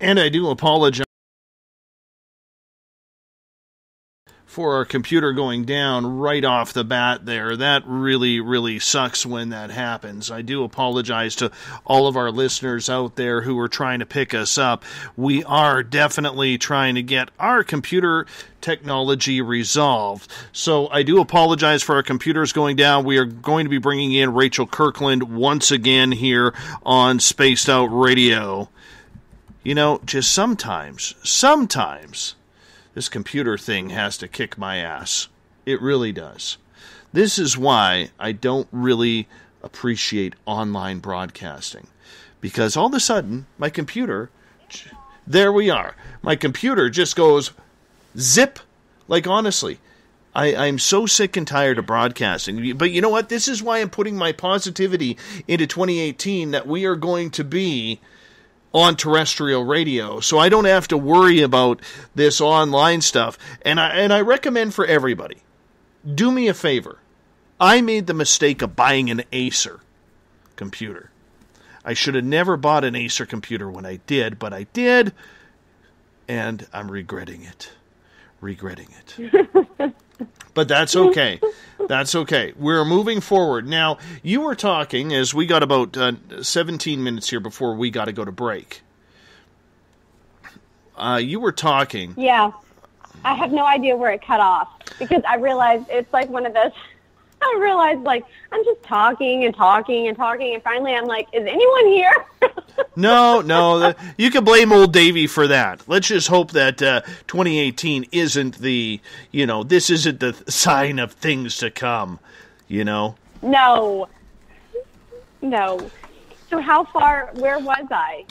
And I do apologize for our computer going down right off the bat there. That really, really sucks when that happens. I do apologize to all of our listeners out there who are trying to pick us up. We are definitely trying to get our computer technology resolved. So I do apologize for our computers going down. We are going to be bringing in Rachel Kirkland once again here on Spaced Out Radio. You know, just sometimes, sometimes this computer thing has to kick my ass. It really does. This is why I don't really appreciate online broadcasting. Because all of a sudden, my computer, there we are. My computer just goes zip. Like, honestly, I, I'm so sick and tired of broadcasting. But you know what? This is why I'm putting my positivity into 2018 that we are going to be on terrestrial radio, so I don't have to worry about this online stuff. And I and I recommend for everybody, do me a favor. I made the mistake of buying an Acer computer. I should have never bought an Acer computer when I did, but I did, and I'm regretting it. Regretting it. but that's okay. That's okay. We're moving forward. Now, you were talking as we got about uh, 17 minutes here before we got to go to break. Uh, you were talking. Yeah. I have no idea where it cut off because I realized it's like one of those I realized like I'm just talking and talking and talking, and finally I'm like, is anyone here? no, no, you can blame old Davy for that. Let's just hope that uh, 2018 isn't the, you know, this isn't the sign of things to come. You know. No. No. So how far? Where was I?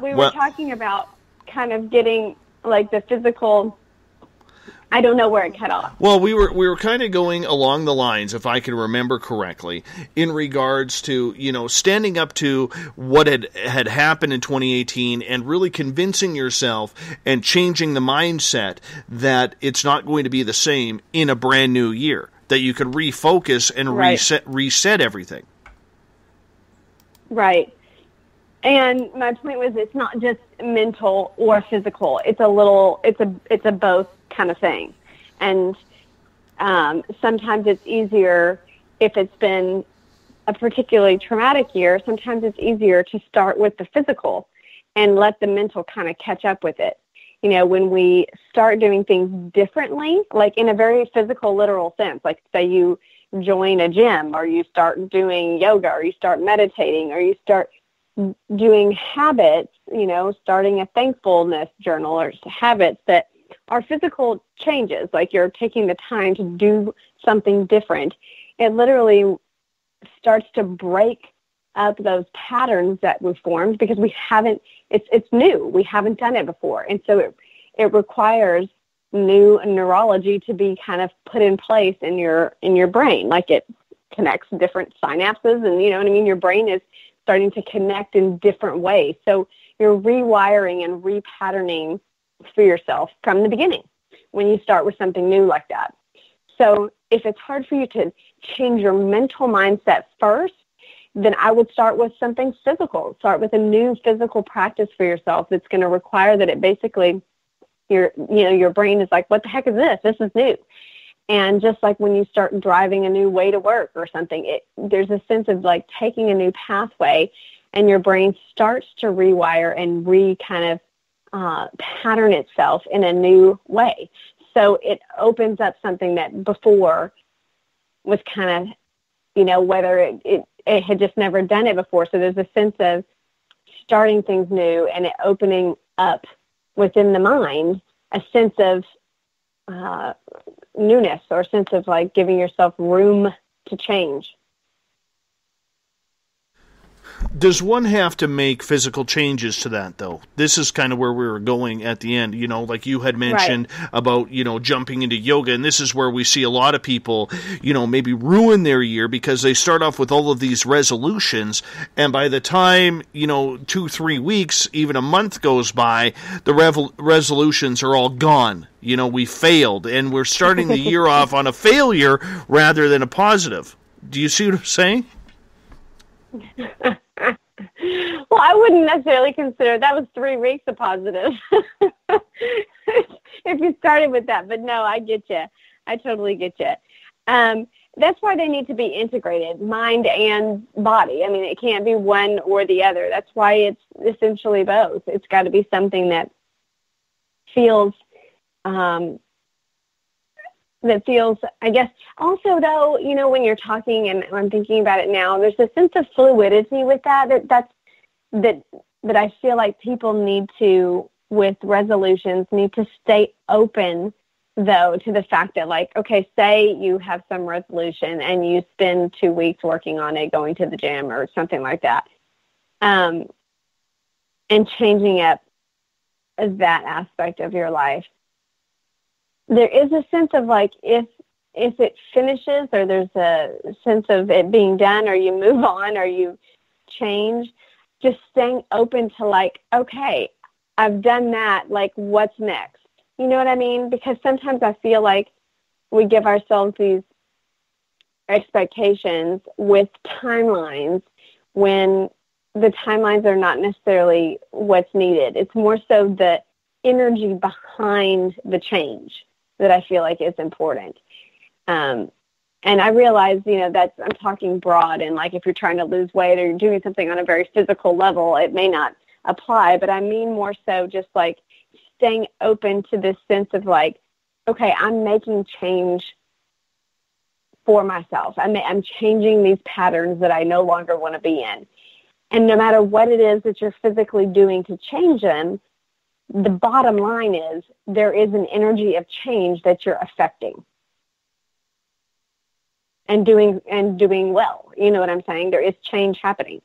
We were well, talking about kind of getting like the physical I don't know where it cut off. Well, we were we were kind of going along the lines, if I can remember correctly, in regards to you know standing up to what had had happened in 2018 and really convincing yourself and changing the mindset that it's not going to be the same in a brand new year. That you could refocus and right. reset reset everything. Right. And my point was, it's not just mental or physical. It's a little, it's a, it's a both kind of thing. And um, sometimes it's easier if it's been a particularly traumatic year. Sometimes it's easier to start with the physical and let the mental kind of catch up with it. You know, when we start doing things differently, like in a very physical, literal sense, like say you join a gym or you start doing yoga or you start meditating or you start doing habits, you know, starting a thankfulness journal or habits that are physical changes, like you're taking the time to do something different. It literally starts to break up those patterns that we formed because we haven't it's it's new. We haven't done it before. And so it it requires new neurology to be kind of put in place in your in your brain. Like it connects different synapses and you know what I mean? Your brain is starting to connect in different ways. So you're rewiring and repatterning for yourself from the beginning when you start with something new like that. So if it's hard for you to change your mental mindset first, then I would start with something physical. Start with a new physical practice for yourself that's going to require that it basically your you know your brain is like what the heck is this? This is new. And just like when you start driving a new way to work or something, it, there's a sense of like taking a new pathway and your brain starts to rewire and re kind of uh, pattern itself in a new way. So it opens up something that before was kind of, you know, whether it, it, it had just never done it before. So there's a sense of starting things new and it opening up within the mind a sense of uh, newness or a sense of like giving yourself room to change does one have to make physical changes to that though? This is kind of where we were going at the end you know like you had mentioned right. about you know jumping into yoga and this is where we see a lot of people you know maybe ruin their year because they start off with all of these resolutions and by the time you know 2 3 weeks even a month goes by the revel- resolutions are all gone. You know we failed and we're starting the year off on a failure rather than a positive. Do you see what i'm saying well, I wouldn't necessarily consider that was three weeks of positive. if you started with that, but no, I get you. I totally get you. Um, that's why they need to be integrated, mind and body. I mean, it can't be one or the other. That's why it's essentially both. It's got to be something that feels um, that feels i guess also though you know when you're talking and i'm thinking about it now there's a sense of fluidity with that that that's that that i feel like people need to with resolutions need to stay open though to the fact that like okay say you have some resolution and you spend two weeks working on it going to the gym or something like that um, and changing up that aspect of your life there is a sense of like if if it finishes or there's a sense of it being done or you move on or you change just staying open to like okay i've done that like what's next? You know what i mean? Because sometimes i feel like we give ourselves these expectations with timelines when the timelines are not necessarily what's needed. It's more so the energy behind the change that I feel like is important. Um, and I realize, you know, that's I'm talking broad, and like if you're trying to lose weight or you're doing something on a very physical level, it may not apply. But I mean more so just like staying open to this sense of like, okay, I'm making change for myself. I'm I'm changing these patterns that I no longer want to be in. And no matter what it is that you're physically doing to change them, the bottom line is there is an energy of change that you're affecting and doing and doing well. You know what I'm saying? There is change happening.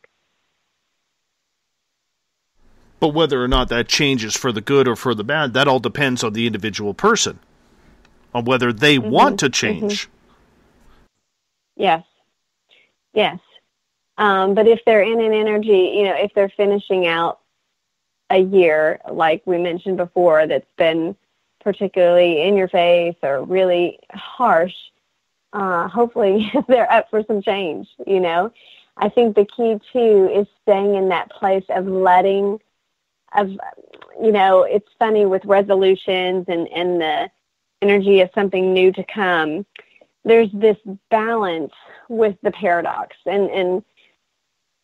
But whether or not that change is for the good or for the bad, that all depends on the individual person, on whether they mm-hmm. want to change. Mm-hmm. Yes. Yes. Um, but if they're in an energy, you know, if they're finishing out a year, like we mentioned before, that's been particularly in your face or really harsh, uh, hopefully they're up for some change, you know. I think the key too is staying in that place of letting of you know, it's funny with resolutions and, and the energy of something new to come. There's this balance with the paradox and, and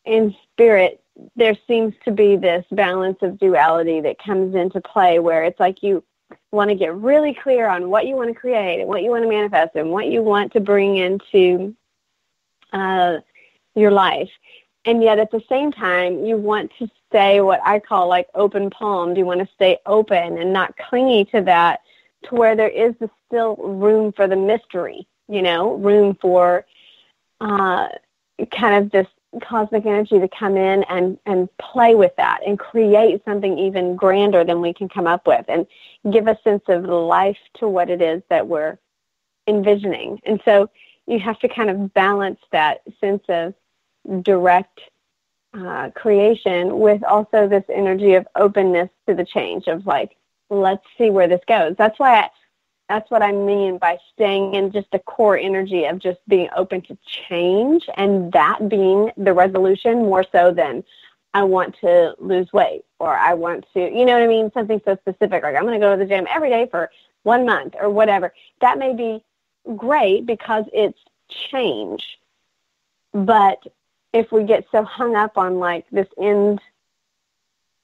in spirit there seems to be this balance of duality that comes into play where it's like you want to get really clear on what you want to create and what you want to manifest and what you want to bring into uh, your life. And yet at the same time, you want to stay what I call like open palmed. You want to stay open and not clingy to that to where there is the still room for the mystery, you know, room for uh, kind of this cosmic energy to come in and, and play with that and create something even grander than we can come up with and give a sense of life to what it is that we're envisioning. And so you have to kind of balance that sense of direct uh, creation with also this energy of openness to the change of like, let's see where this goes. That's why I, that's what I mean by staying in just the core energy of just being open to change and that being the resolution more so than I want to lose weight or I want to, you know what I mean? Something so specific, like I'm going to go to the gym every day for one month or whatever. That may be great because it's change. But if we get so hung up on like this end,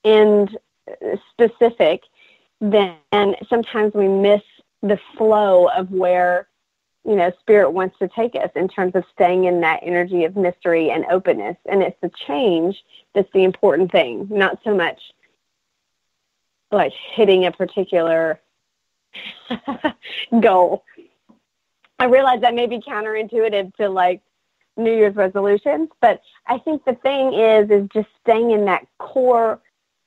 end specific, then sometimes we miss the flow of where you know spirit wants to take us in terms of staying in that energy of mystery and openness. And it's the change that's the important thing not so much like hitting a particular goal. I realize that may be counterintuitive to like new year's resolutions but i think the thing is is just staying in that core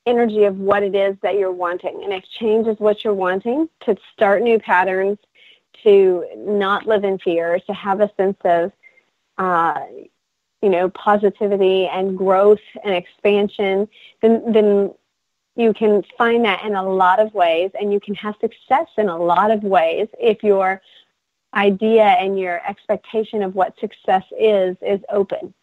energy of what it is that you're wanting. And if change is what you're wanting, to start new patterns, to not live in fear, to have a sense of, uh, you know, positivity and growth and expansion, then, then you can find that in a lot of ways and you can have success in a lot of ways if your idea and your expectation of what success is is open.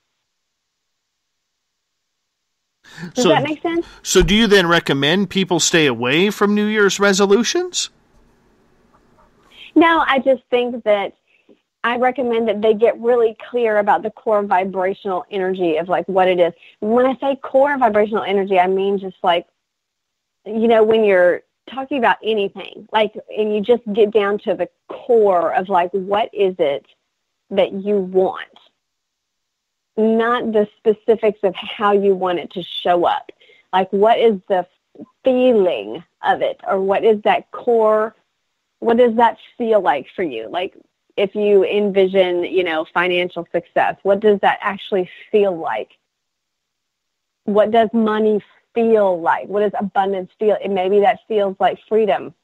Does So- that make sense? So, do you then recommend people stay away from New Year's resolutions? No, I just think that I recommend that they get really clear about the core vibrational energy of like what it is. When I say core vibrational energy, I mean just like, you know, when you're talking about anything, like, and you just get down to the core of like, what is it that you want? Not the specifics of how you want it to show up. Like, what is the feeling of it, or what is that core? What does that feel like for you? Like, if you envision, you know, financial success, what does that actually feel like? What does money feel like? What does abundance feel? And maybe that feels like freedom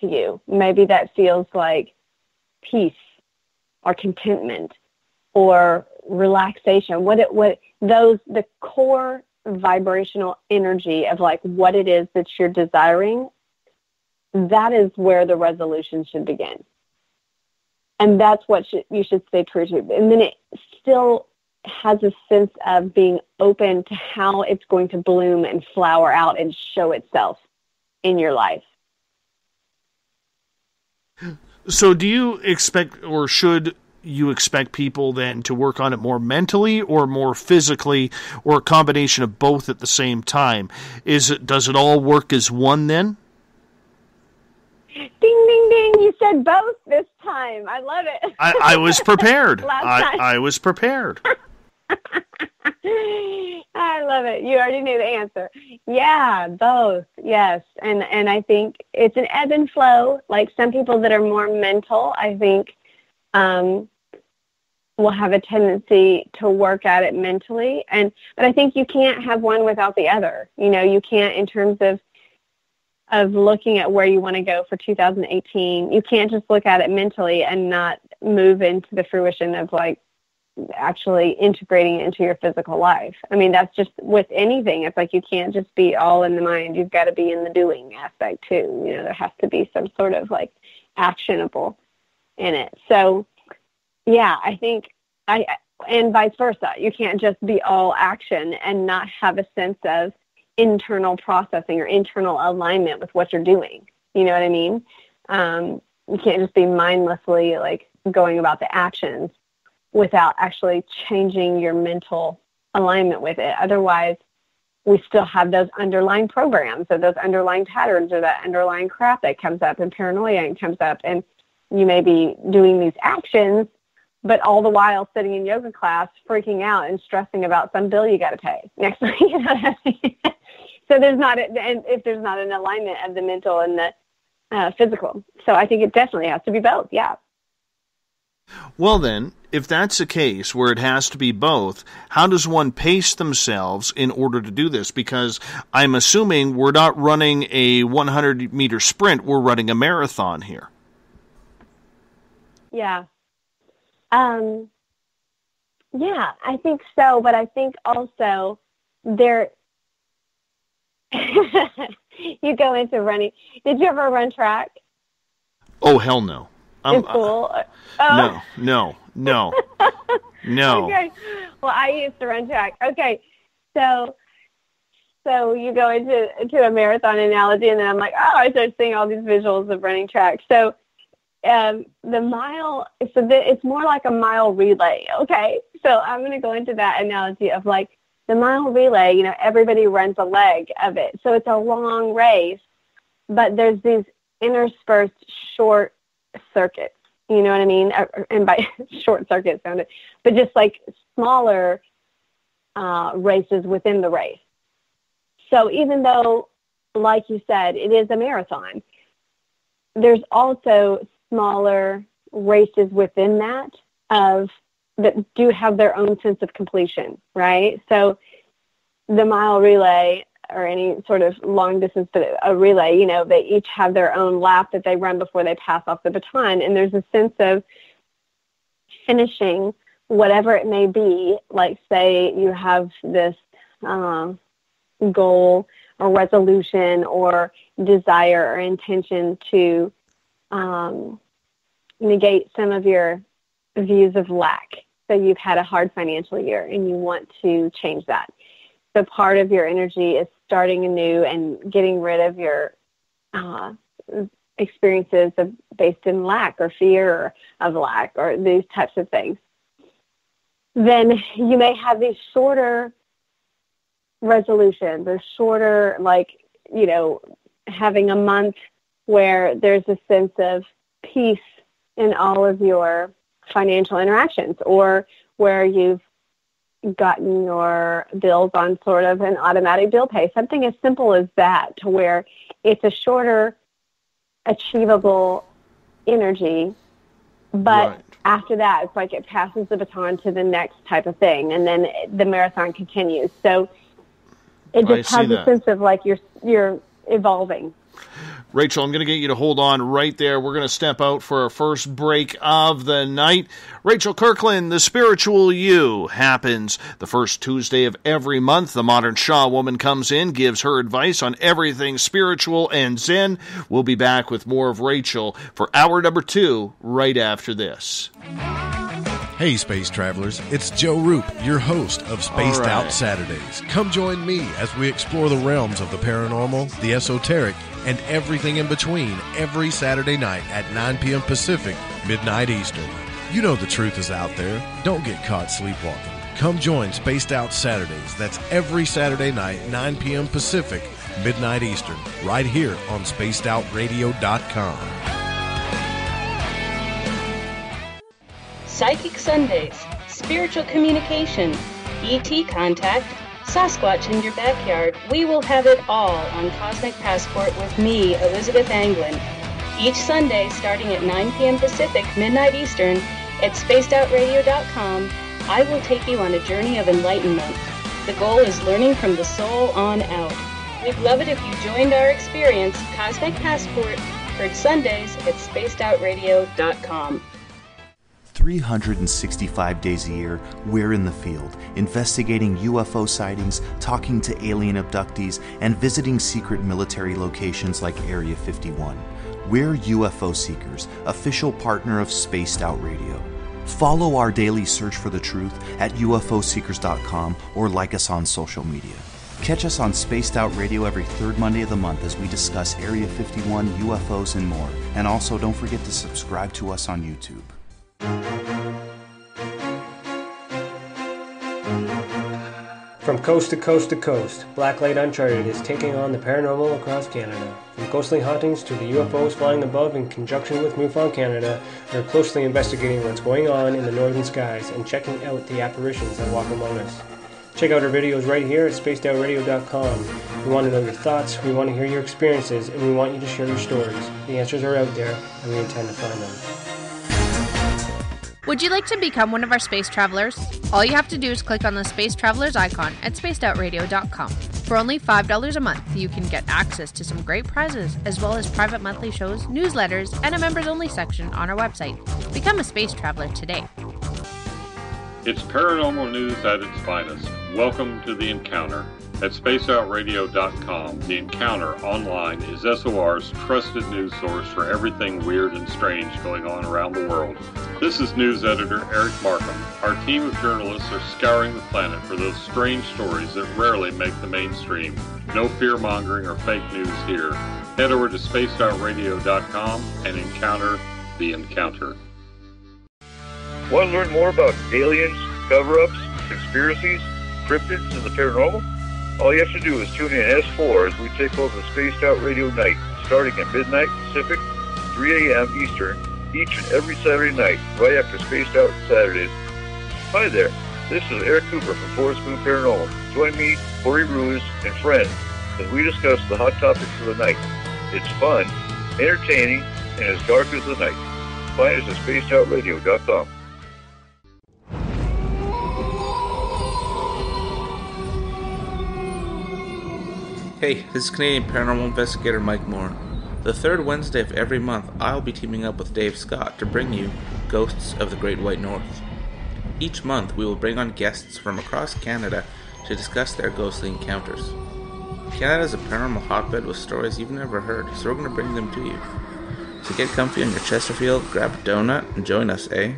to you. Maybe that feels like peace or contentment or relaxation. What it what those the core vibrational energy of like what it is that you're desiring, that is where the resolution should begin and that's what should, you should stay true to. And then it still has a sense of being open to how it's going to bloom and flower out and show itself in your life. So, do you expect, or should you expect people then to work on it more mentally or more physically, or a combination of both at the same time? Is it does it all work as one then? Ding, ding, ding. You said both this time. I love it. I, I was prepared. I. I was prepared. I love it. You already knew the answer. Yeah, both. Yes. And and I think it's an ebb and flow. Like some people that are more mental, I think um will have a tendency to work at it mentally and but I think you can't have one without the other. You know, you can't in terms of of looking at where you want to go for 2018. You can't just look at it mentally and not move into the fruition of like actually integrating it into your physical life. I mean, that's just with anything. It's like you can't just be all in the mind. You've got to be in the doing aspect too. You know, there has to be some sort of like actionable in it. So, yeah, I think I and vice versa. You can't just be all action and not have a sense of internal processing or internal alignment with what you're doing. You know what I mean? Um, you can't just be mindlessly like going about the actions without actually changing your mental alignment with it. Otherwise, we still have those underlying programs or those underlying patterns or that underlying crap that comes up and paranoia and comes up and you may be doing these actions but all the while sitting in yoga class freaking out and stressing about some bill you got to pay next week you know what I mean? so there's not a, and if there's not an alignment of the mental and the uh, physical so i think it definitely has to be both yeah Well, then, if that's the case, where it has to be both, how does one pace themselves in order to do this? Because I'm assuming we're not running a 100 meter sprint, we're running a marathon here. Yeah. Um, yeah, I think so, but I think also there. you go into running. Did you ever run track Oh, hell no. in I'm- school? Oh, no, no, no, no. Okay. Well, I used to run track. Okay. So, so you go into to a marathon analogy, and then I'm like, oh, I start seeing all these visuals of running track. So, um, the mile, so the, it's more like a mile relay. Okay. So I'm going to go into that analogy of like the mile relay. You know, everybody runs a leg of it, so it's a long race, but there's these interspersed short circuits. You know what I mean? And by short circuit sounded, but just like smaller uh, races within the race. So even though, like you said, it is a marathon, there's also smaller races within that of that do have their own sense of completion, right? So the mile relay or any sort of long distance a relay, you know, they each have their own lap that they run before they pass off the baton. And there's a sense of finishing whatever it may be. Like say you have this um, goal or resolution or desire or intention to um, negate some of your views of lack. So you've had a hard financial year and you want to change that. So part of your energy is starting anew and getting rid of your uh, experiences of, based in lack or fear of lack or these types of things. Then you may have these shorter resolutions or shorter, like, you know, having a month where there's a sense of peace in all of your financial interactions or where you've gotten your bills on sort of an automatic bill pay, something as simple as that, to where it's a shorter, achievable energy. But right. after that, it's like it passes the baton to the next type of thing, and then the marathon continues. So it just has a sense of like you're you're evolving. Rachel, I'm going to get you to hold on right there. We're going to step out for our first break of the night. Rachel Kirkland, The Spiritual You happens the first Tuesday of every month. The modern Shaw woman comes in, gives her advice on everything spiritual and Zen. We'll be back with more of Rachel for hour number two right after this. Hey, space travelers, it's Joe Roop, your host of Spaced right. Out Saturdays. Come join me as we explore the realms of the paranormal, the esoteric, and everything in between every Saturday night at 9 p.m. Pacific, midnight Eastern. You know the truth is out there. Don't get caught sleepwalking. Come join Spaced Out Saturdays. That's every Saturday night, 9 p.m. Pacific, midnight Eastern, right here on spacedoutradio.com. Psychic Sundays, spiritual communication, ET contact, Sasquatch in your backyard. We will have it all on Cosmic Passport with me, Elizabeth Anglin. Each Sunday, starting at 9 p.m. Pacific, midnight Eastern, at spacedoutradio.com, I will take you on a journey of enlightenment. The goal is learning from the soul on out. We'd love it if you joined our experience, Cosmic Passport, heard Sundays at spacedoutradio.com. 365 days a year, we're in the field, investigating UFO sightings, talking to alien abductees, and visiting secret military locations like Area 51. We're UFO Seekers, official partner of Spaced Out Radio. Follow our daily search for the truth at UFOseekers.com or like us on social media. Catch us on Spaced Out Radio every third Monday of the month as we discuss Area 51, UFOs, and more. And also, don't forget to subscribe to us on YouTube. From coast to coast to coast, Blacklight Uncharted is taking on the paranormal across Canada. From ghostly hauntings to the UFOs flying above in conjunction with MUFON Canada, we're closely investigating what's going on in the northern skies and checking out the apparitions that walk among us. Check out our videos right here at spacedoutradio.com. We want to know your thoughts, we want to hear your experiences, and we want you to share your stories. The answers are out there, and we intend to find them. Would you like to become one of our space travelers? All you have to do is click on the Space Travelers icon at spacedoutradio.com. For only $5 a month, you can get access to some great prizes, as well as private monthly shows, newsletters, and a members only section on our website. Become a space traveler today. It's paranormal news at its finest. Welcome to The Encounter. At spaceoutradio.com, The Encounter online is SOR's trusted news source for everything weird and strange going on around the world. This is news editor Eric Markham. Our team of journalists are scouring the planet for those strange stories that rarely make the mainstream. No fear mongering or fake news here. Head over to spaceoutradio.com and encounter The Encounter. Want to learn more about aliens, cover ups, conspiracies, cryptids, and the paranormal? All you have to do is tune in S4 as we take over the Spaced Out Radio Night, starting at midnight Pacific, 3 a.m. Eastern, each and every Saturday night, right after Spaced Out Saturdays. Hi there, this is Eric Cooper from Forest Moon Paranormal. Join me, Corey Ruiz, and friends as we discuss the hot topics of the night. It's fun, entertaining, and as dark as the night. Find us at spacedoutradio.com. Hey, this is Canadian paranormal investigator Mike Moore. The third Wednesday of every month, I'll be teaming up with Dave Scott to bring you Ghosts of the Great White North. Each month, we will bring on guests from across Canada to discuss their ghostly encounters. Canada is a paranormal hotbed with stories you've never heard, so we're going to bring them to you. So get comfy on your Chesterfield, grab a donut, and join us, eh?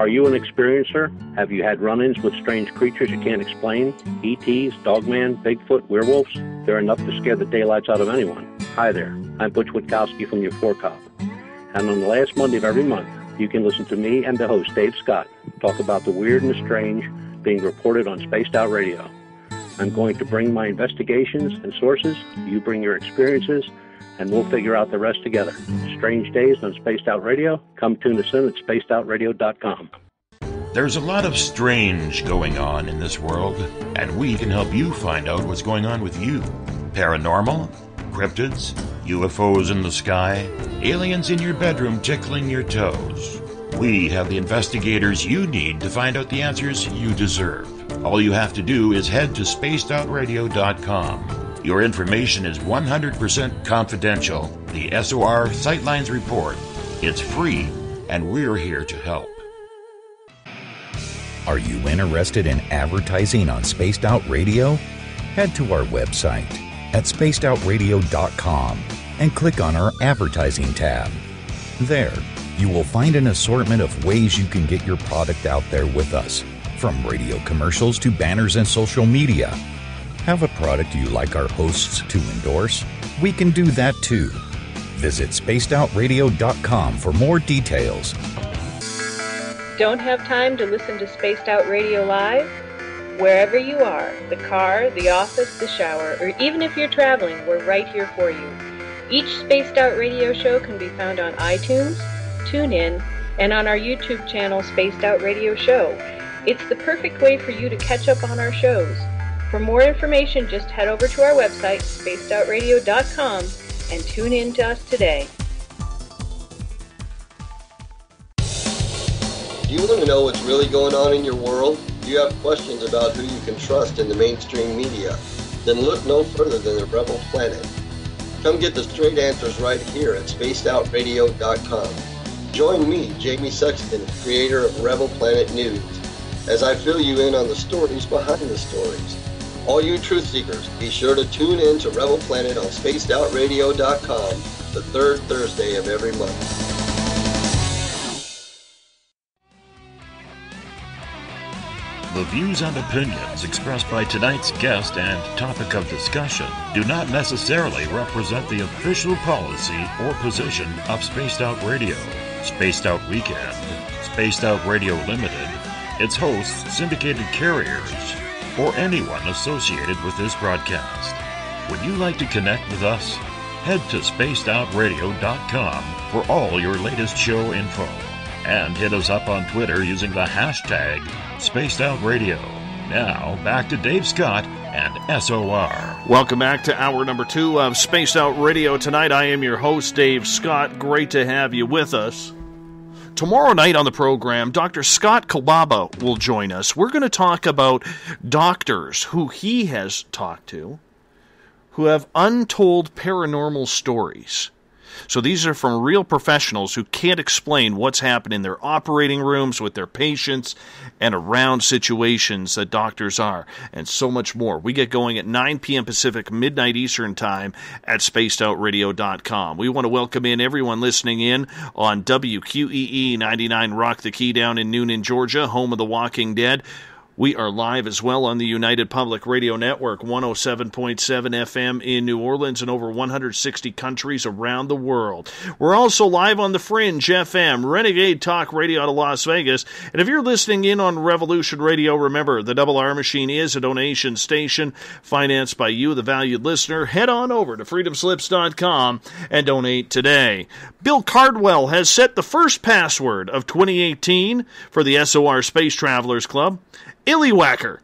Are you an experiencer? Have you had run ins with strange creatures you can't explain? ETs, Dogman, Bigfoot, werewolves? They're enough to scare the daylights out of anyone. Hi there, I'm Butch Witkowski from UFO Cop. And on the last Monday of every month, you can listen to me and the host, Dave Scott, talk about the weird and the strange being reported on Spaced Out Radio. I'm going to bring my investigations and sources, you bring your experiences, and we'll figure out the rest together. Strange Days on Spaced Out Radio. Come tune us in at spacedoutradio.com. There's a lot of strange going on in this world, and we can help you find out what's going on with you. Paranormal, cryptids, UFOs in the sky, aliens in your bedroom tickling your toes. We have the investigators you need to find out the answers you deserve. All you have to do is head to spacedoutradio.com. Your information is 100% confidential. The SOR Sightlines Report. It's free, and we're here to help. Are you interested in advertising on Spaced Out Radio? Head to our website at spacedoutradio.com and click on our advertising tab. There, you will find an assortment of ways you can get your product out there with us, from radio commercials to banners and social media. Have a product you like our hosts to endorse? We can do that too. Visit spacedoutradio.com for more details. Don't have time to listen to Spaced Out Radio Live? Wherever you are, the car, the office, the shower, or even if you're traveling, we're right here for you. Each Spaced Out Radio show can be found on iTunes, TuneIn, and on our YouTube channel, Spaced Out Radio Show. It's the perfect way for you to catch up on our shows. For more information, just head over to our website, spacedoutradio.com, and tune in to us today. Do you want to know what's really going on in your world? Do you have questions about who you can trust in the mainstream media? Then look no further than the Rebel Planet. Come get the straight answers right here at spacedoutradio.com. Join me, Jamie Sexton, creator of Rebel Planet News, as I fill you in on the stories behind the stories. All you truth seekers, be sure to tune in to Rebel Planet on spacedoutradio.com the third Thursday of every month. The views and opinions expressed by tonight's guest and topic of discussion do not necessarily represent the official policy or position of Spaced Out Radio, Spaced Out Weekend, Spaced Out Radio Limited, its hosts, syndicated carriers, or anyone associated with this broadcast. Would you like to connect with us? Head to spacedoutradio.com for all your latest show info. And hit us up on Twitter using the hashtag SpacedOutRadio. Now, back to Dave Scott and SOR. Welcome back to hour number two of Spaced Out Radio. Tonight, I am your host, Dave Scott. Great to have you with us. Tomorrow night on the program, Dr. Scott Kalaba will join us. We're going to talk about doctors who he has talked to who have untold paranormal stories. So these are from real professionals who can't explain what's happened in their operating rooms with their patients and around situations that doctors are, and so much more. We get going at 9 p.m. Pacific, midnight Eastern Time at spacedoutradio.com. We want to welcome in everyone listening in on WQEE 99 Rock the Key down in Newnan, Georgia, home of the Walking Dead. We are live as well on the United Public Radio Network, 107.7 FM in New Orleans and over 160 countries around the world. We're also live on the Fringe FM, Renegade Talk Radio out of Las Vegas. And if you're listening in on Revolution Radio, remember the Double R Machine is a donation station financed by you, the valued listener. Head on over to freedomslips.com and donate today. Bill Cardwell has set the first password of 2018 for the SOR Space Travelers Club. Illywacker.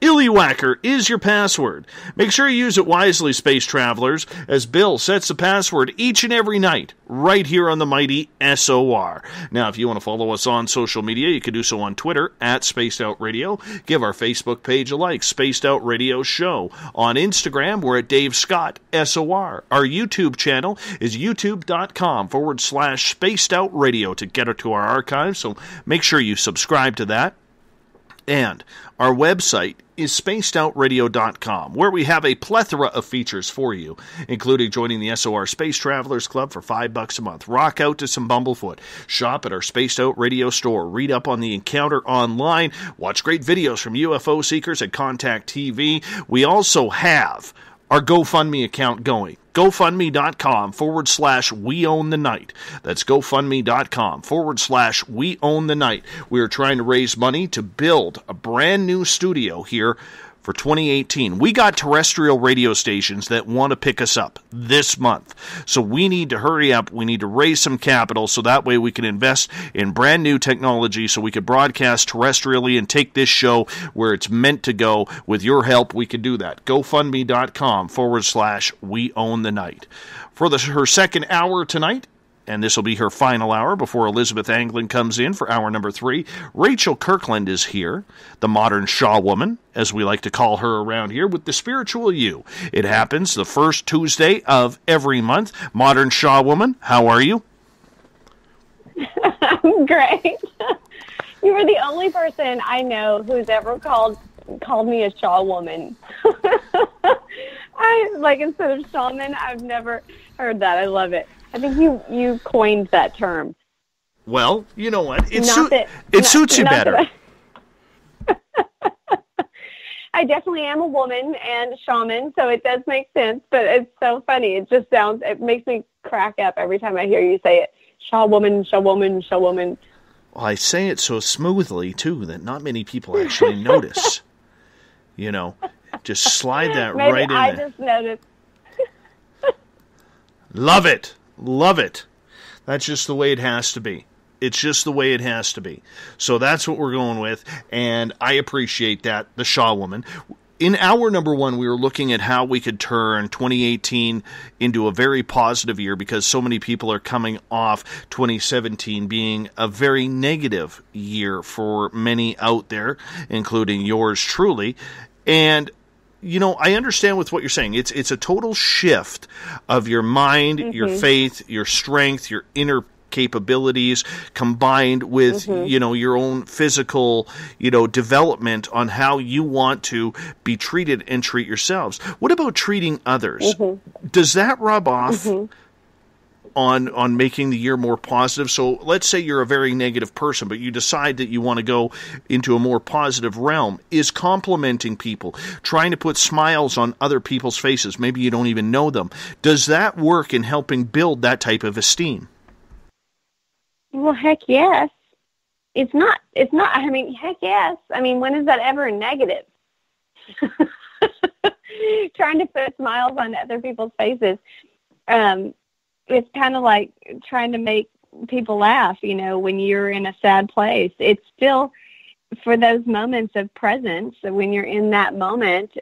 Illywacker is your password. Make sure you use it wisely, space travelers, as Bill sets the password each and every night right here on the mighty SOR. Now, if you want to follow us on social media, you can do so on Twitter at Spaced Out Radio. Give our Facebook page a like, Spaced Out Radio Show. On Instagram, we're at Dave Scott SOR. Our YouTube channel is youtube.com forward slash Spaced Out Radio to get it to our archives, so make sure you subscribe to that. And our website is spacedoutradio.com, where we have a plethora of features for you, including joining the SOR Space Travelers Club for five bucks a month, rock out to some Bumblefoot, shop at our Spaced Out Radio store, read up on the encounter online, watch great videos from UFO seekers at Contact TV. We also have our GoFundMe account going. GoFundMe.com forward slash We Own the Night. That's GoFundMe.com forward slash We Own the Night. We are trying to raise money to build a brand new studio here for 2018. We got terrestrial radio stations that want to pick us up this month. So we need to hurry up. We need to raise some capital so that way we can invest in brand new technology so we can broadcast terrestrially and take this show where it's meant to go. With your help, we can do that. GoFundMe.com forward slash We Own the Night. For the, her second hour tonight, and this will be her final hour before Elizabeth Anglin comes in for hour number three. Rachel Kirkland is here, the modern Shaw woman, as we like to call her around here, with the spiritual you. It happens the first Tuesday of every month. Modern Shaw woman, how are you? I'm great. you were the only person I know who's ever called called me a Shaw woman. I like instead of shaman, I've never heard that. I love it. I think you you coined that term. Well, you know what? It, suit- that- it not- suits you better. I definitely am a woman and a shaman, so it does make sense. But it's so funny. It just sounds. It makes me crack up every time I hear you say it. Shaw woman, shaw woman, shaw woman. Well, I say it so smoothly, too, that not many people actually notice. You know, just slide that Maybe right in I there. just noticed. Love it. Love it. That's just the way it has to be. It's just the way it has to be. So that's what we're going with, and I appreciate that, the Shaw woman. In hour number one, we were looking at how we could turn 2018 into a very positive year because so many people are coming off 2017 being a very negative year for many out there, including yours truly. And you know, I understand with what you're saying. It's it's a total shift of your mind, your Mhm. faith, your strength, your inner capabilities combined with Mhm. you know your own physical you know development on how you want to be treated and treat yourselves what about treating others Mhm. does that rub off Mhm. On on making the year more positive. So let's say you're a very negative person, but you decide that you want to go into a more positive realm. Is complimenting people, trying to put smiles on other people's faces, maybe you don't even know them. Does that work in helping build that type of esteem? Well, heck yes. It's not. It's not. I mean, heck yes. I mean, when is that ever negative? Trying to put smiles on other people's faces. Um, it's kind of like trying to make people laugh. You know, when you're in a sad place, it's still for those moments of presence. So when you're in that moment,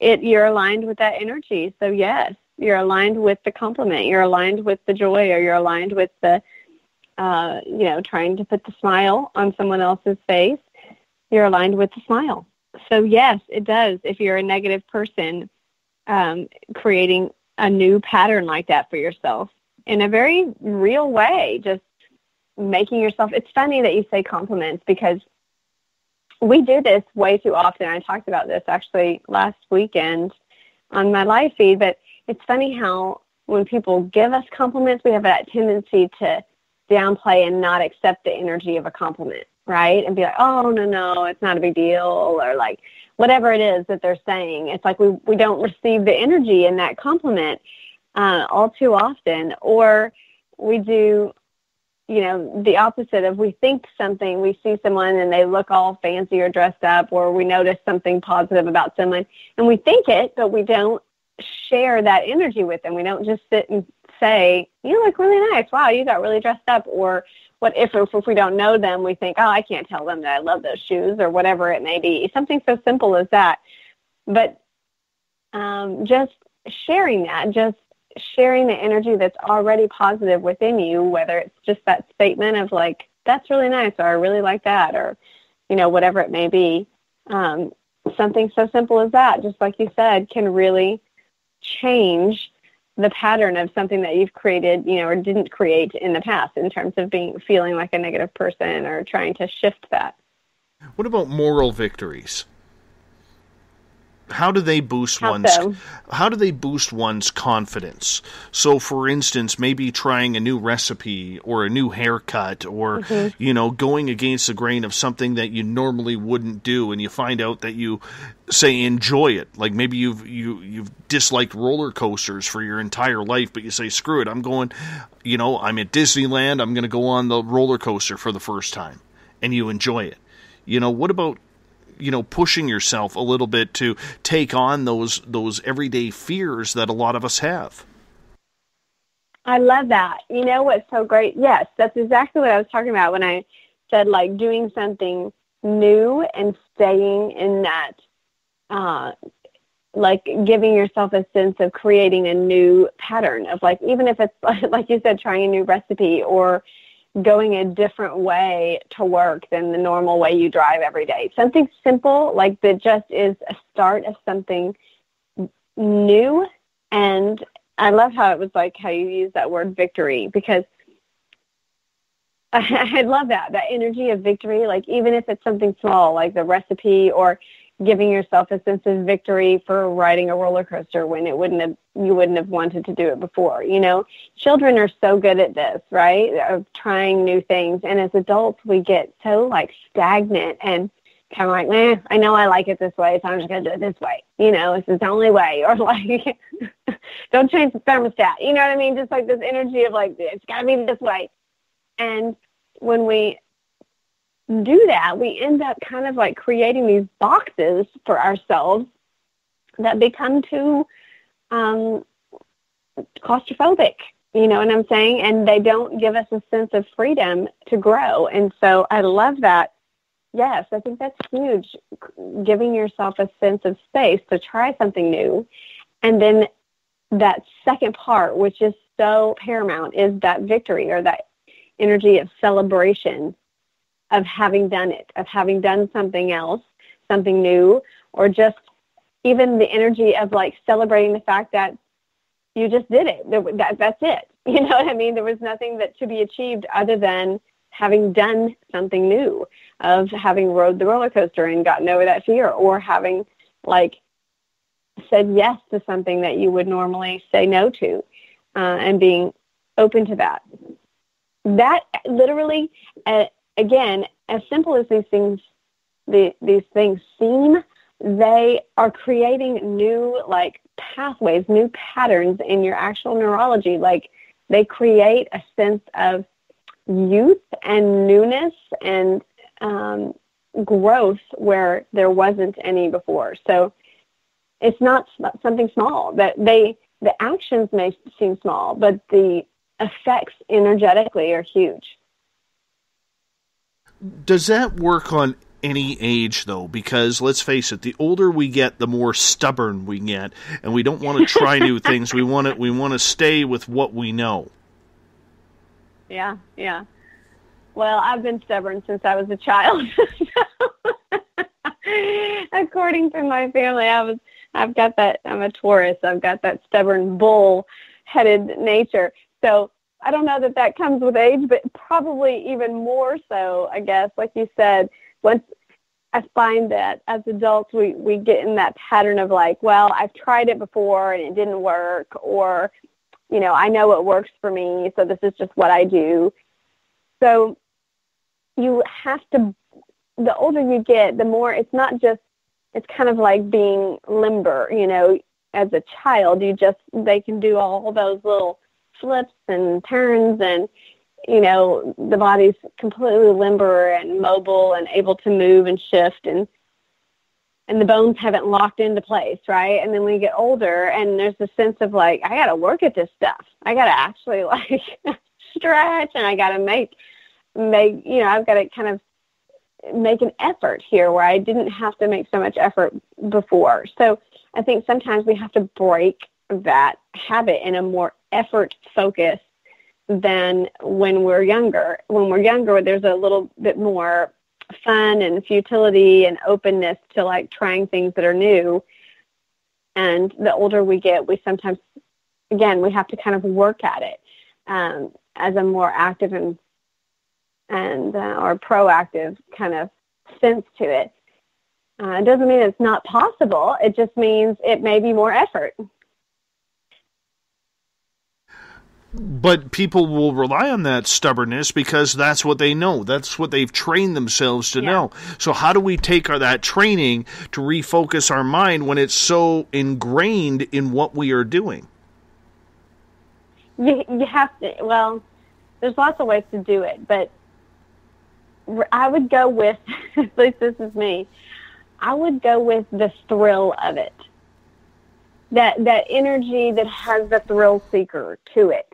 it you're aligned with that energy. So yes, you're aligned with the compliment. You're aligned with the joy, or you're aligned with the uh, you know, trying to put the smile on someone else's face, you're aligned with the smile. So yes, it does. If you're a negative person, um, creating a new pattern like that for yourself in a very real way, just making yourself. It's funny that you say compliments because we do this way too often. I talked about this actually last weekend on my live feed, but it's funny how when people give us compliments, we have that tendency to downplay and not accept the energy of a compliment, right? And be like, oh, no, no, it's not a big deal, or like whatever it is that they're saying. It's like we, we don't receive the energy in that compliment uh, all too often, or we do, you know, the opposite of we think something, we see someone and they look all fancy or dressed up, or we notice something positive about someone and we think it, but we don't share that energy with them. We don't just sit and say, "You look really nice. Wow, you got really dressed up." Or what if if, if we don't know them, we think, "Oh, I can't tell them that I love those shoes," or whatever it may be. Something so simple as that. But um, just sharing that, just sharing the energy that's already positive within you, whether it's just that statement of like, "That's really nice," or "I really like that," or you know, whatever it may be. Um, something so simple as that, just like you said, can really change the pattern of something that you've created, you know, or didn't create in the past in terms of being feeling like a negative person or trying to shift that. What about moral victories? How do they boost How one's so? how do they boost one's confidence so for instance maybe trying a new recipe or a new haircut or Mhm. you know going against the grain of something that you normally wouldn't do and you find out that you say enjoy it like maybe you've you you've disliked roller coasters for your entire life but you say screw it I'm going you know I'm at Disneyland I'm going to go on the roller coaster for the first time and you enjoy it you know what about you know pushing yourself a little bit to take on those those everyday fears that a lot of us have I love that. You know what's so great? Yes, that's exactly what I was talking about when I said like doing something new and staying in that, uh, like giving yourself a sense of creating a new pattern of like, even if it's like you said, trying a new recipe or going a different way to work than the normal way you drive every day. Something simple like that just is a start of something new and I love how it was like how you use that word victory because I, I love that that energy of victory. Like even if it's something small, like the recipe, or giving yourself a sense of victory for riding a roller coaster when it wouldn't have you wouldn't have wanted to do it before. You know, children are so good at this, right? Of trying new things, and as adults, we get so like stagnant and kind of like, eh, I know I like it this way, so I'm just going to do it this way. You know, this is the only way. Or like, don't change the thermostat. You know what I mean? Just like this energy of like, it's got to be this way. And when we do that, we end up kind of like creating these boxes for ourselves that become too um, claustrophobic. You know what I'm saying? And they don't give us a sense of freedom to grow. And so I love that Yes, I think that's huge. Giving yourself a sense of space to try something new. And then that second part, which is so paramount, is that victory or that energy of celebration of having done it, of having done something else, something new, or just even the energy of like celebrating the fact that you just did it. That, that's it. You know what I mean? There was nothing that to be achieved other than having done something new of having rode the roller coaster and gotten over that fear or having like said yes to something that you would normally say no to uh, and being open to that that literally uh, again as simple as these things the, these things seem they are creating new like pathways new patterns in your actual neurology like they create a sense of youth and newness and um, growth where there wasn't any before. So it's not something small that they the actions may seem small, but the effects energetically are huge. Does that work on any age though? Because let's face it, the older we get, the more stubborn we get, and we don't want to try new things. We want to we want to stay with what we know. Yeah, yeah. Well, I've been stubborn since I was a child. According to my family, I was I've got that I'm a Taurus. I've got that stubborn bull-headed nature. So, I don't know that that comes with age, but probably even more so, I guess, like you said, once I find that as adults we we get in that pattern of like, well, I've tried it before and it didn't work or you know, I know it works for me, so this is just what I do. So you have to, the older you get, the more it's not just, it's kind of like being limber, you know, as a child, you just, they can do all those little flips and turns and, you know, the body's completely limber and mobile and able to move and shift and and the bones haven't locked into place, right? And then we get older and there's a sense of like, I gotta work at this stuff. I gotta actually like stretch and I gotta make make you know, I've gotta kind of make an effort here where I didn't have to make so much effort before. So I think sometimes we have to break that habit in a more effort focus than when we're younger. When we're younger, there's a little bit more fun and futility and openness to like trying things that are new. And the older we get, we sometimes, again, we have to kind of work at it um, as a more active and and uh, or proactive kind of sense to it. Uh, it doesn't mean it's not possible. It just means it may be more effort. But people will rely on that stubbornness because that's what they know. That's what they've trained themselves to yeah. know. So how do we take our, that training to refocus our mind when it's so ingrained in what we are doing? You, you have to. Well, there's lots of ways to do it, but I would go with. at least this is me. I would go with the thrill of it. That that energy that has the thrill seeker to it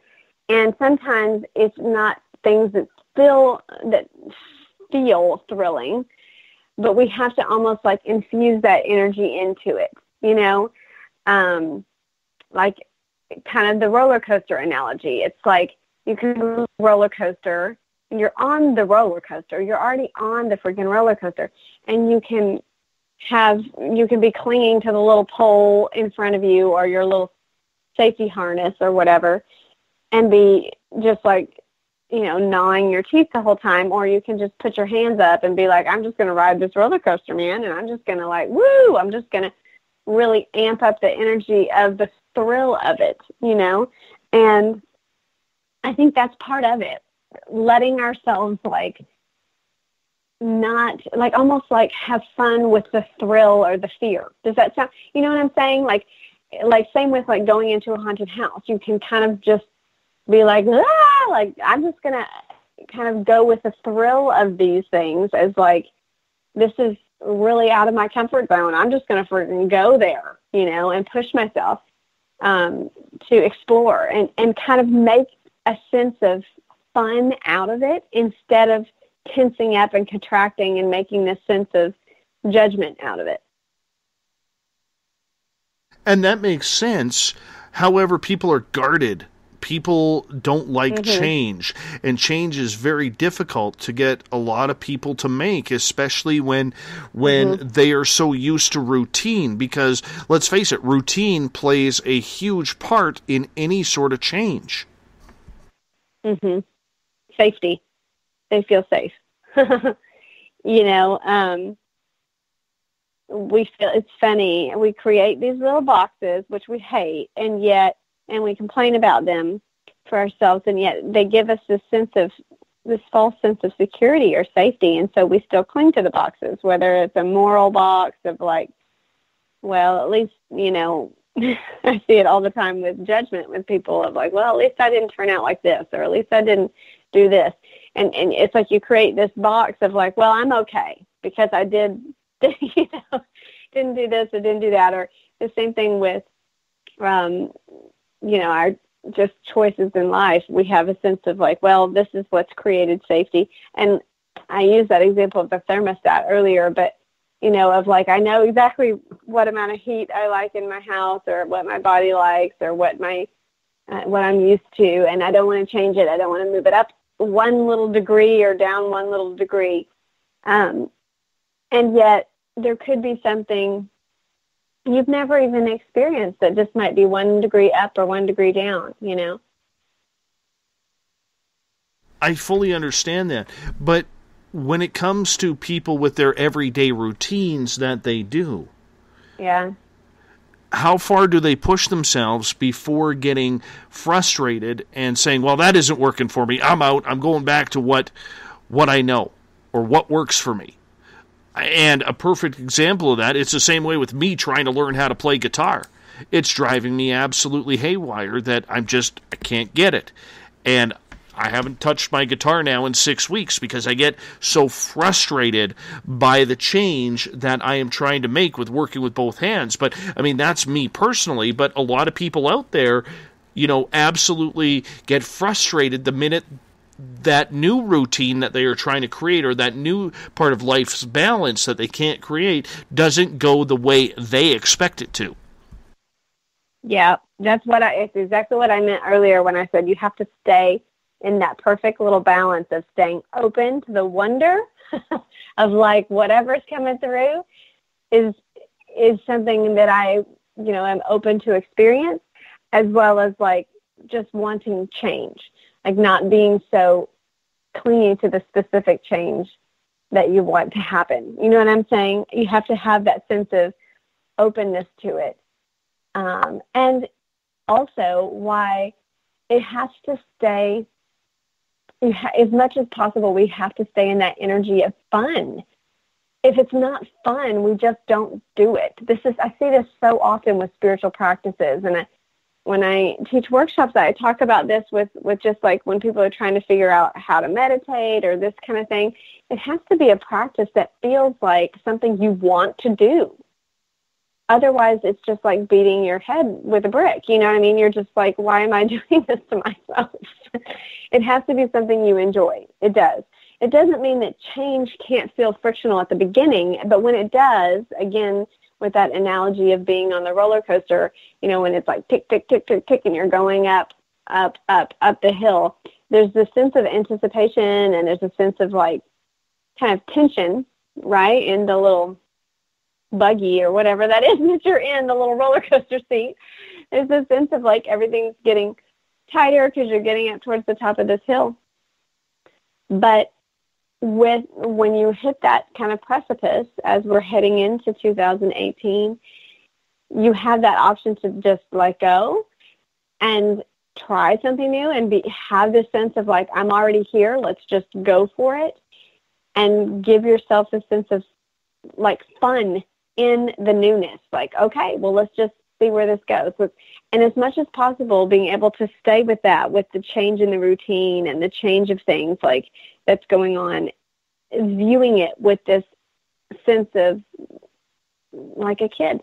and sometimes it's not things that feel that feel thrilling, but we have to almost like infuse that energy into it. You know, um, like kind of the roller coaster analogy. It's like you can roller coaster and you're on the roller coaster. You're already on the freaking roller coaster, and you can have you can be clinging to the little pole in front of you or your little safety harness or whatever and be just like you know gnawing your teeth the whole time or you can just put your hands up and be like i'm just going to ride this roller coaster man and i'm just going to like woo i'm just going to really amp up the energy of the thrill of it you know? And i think that's part of it. Letting ourselves like not like almost like have fun with the thrill or the fear. Does that sound you know what i'm saying? Like like same with like going into a haunted house. You can kind of just be like, ah, like I'm just gonna kind of go with the thrill of these things as like this is really out of my comfort zone. I'm just gonna freaking go there, you know, and push myself um, to explore and and kind of make a sense of fun out of it instead of tensing up and contracting and making this sense of judgment out of it. And that makes sense. However, people are guarded people don't like mm-hmm. change and change is very difficult to get a lot of people to make especially when when mm-hmm. they are so used to routine because let's face it routine plays a huge part in any sort of change mhm safety they feel safe you know um we feel it's funny we create these little boxes which we hate and yet and we complain about them for ourselves and yet they give us this sense of this false sense of security or safety and so we still cling to the boxes whether it's a moral box of like well at least you know i see it all the time with judgment with people of like well at least i didn't turn out like this or at least i didn't do this. And and it's like you create this box of like well i'm okay because i did you know didn't do this or didn't do that. Or the same thing with um you know, our just choices in life, we have a sense of like, well, this is what's created safety. And I used that example of the thermostat earlier, but you know, of like I know exactly what amount of heat I like in my house, or what my body likes, or what my uh, what I'm used to, and I don't want to change it. I don't want to move it up one little degree or down one little degree. Um, and yet, there could be something you've never even experienced that This might be one degree up or one degree down, you know? I fully understand that. But when it comes to people with their everyday routines that they do, yeah. How far do they push themselves before getting frustrated and saying, "Well, that isn't working for me. I'm out. I'm going back to what what I know or what works for me." And a perfect example of that, it's the same way with me trying to learn how to play guitar. It's driving me absolutely haywire that I'm just, I can't get it. And I haven't touched my guitar now in six weeks because I get so frustrated by the change that I am trying to make with working with both hands. But I mean, that's me personally, but a lot of people out there, you know, absolutely get frustrated the minute that new routine that they are trying to create or that new part of life's balance that they can't create doesn't go the way they expect it to. Yeah, that's what I it's exactly what I meant earlier when I said you have to stay in that perfect little balance of staying open to the wonder of like whatever's coming through is is something that I, you know, am open to experience as well as like just wanting change like not being so clingy to the specific change that you want to happen. You know what I'm saying? You have to have that sense of openness to it. Um, and also why it has to stay as much as possible we have to stay in that energy of fun if it's not fun we just don't do it this is i see this so often with spiritual practices and I, when i teach workshops i talk about this with with just like when people are trying to figure out how to meditate or this kind of thing it has to be a practice that feels like something you want to do. Otherwise it's just like beating your head with a brick you know what i mean? You're just like why am i doing this to myself? It has to be something you enjoy. It does. It doesn't mean that change can't feel frictional at the beginning but when it does again with that analogy of being on the roller coaster you know when it's like tick tick tick tick tick and you're going up up up up the hill there's this sense of anticipation and there's a sense of like kind of tension right in the little buggy or whatever that is that you're in, the little roller coaster seat. There's a sense of like everything's getting tighter because you're getting up towards the top of this hill. But with when you hit that kind of precipice as we're heading into 2018, you have that option to just let go and try something new and be have this sense of like I'm already here, let's just go for it and give yourself a sense of like fun in the newness. Like, okay, well, let's just see where this goes. And as much as possible, being able to stay with that, with the change in the routine and the change of things like that's going on, viewing it with this sense of like a kid.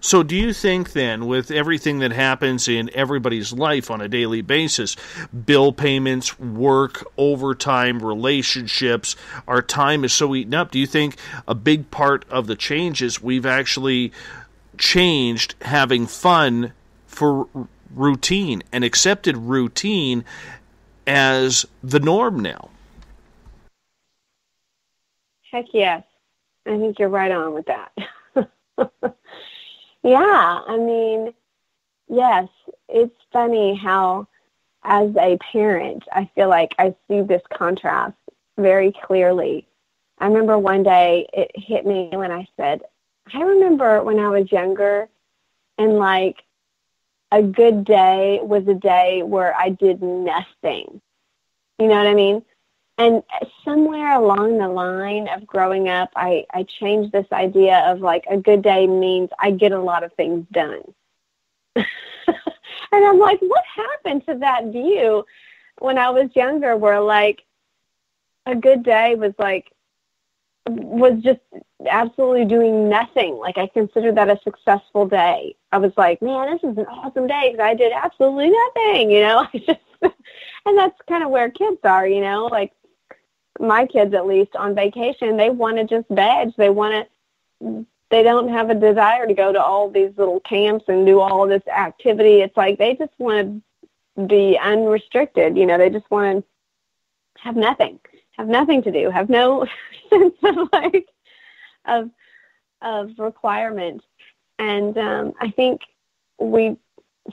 So, do you think then, with everything that happens in everybody's life on a daily basis bill payments, work, overtime, relationships our time is so eaten up do you think a big part of the changes we've actually changed having fun for routine and accepted routine as the norm now? Heck yes. I think you're right on with that. Yeah, I mean, yes, it's funny how, as a parent, I feel like I see this contrast very clearly. I remember one day it hit me when I said, I remember when I was younger and like a good day was a day where I did nothing. You know what I mean? and somewhere along the line of growing up i i changed this idea of like a good day means i get a lot of things done and i'm like what happened to that view when i was younger where like a good day was like was just absolutely doing nothing like i considered that a successful day i was like man this is an awesome day because i did absolutely nothing you know i just and that's kind of where kids are you know like my kids at least on vacation, they want to just veg. They want to, they don't have a desire to go to all these little camps and do all this activity. It's like they just want to be unrestricted. You know, they just want to have nothing, have nothing to do, have no sense of like, of, of requirement. And um, I think we,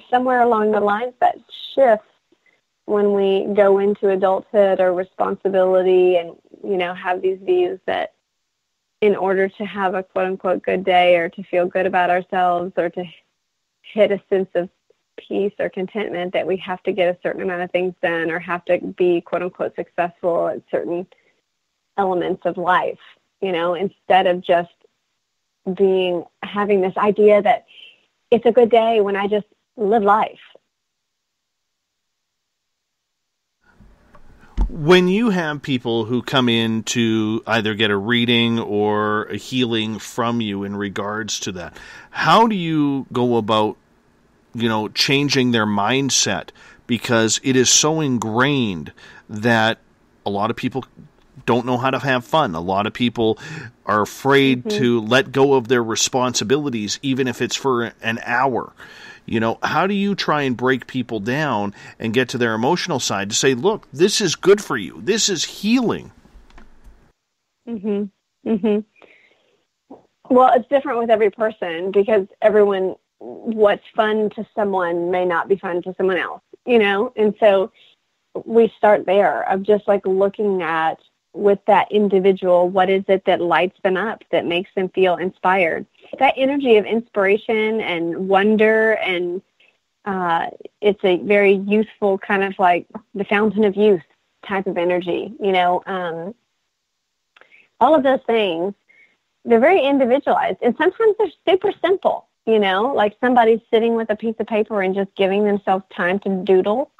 somewhere along the lines, that shifts when we go into adulthood or responsibility and you know have these views that in order to have a quote unquote good day or to feel good about ourselves or to hit a sense of peace or contentment that we have to get a certain amount of things done or have to be quote unquote successful at certain elements of life you know instead of just being having this idea that it's a good day when i just live life. When you have people who come in to either get a reading or a healing from you in regards to that, how do you go about, you know, changing their mindset? Because it is so ingrained that a lot of people don't know how to have fun. A lot of people are afraid mm-hmm. to let go of their responsibilities, even if it's for an hour. You know, how do you try and break people down and get to their emotional side to say, look, this is good for you. This is healing. Mhm. Mhm. Well, it's different with every person because everyone what's fun to someone may not be fun to someone else, you know? And so we start there of just like looking at with that individual what is it that lights them up that makes them feel inspired? That energy of inspiration and wonder and uh, it's a very youthful kind of like the fountain of youth type of energy you know? Um, all of those things they're very individualized and sometimes they're super simple you know like somebody's sitting with a piece of paper and just giving themselves time to doodle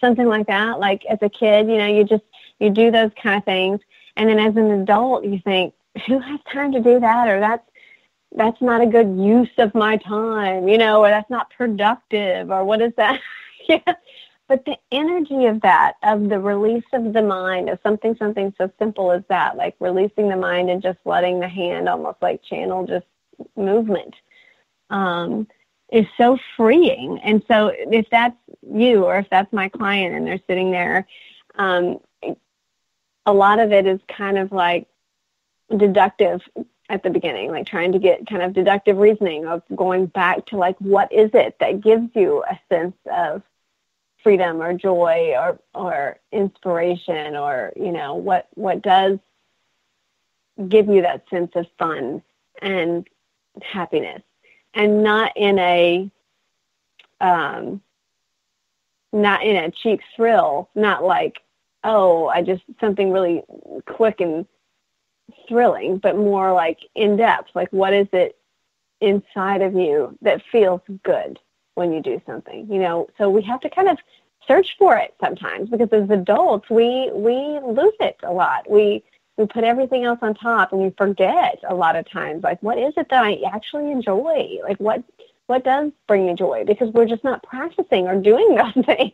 something like that. Like as a kid you know you just you do those kind of things. And then as an adult you think who has time to do that? Or that's that's not a good use of my time you know or that's not productive or what is that? Yeah. But the energy of that of the release of the mind of something something so simple as that like releasing the mind and just letting the hand almost like channel just movement um, is so freeing. And so if that's you or if that's my client and they're sitting there um, a lot of it is kind of like deductive at the beginning, like trying to get kind of deductive reasoning of going back to like what is it that gives you a sense of freedom or joy or or inspiration or you know what what does give you that sense of fun and happiness and not in a um not in a cheap thrill not like oh, I just something really quick and thrilling, but more like in depth. Like, what is it inside of you that feels good when you do something? You know, so we have to kind of search for it sometimes because as adults, we we lose it a lot. We we put everything else on top and we forget a lot of times like what is it that I actually enjoy? Like what what does bring me joy? Because we're just not practicing or doing those things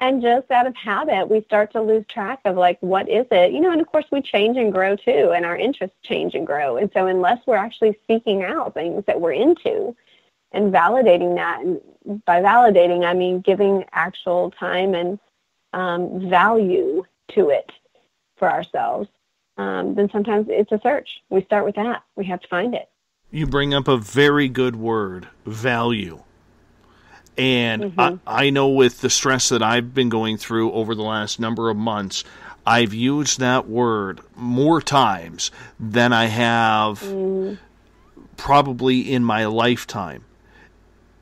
and just out of habit we start to lose track of like what is it you know and of course we change and grow too and our interests change and grow and so unless we're actually seeking out things that we're into and validating that and by validating i mean giving actual time and um, value to it for ourselves um, then sometimes it's a search we start with that we have to find it you bring up a very good word value and mm-hmm. I, I know with the stress that I've been going through over the last number of months, I've used that word more times than I have mm. probably in my lifetime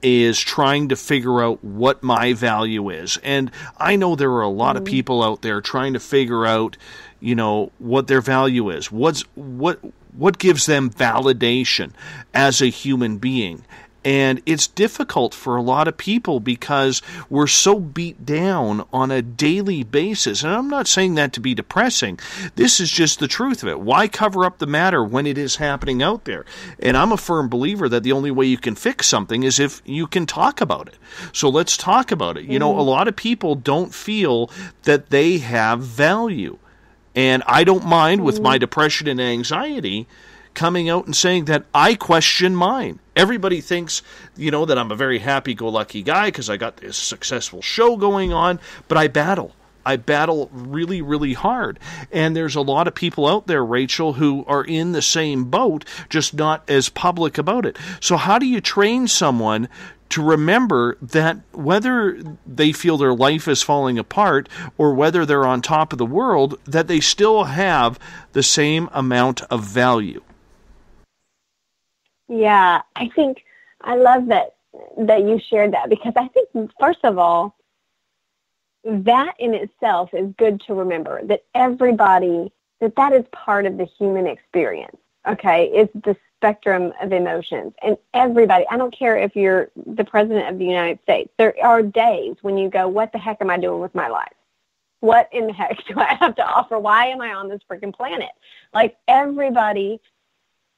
is trying to figure out what my value is. And I know there are a lot mm. of people out there trying to figure out, you know, what their value is. What's what what gives them validation as a human being. And it's difficult for a lot of people because we're so beat down on a daily basis. And I'm not saying that to be depressing. This is just the truth of it. Why cover up the matter when it is happening out there? And I'm a firm believer that the only way you can fix something is if you can talk about it. So let's talk about it. You know, a mm-hmm. lot of people don't feel that they have value. And I don't mind with my mm-hmm. depression and anxiety coming out and saying that I question mine. Everybody thinks, you know, that I'm a very happy go lucky guy because I got this successful show going on, but I battle. I battle really, really hard. And there's a lot of people out there, Rachel, who are in the same boat, just not as public about it. So, how do you train someone to remember that whether they feel their life is falling apart or whether they're on top of the world, that they still have the same amount of value? Yeah, I think I love that that you shared that because I think first of all that in itself is good to remember that everybody that that is part of the human experience. Okay, it's the spectrum of emotions and everybody i don't care if you're the president of the united states there are days when you go what the heck am i doing with my life what in the heck do i have to offer why am i on this freaking planet like everybody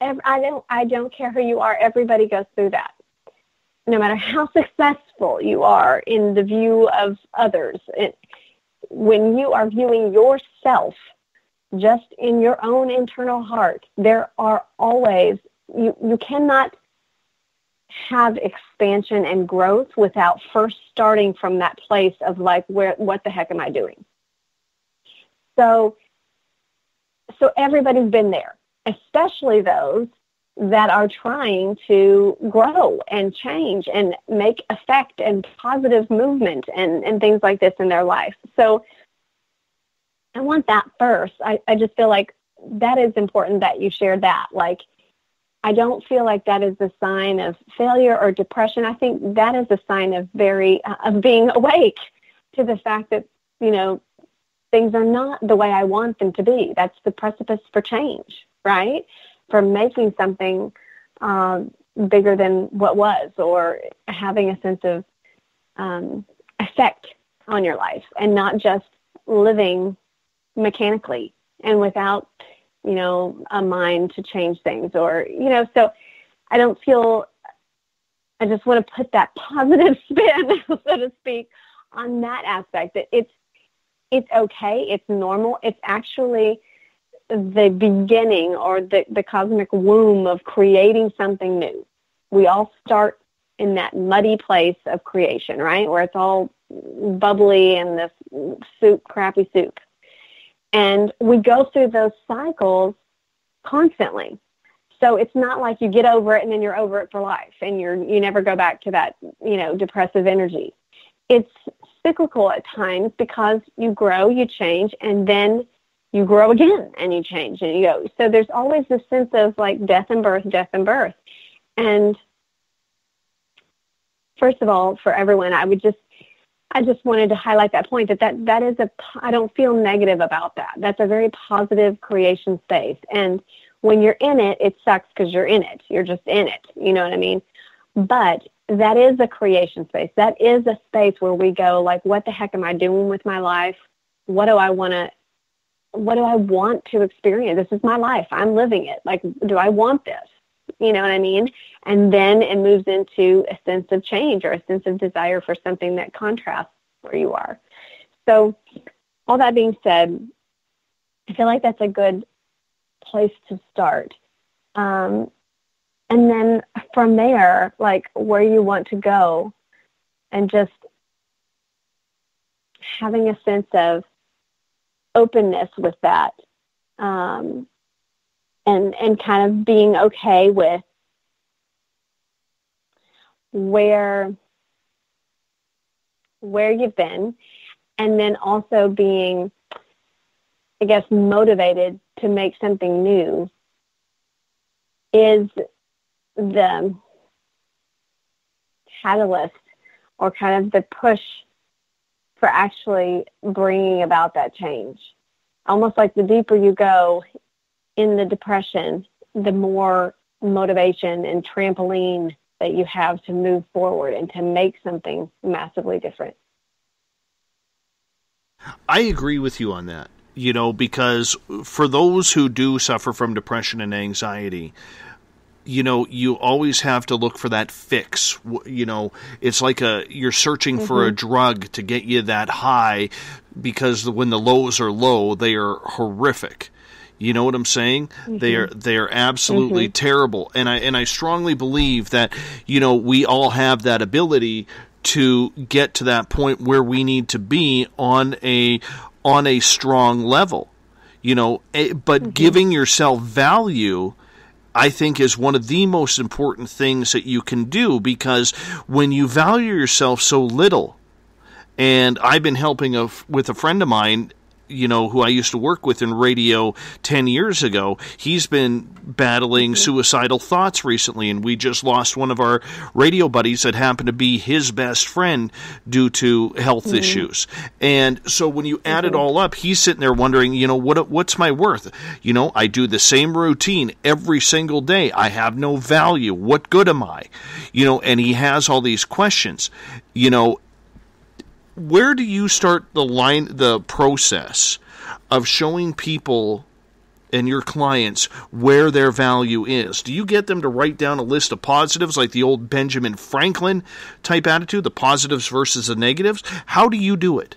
I don't I don't care who you are. Everybody goes through that. No matter how successful you are in the view of others, it, when you are viewing yourself just in your own internal heart, there are always you you cannot have expansion and growth without first starting from that place of like where what the heck am I doing? So so everybody's been there especially those that are trying to grow and change and make effect and positive movement and, and things like this in their life. So I want that first. I, I just feel like that is important that you shared that. Like, I don't feel like that is a sign of failure or depression. I think that is a sign of very uh, of being awake to the fact that you know things are not the way I want them to be. That's the precipice for change, right? For making something um, bigger than what was, or having a sense of um, effect on your life, and not just living mechanically and without you know a mind to change things or you know so i don't feel i just want to put that positive spin so to speak on that aspect that it's it's okay it's normal it's actually the beginning or the, the cosmic womb of creating something new. We all start in that muddy place of creation right where it's all bubbly and this soup crappy soup and we go through those cycles constantly. So it's not like you get over it and then you're over it for life and you're you never go back to that, you know, depressive energy. It's cyclical at times because you grow, you change, and then you grow again and you change and you go. So there's always this sense of like death and birth, death and birth. And first of all, for everyone, I would just I just wanted to highlight that point that that, that is a, I don't feel negative about that. That's a very positive creation space. And when you're in it, it sucks because you're in it. You're just in it. You know what I mean? But that is a creation space. That is a space where we go like, what the heck am I doing with my life? What do I want to, what do I want to experience? This is my life. I'm living it. Like, do I want this? You know what I mean? And then it moves into a sense of change or a sense of desire for something that contrasts where you are. So, all that being said, I feel like that's a good place to start. Um, and then from there, like where you want to go, and just having a sense of openness with that um, and and kind of being okay with where where you've been and then also being i guess motivated to make something new is the catalyst or kind of the push for actually bringing about that change. Almost like the deeper you go in the depression, the more motivation and trampoline that you have to move forward and to make something massively different. I agree with you on that. You know, because for those who do suffer from depression and anxiety, you know you always have to look for that fix you know it's like a you're searching mm-hmm. for a mm-hmm. drug to get you that high because when the lows are low they are horrific you know what I'm saying? Mm-hmm. They are they are absolutely mm-hmm. terrible, and I and I strongly believe that you know we all have that ability to get to that point where we need to be on a on a strong level. You know, eh, but mm-hmm. giving yourself value. I think is one of the most important things that you can do because when you value yourself so little, and I've been helping a, with a friend of mine you know, who I used to work with in radio 10 years ago, he's been battling suicidal thoughts recently. And we just lost one of our radio buddies that happened to be his best friend due to health mm-hmm. issues. And so when you add mm-hmm. it all up, he's sitting there wondering, you know, what what's my worth? You know, I do the same routine every single day. I have no value. What good am I? You know, and he has all these questions. You know, where do you start the line the process of showing people and your clients where their value is? Do you get them to write down a list of positives like the old Benjamin Franklin type attitude, the positives versus the negatives? How do you do it?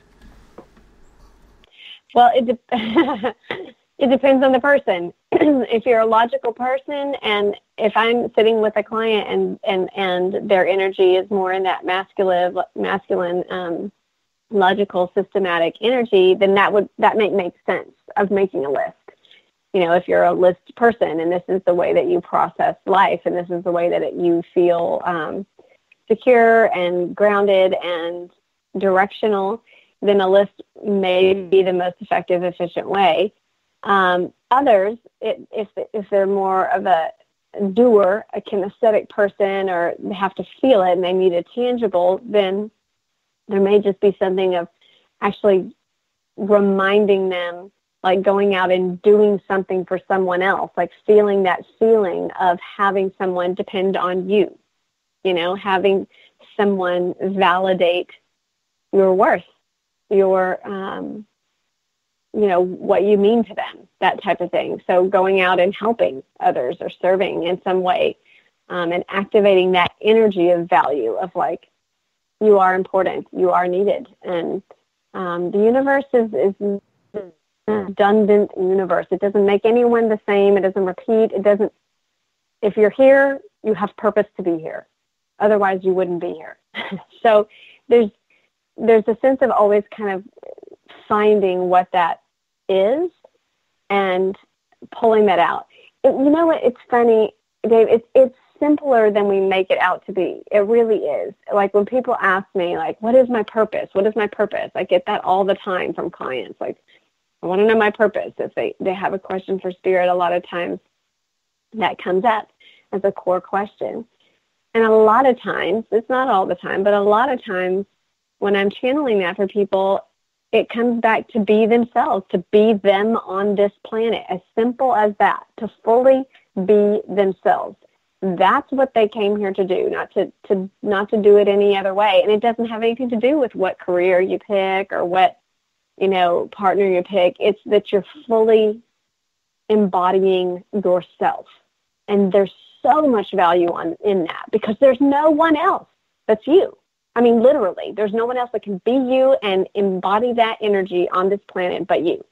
Well, it de- it depends on the person. if you're a logical person and if I'm sitting with a client and and and their energy is more in that masculine masculine um logical, systematic energy, then that would that may make sense of making a list. You know, if you're a list person and this is the way that you process life and this is the way that it, you feel um, secure and grounded and directional, then a list may be the most effective, efficient way. Um, others, it, if if they're more of a doer, a kinesthetic person, or they have to feel it and they need a tangible, then there may just be something of actually reminding them, like going out and doing something for someone else, like feeling that feeling of having someone depend on you, you know, having someone validate your worth, your, um, you know, what you mean to them, that type of thing. So going out and helping others or serving in some way um, and activating that energy of value of like, you are important, you are needed. And um, the universe is, is redundant universe. It doesn't make anyone the same. It doesn't repeat. It doesn't, if you're here, you have purpose to be here. Otherwise, you wouldn't be here. so there's, there's a sense of always kind of finding what that is and pulling that out. It, you know what? It's funny, Dave. It's it's simpler than we make it out to be. It really is. Like when people ask me, like, "What is my purpose? What is my purpose?" I get that all the time from clients. Like, I want to know my purpose. If they they have a question for spirit, a lot of times that comes up as a core question. And a lot of times, it's not all the time, but a lot of times when I'm channeling that for people, it comes back to be themselves, to be them on this planet, as simple as that, to fully be themselves. That's what they came here to do, not to, to not to do it any other way. And it doesn't have anything to do with what career you pick or what, you know, partner you pick. It's that you're fully embodying yourself. And there's so much value on in that because there's no one else that's you. I mean, literally, there's no one else that can be you and embody that energy on this planet but you,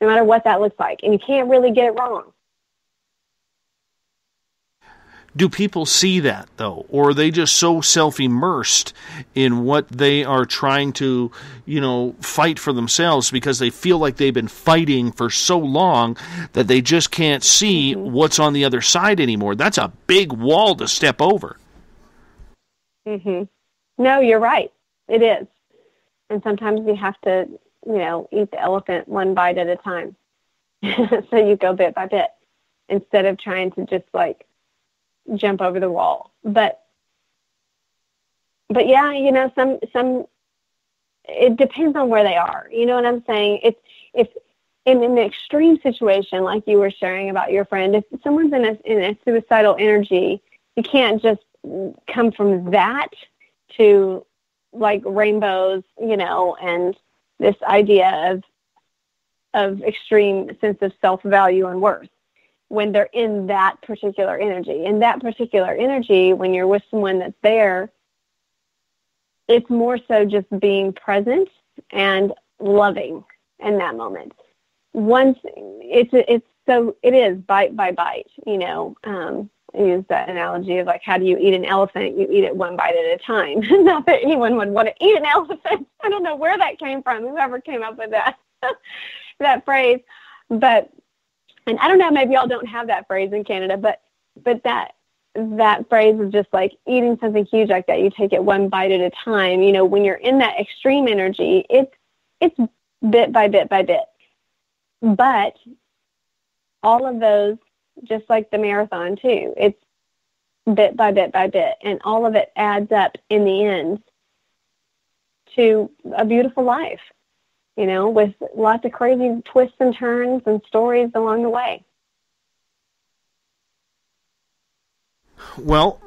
no matter what that looks like. And you can't really get it wrong. Do people see that though, or are they just so self-immersed in what they are trying to, you know, fight for themselves because they feel like they've been fighting for so long that they just can't see mm-hmm. what's on the other side anymore? That's a big wall to step over. Mhm. No, you're right. It is. And sometimes you have to, you know, eat the elephant one bite at a time. so you go bit by bit instead of trying to just like jump over the wall. But but yeah, you know, some some it depends on where they are. You know what I'm saying? It's if in an extreme situation like you were sharing about your friend, if someone's in a in a suicidal energy, you can't just come from that to like rainbows, you know, and this idea of of extreme sense of self value and worth when they're in that particular energy. In that particular energy, when you're with someone that's there, it's more so just being present and loving in that moment. Once it's it's so it is bite by bite, you know. Um, I use that analogy of like how do you eat an elephant you eat it one bite at a time not that anyone would want to eat an elephant i don't know where that came from whoever came up with that that phrase but and i don't know maybe y'all don't have that phrase in canada but but that that phrase of just like eating something huge like that you take it one bite at a time you know when you're in that extreme energy it's it's bit by bit by bit but all of those just like the marathon too. It's bit by bit by bit, and all of it adds up in the end to a beautiful life, you know, with lots of crazy twists and turns and stories along the way. Well,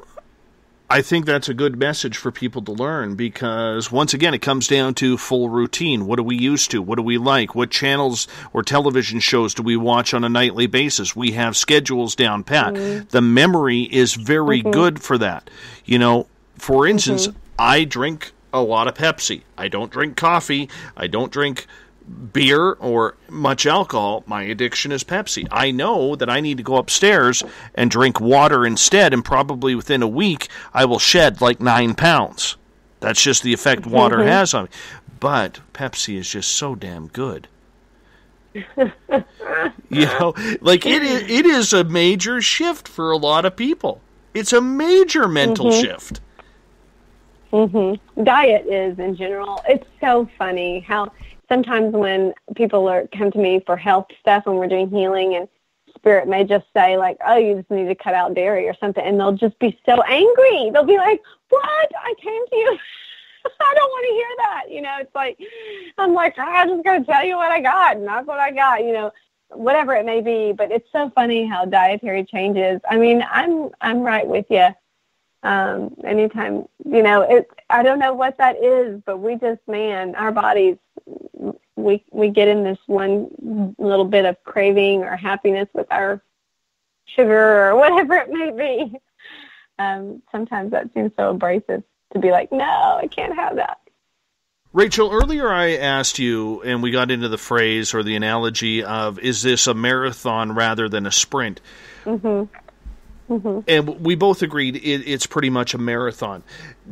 I think that's a good message for people to learn because once again, it comes down to full routine. What are we used to? What do we like? What channels or television shows do we watch on a nightly basis? We have schedules down pat. Mm-hmm. The memory is very mm-hmm. good for that. You know, for instance, mm-hmm. I drink a lot of Pepsi. I don't drink coffee. I don't drink beer or much alcohol, my addiction is Pepsi. I know that I need to go upstairs and drink water instead, and probably within a week, I will shed like nine pounds. That's just the effect water mm-hmm. has on me. But Pepsi is just so damn good. you know, like it is, it is a major shift for a lot of people. It's a major mental mm-hmm. shift. Mm-hmm. Diet is in general. It's so funny how sometimes when people are come to me for health stuff and we're doing healing and spirit may just say like, "Oh, you just need to cut out dairy or something," and they'll just be so angry. They'll be like, "What? I came to you." I don't want to hear that. You know, it's like I'm like, oh, I'm just gonna tell you what I got, and that's what I got. You know, whatever it may be. But it's so funny how dietary changes. I mean, I'm I'm right with you. Um, anytime, you know, it. I don't know what that is, but we just, man, our bodies, we we get in this one little bit of craving or happiness with our sugar or whatever it may be. Um, sometimes that seems so abrasive to be like, no, I can't have that. Rachel, earlier I asked you, and we got into the phrase or the analogy of, is this a marathon rather than a sprint? Mm-hmm. Mm-hmm. And we both agreed it, it's pretty much a marathon.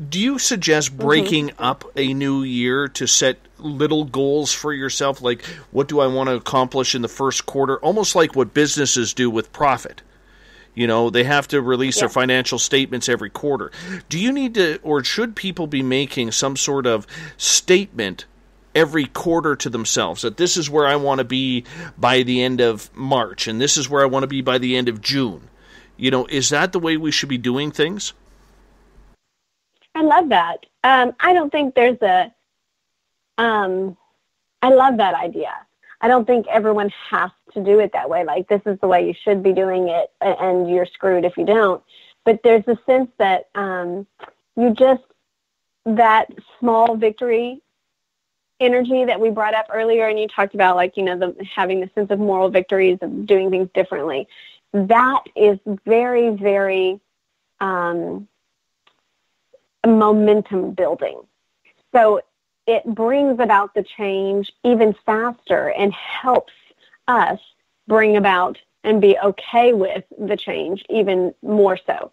Do you suggest Mm-hmm. breaking up a new year to set little goals for yourself? Like, what do I want to accomplish in the first quarter? Almost like what businesses do with profit. You know, they have to release their financial statements every quarter. Do you need to, or should people be making some sort of statement every quarter to themselves that this is where I want to be by the end of March and this is where I want to be by the end of June? You know, is that the way we should be doing things? I love that. Um, I don't think there's a. Um, I love that idea. I don't think everyone has to do it that way. Like this is the way you should be doing it, and you're screwed if you don't. But there's a sense that um, you just that small victory energy that we brought up earlier, and you talked about like you know the having the sense of moral victories of doing things differently. That is very very um, momentum building. So it brings about the change even faster and helps us bring about and be okay with the change even more so.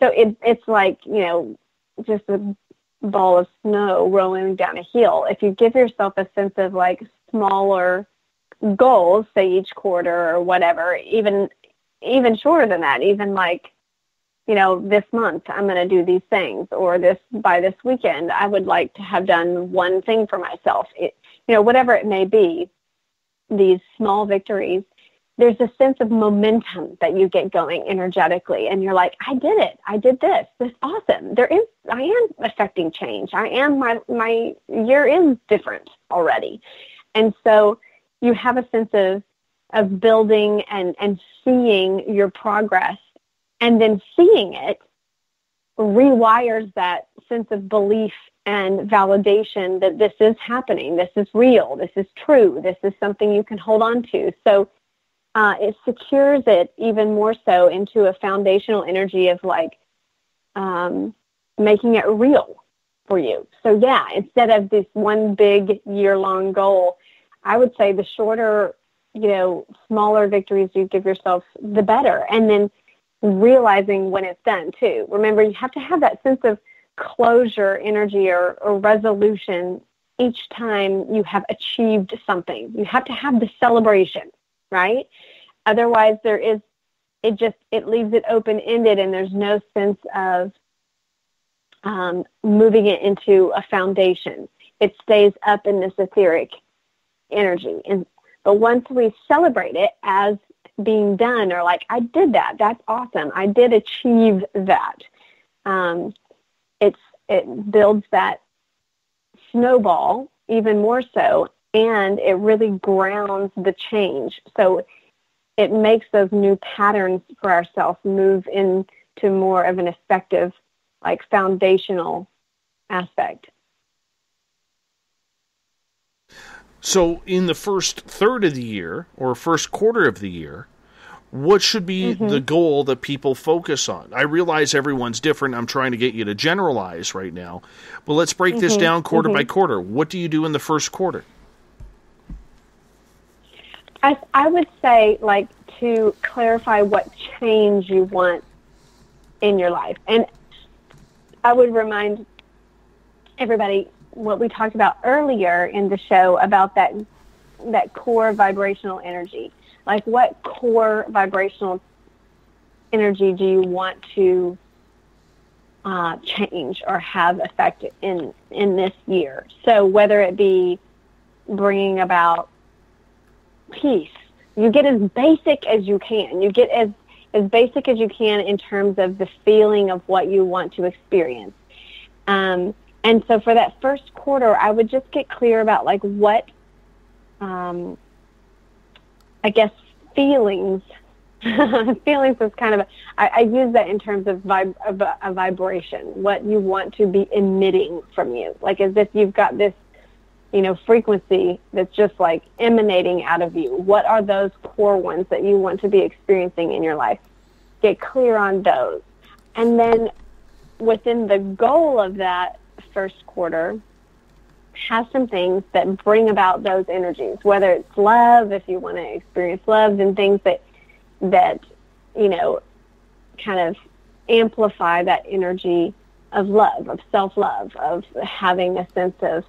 So it, it's like, you know, just a ball of snow rolling down a hill. If you give yourself a sense of like smaller goals, say each quarter or whatever, even even shorter than that, even like you know, this month I'm going to do these things, or this by this weekend I would like to have done one thing for myself. It, you know, whatever it may be, these small victories. There's a sense of momentum that you get going energetically, and you're like, I did it. I did this. This is awesome. There is. I am affecting change. I am. My my year is different already, and so you have a sense of of building and and seeing your progress and then seeing it rewires that sense of belief and validation that this is happening, this is real, this is true, this is something you can hold on to. So uh, it secures it even more so into a foundational energy of like um, making it real for you. So yeah, instead of this one big year-long goal, I would say the shorter, you know, smaller victories you give yourself, the better. And then realizing when it's done too. Remember, you have to have that sense of closure energy or, or resolution each time you have achieved something. You have to have the celebration, right? Otherwise, there is, it just, it leaves it open ended and there's no sense of um, moving it into a foundation. It stays up in this etheric energy. And but once we celebrate it as being done or like i did that. That's awesome. I did achieve that um, it's it builds that snowball even more so and it really grounds the change. So it makes those new patterns for ourselves move into more of an effective like foundational aspect So, in the first third of the year or first quarter of the year, what should be Mhm. the goal that people focus on? I realize everyone's different. I'm trying to get you to generalize right now, but let's break this Mhm, down quarter by mhm. quarter. What do you do in the first quarter? I, I would say, like, to clarify what change you want in your life. And I would remind everybody what we talked about earlier in the show about that that core vibrational energy. Like, what core vibrational energy do you want to uh, change or have effect in in this year. So whether it be bringing about peace, you get as basic as you can. You get as as basic as you can in terms of the feeling of what you want to experience. Um, and so for that first quarter, I would just get clear about like what, um, I guess, feelings. feelings is kind of a, I, I use that in terms of, vib, of a, a vibration, what you want to be emitting from you, like as if you've got this you know, frequency that's just like emanating out of you. What are those core ones that you want to be experiencing in your life? Get clear on those. And then within the goal of that first quarter, have some things that bring about those energies, whether it's love, if you want to experience love, and things that, that, you know, kind of amplify that energy of love, of self-love, of having a sense of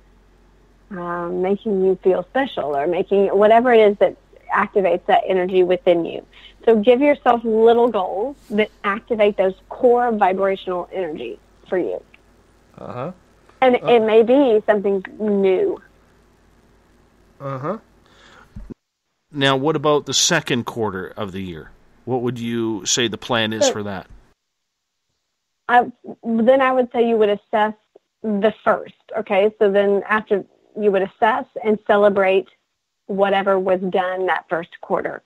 um, making you feel special or making whatever it is that activates that energy within you. So give yourself little goals that activate those core vibrational energy for you. Uh huh. And uh-huh. it may be something new. Uh huh. Now, what about the second quarter of the year? What would you say the plan is so, for that? I, then I would say you would assess the first. Okay, so then after you would assess and celebrate whatever was done that first quarter.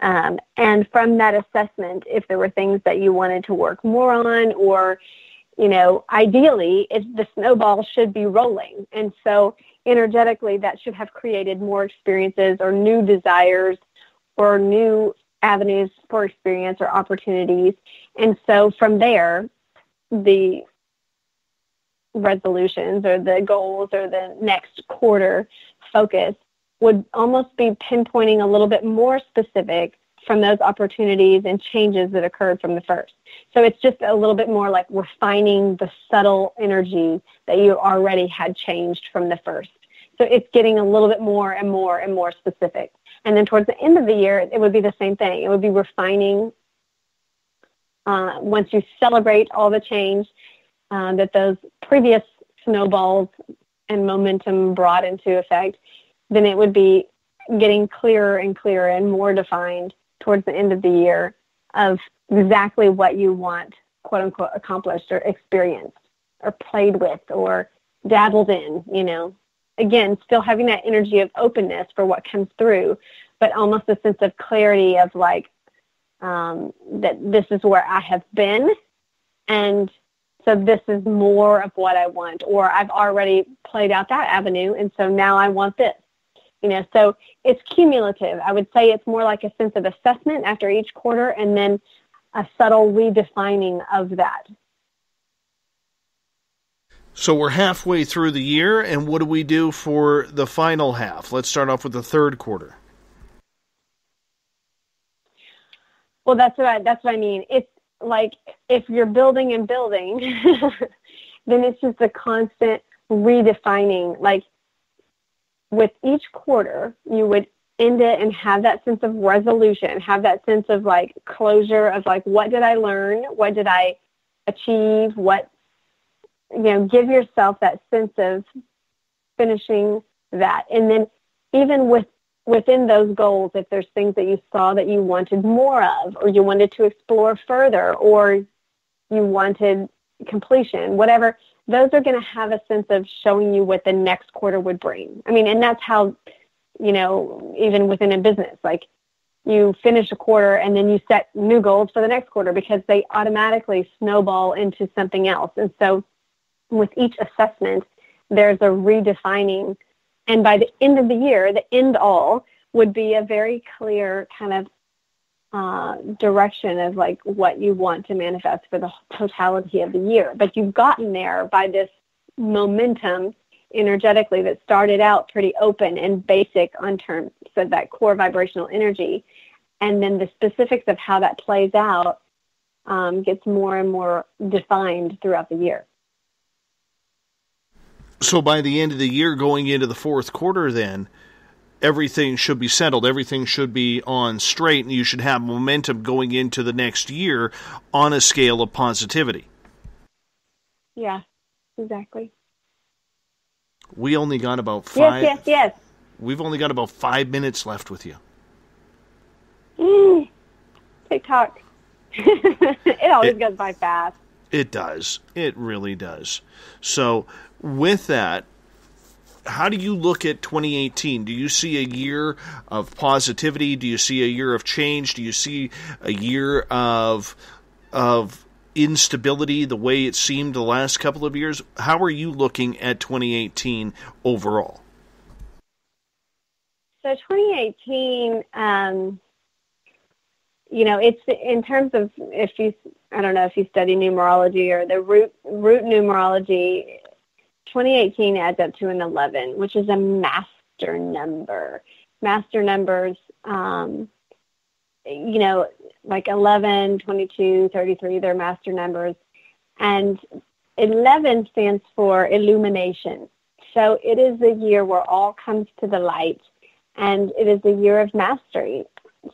Um, and from that assessment, if there were things that you wanted to work more on, or, you know, ideally, if the snowball should be rolling. And so energetically, that should have created more experiences or new desires or new avenues for experience or opportunities. And so from there, the resolutions or the goals or the next quarter focus would almost be pinpointing a little bit more specific from those opportunities and changes that occurred from the first. So it's just a little bit more like refining the subtle energy that you already had changed from the first. So it's getting a little bit more and more and more specific. And then towards the end of the year, it would be the same thing. It would be refining. Uh, once you celebrate all the change, uh, that those previous snowballs and momentum brought into effect, then it would be getting clearer and clearer and more defined towards the end of the year of exactly what you want, quote unquote, accomplished or experienced or played with or dabbled in, you know. Again, still having that energy of openness for what comes through, but almost a sense of clarity of like, um, that this is where I have been and so this is more of what I want, or I've already played out that avenue, and so now I want this. You know, so it's cumulative. I would say it's more like a sense of assessment after each quarter, and then a subtle redefining of that. So we're halfway through the year, and what do we do for the final half? Let's start off with the third quarter. Well, that's what I, that's what I mean. It's like if you're building and building, then it's just a constant redefining. Like with each quarter, you would end it and have that sense of resolution, have that sense of like closure of like, what did I learn? What did I achieve? What, you know, give yourself that sense of finishing that. And then even with within those goals, if there's things that you saw that you wanted more of, or you wanted to explore further, or you wanted completion, whatever, those are going to have a sense of showing you what the next quarter would bring. I mean, and that's how, you know, even within a business, like you finish a quarter and then you set new goals for the next quarter because they automatically snowball into something else. And so with each assessment, there's a redefining and by the end of the year, the end all would be a very clear kind of uh, direction of like what you want to manifest for the totality of the year. But you've gotten there by this momentum energetically that started out pretty open and basic on terms of that core vibrational energy. And then the specifics of how that plays out um, gets more and more defined throughout the year. So by the end of the year, going into the fourth quarter, then everything should be settled. Everything should be on straight, and you should have momentum going into the next year on a scale of positivity. Yeah, exactly. We only got about five. Yes, yes, yes. We've only got about five minutes left with you. Mm, TikTok. it always It- goes by fast. It does. It really does. So, with that, how do you look at 2018? Do you see a year of positivity? Do you see a year of change? Do you see a year of of instability the way it seemed the last couple of years? How are you looking at 2018 overall? So 2018, um, you know, it's in terms of if you, I don't know if you study numerology or the root root numerology. 2018 adds up to an 11, which is a master number. Master numbers, um, you know, like 11, 22, 33, they're master numbers. And 11 stands for illumination. So it is a year where all comes to the light and it is a year of mastery.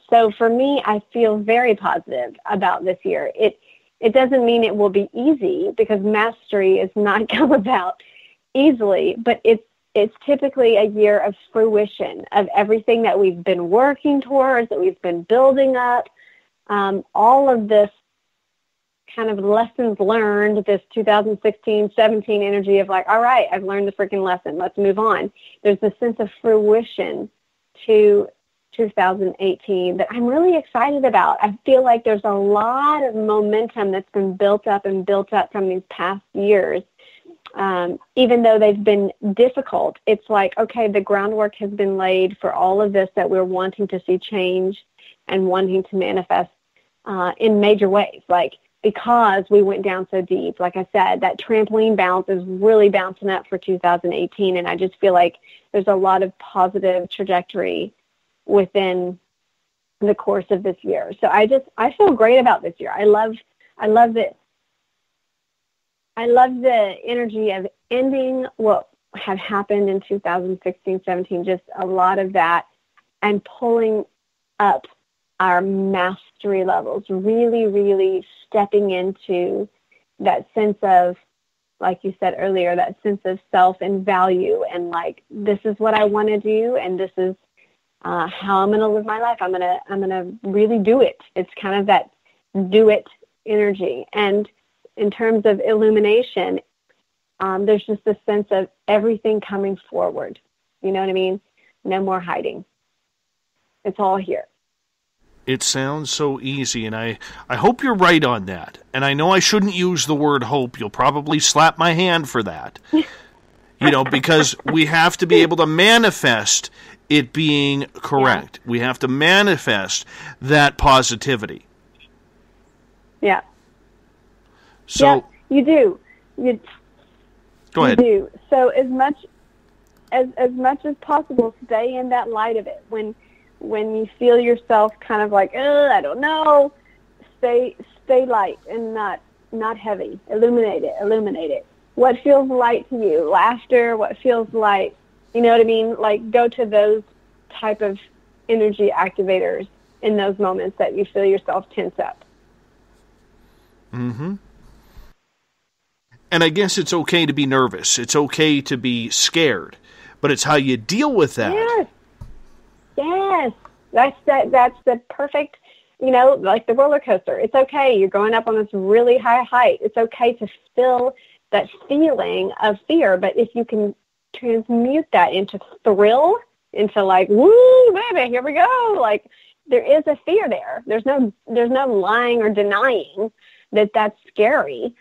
So for me, I feel very positive about this year. It it doesn't mean it will be easy because mastery is not come about easily, but it's it's typically a year of fruition of everything that we've been working towards, that we've been building up. Um, all of this kind of lessons learned, this 2016, 17 energy of like, all right, I've learned the freaking lesson. Let's move on. There's this sense of fruition to 2018 that I'm really excited about. I feel like there's a lot of momentum that's been built up and built up from these past years. Um, even though they've been difficult, it's like, okay, the groundwork has been laid for all of this that we're wanting to see change and wanting to manifest uh, in major ways. Like, because we went down so deep, like I said, that trampoline bounce is really bouncing up for 2018. And I just feel like there's a lot of positive trajectory within the course of this year. So I just I feel great about this year. I love I love it. I love the energy of ending what had happened in 2016, 17, just a lot of that and pulling up our mastery levels, really, really stepping into that sense of, like you said earlier, that sense of self and value and like, this is what I want to do and this is uh, how I'm going to live my life. I'm going to, I'm going to really do it. It's kind of that do it energy. And in terms of illumination, um, there's just a sense of everything coming forward. You know what I mean? No more hiding. It's all here. It sounds so easy, and I, I hope you're right on that. And I know I shouldn't use the word hope. You'll probably slap my hand for that. you know, because we have to be able to manifest it being correct. We have to manifest that positivity. Yeah. So yeah, you do. You, go ahead. You do. So as much as as much as possible, stay in that light of it. When when you feel yourself kind of like, Ugh, I don't know, stay stay light and not not heavy. Illuminate it. Illuminate it. What feels light to you? Laughter. What feels light? You know what I mean? Like go to those type of energy activators in those moments that you feel yourself tense up. Mm-hmm. And I guess it's okay to be nervous. It's okay to be scared, but it's how you deal with that. Yes. Yes. That's that that's the perfect you know, like the roller coaster. It's okay. You're going up on this really high height. It's okay to feel that feeling of fear, but if you can transmute that into thrill, into like, woo, baby, here we go. Like there is a fear there. There's no there's no lying or denying that that's scary.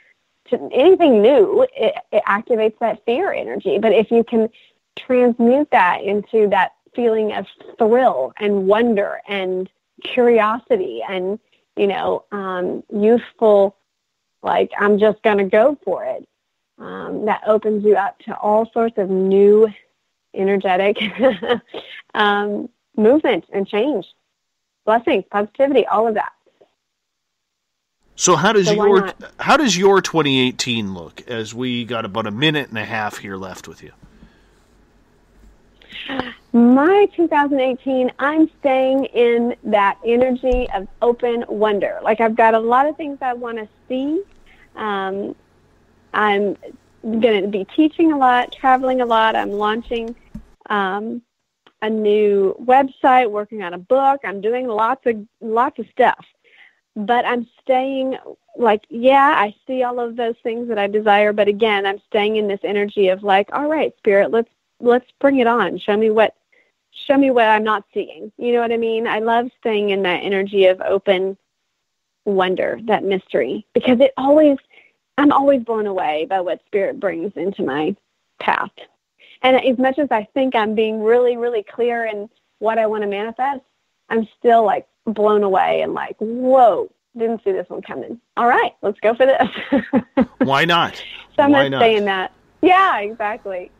To anything new, it, it activates that fear energy. But if you can transmute that into that feeling of thrill and wonder and curiosity and you know um, youthful, like I'm just going to go for it. Um, that opens you up to all sorts of new, energetic um, movement and change, blessings, positivity, all of that. So how does So your how does your 2018 look as we got about a minute and a half here left with you? My 2018, I'm staying in that energy of open wonder. Like I've got a lot of things I want to see. Um, I'm going to be teaching a lot, traveling a lot. I'm launching um, a new website, working on a book. I'm doing lots of lots of stuff. But I'm staying like, yeah, I see all of those things that I desire, but again, I'm staying in this energy of like, all right, spirit, let's let's bring it on. Show me what show me what I'm not seeing. You know what I mean? I love staying in that energy of open wonder, that mystery, because it always I'm always blown away by what spirit brings into my path. And as much as I think I'm being really, really clear in what I want to manifest, I'm still like blown away and like, whoa, didn't see this one coming. All right, let's go for this. Why not? so I'm Why not? stay in that. Yeah, exactly.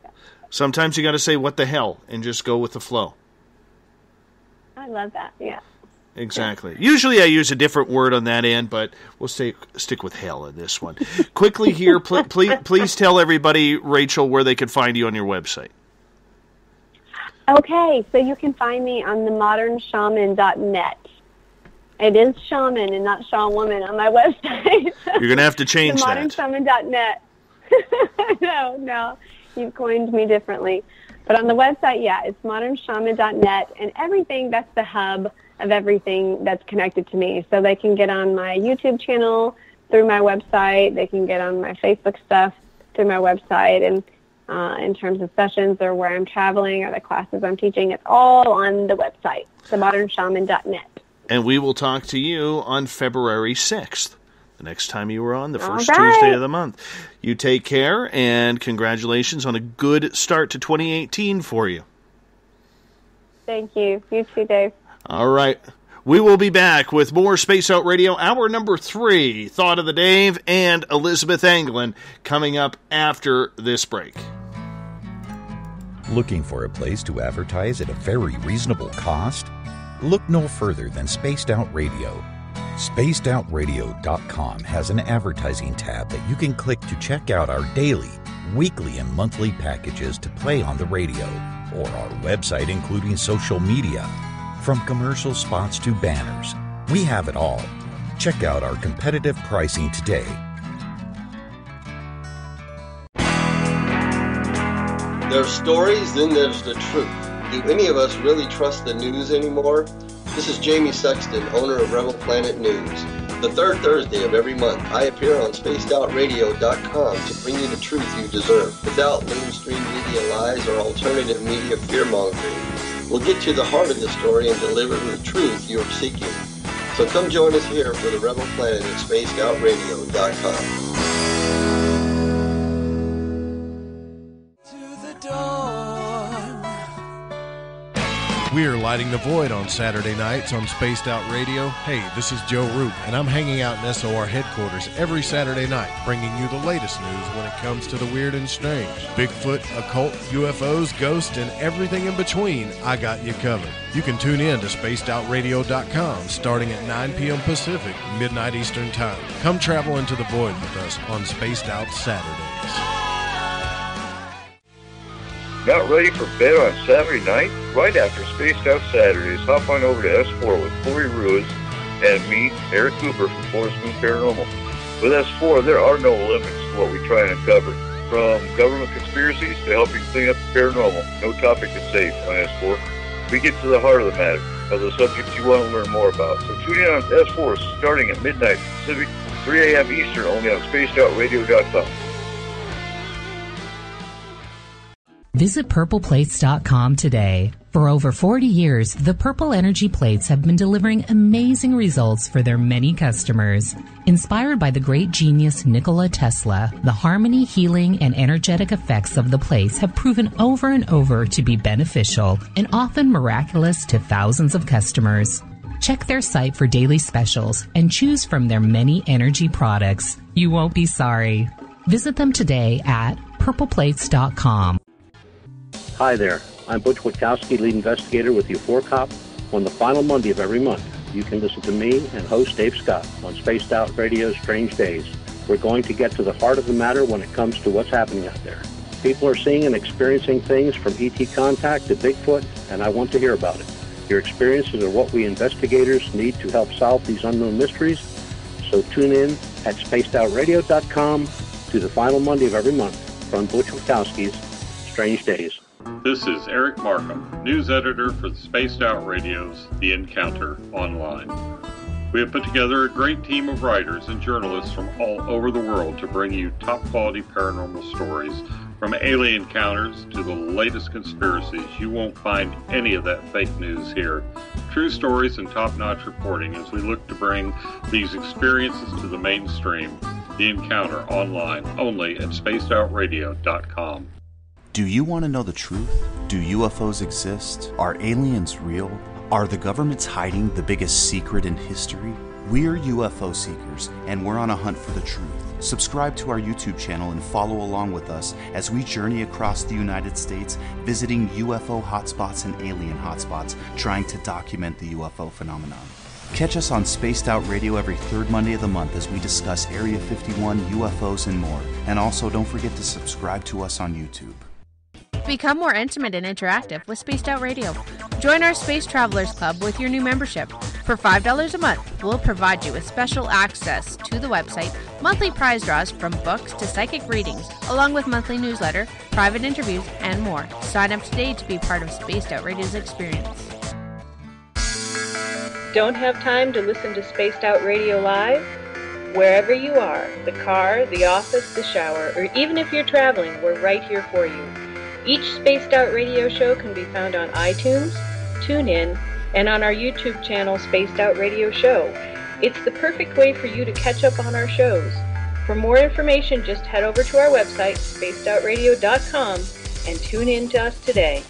Sometimes you got to say what the hell and just go with the flow. I love that. Yeah. Exactly. Usually I use a different word on that end, but we'll stay, stick with hell in this one. Quickly here, pl- please, please tell everybody, Rachel, where they can find you on your website. Okay, so you can find me on the modernshaman.net. It is shaman and not shaman woman on my website. You're going to have to change that. modernshaman.net. no, no, you've coined me differently. But on the website, yeah, it's modernshaman.net, and everything, that's the hub of everything that's connected to me. So they can get on my YouTube channel through my website. They can get on my Facebook stuff through my website. And uh, in terms of sessions or where I'm traveling or the classes I'm teaching, it's all on the website, themodernshaman.net. And we will talk to you on February 6th, the next time you were on, the first right. Tuesday of the month. You take care, and congratulations on a good start to 2018 for you. Thank you. You too, Dave. All right. We will be back with more Space Out Radio, hour number three, Thought of the Dave, and Elizabeth Anglin coming up after this break. Looking for a place to advertise at a very reasonable cost? Look no further than Spaced Out Radio. SpacedOutRadio.com has an advertising tab that you can click to check out our daily, weekly, and monthly packages to play on the radio, or our website, including social media. From commercial spots to banners, we have it all. Check out our competitive pricing today There's stories, then there's the truth. Do any of us really trust the news anymore? This is Jamie Sexton, owner of Rebel Planet News. The third Thursday of every month, I appear on SpacedOutRadio.com to bring you the truth you deserve, without mainstream media lies or alternative media fear-mongering. We'll get to the heart of the story and deliver the truth you're seeking. So come join us here for the Rebel Planet at SpacedOutRadio.com. We are lighting the void on Saturday nights on Spaced Out Radio. Hey, this is Joe Roop, and I'm hanging out in SOR headquarters every Saturday night, bringing you the latest news when it comes to the weird and strange. Bigfoot, occult, UFOs, ghosts, and everything in between, I got you covered. You can tune in to SpacedOutRadio.com starting at 9 p.m. Pacific, midnight Eastern Time. Come travel into the void with us on Spaced Out Saturdays. Not ready for bed on Saturday night? Right after Spaced Out Saturdays, hop on over to S4 with Corey Ruiz and me, Eric Cooper from Forest Moon Paranormal. With S4, there are no limits to what we try and uncover. From government conspiracies to helping clean up the paranormal, no topic is safe on S4. We get to the heart of the matter, of the subjects you want to learn more about. So tune in on S4 starting at midnight Pacific, 3 a.m. Eastern, only on SpacedOutRadio.com. Visit purpleplates.com today. For over 40 years, the Purple Energy Plates have been delivering amazing results for their many customers. Inspired by the great genius Nikola Tesla, the harmony, healing, and energetic effects of the plates have proven over and over to be beneficial and often miraculous to thousands of customers. Check their site for daily specials and choose from their many energy products. You won't be sorry. Visit them today at purpleplates.com. Hi there. I'm Butch Witkowski, lead investigator with UFO Cop. On the final Monday of every month, you can listen to me and host Dave Scott on Spaced Out Radio's Strange Days. We're going to get to the heart of the matter when it comes to what's happening out there. People are seeing and experiencing things from ET contact to Bigfoot, and I want to hear about it. Your experiences are what we investigators need to help solve these unknown mysteries. So tune in at spacedoutradio.com to the final Monday of every month from Butch Witkowski's Strange Days. This is Eric Markham, news editor for the Spaced Out Radio's The Encounter Online. We have put together a great team of writers and journalists from all over the world to bring you top quality paranormal stories from alien encounters to the latest conspiracies. You won't find any of that fake news here. True stories and top notch reporting as we look to bring these experiences to the mainstream. The Encounter online only at spacedoutradio.com. Do you want to know the truth? Do UFOs exist? Are aliens real? Are the governments hiding the biggest secret in history? We're UFO seekers, and we're on a hunt for the truth. Subscribe to our YouTube channel and follow along with us as we journey across the United States, visiting UFO hotspots and alien hotspots, trying to document the UFO phenomenon. Catch us on Spaced Out Radio every third Monday of the month as we discuss Area 51, UFOs, and more. And also, don't forget to subscribe to us on YouTube. Become more intimate and interactive with Spaced Out Radio. Join our Space Travelers Club with your new membership. For $5 a month, we'll provide you with special access to the website, monthly prize draws from books to psychic readings, along with monthly newsletter, private interviews, and more. Sign up today to be part of Spaced Out Radio's experience. Don't have time to listen to Spaced Out Radio live? Wherever you are, the car, the office, the shower, or even if you're traveling, we're right here for you. Each Spaced Out Radio show can be found on iTunes, TuneIn, and on our YouTube channel, Spaced Out Radio Show. It's the perfect way for you to catch up on our shows. For more information, just head over to our website, spacedoutradio.com, and tune in to us today.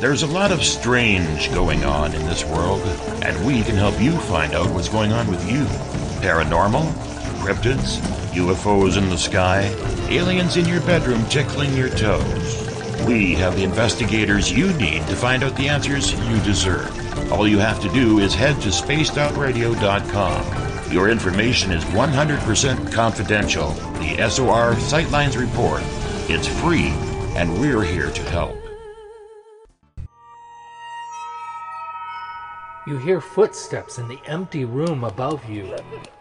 There's a lot of strange going on in this world, and we can help you find out what's going on with you. Paranormal, cryptids, UFOs in the sky, aliens in your bedroom tickling your toes. We have the investigators you need to find out the answers you deserve. All you have to do is head to spacedoutradio.com. Your information is 100% confidential. The SOR Sightlines Report. It's free, and we're here to help. You hear footsteps in the empty room above you.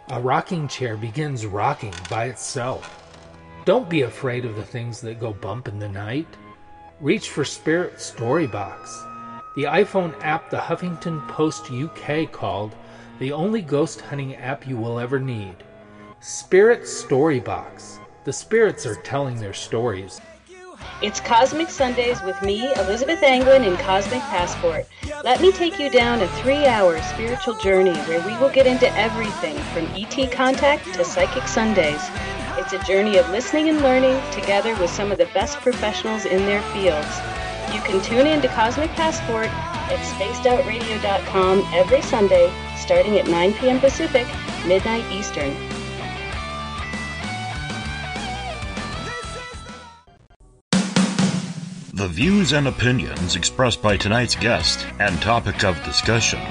A rocking chair begins rocking by itself. Don't be afraid of the things that go bump in the night. Reach for Spirit Storybox, the iPhone app the Huffington Post UK called the only ghost hunting app you will ever need. Spirit Storybox. The spirits are telling their stories. It's Cosmic Sundays with me, Elizabeth Anglin, in Cosmic Passport. Let me take you down a three hour spiritual journey where we will get into everything from ET contact to Psychic Sundays. It's a journey of listening and learning together with some of the best professionals in their fields. You can tune in to Cosmic Passport at spacedoutradio.com every Sunday starting at 9 p.m. Pacific, midnight Eastern. The views and opinions expressed by tonight's guest and topic of discussion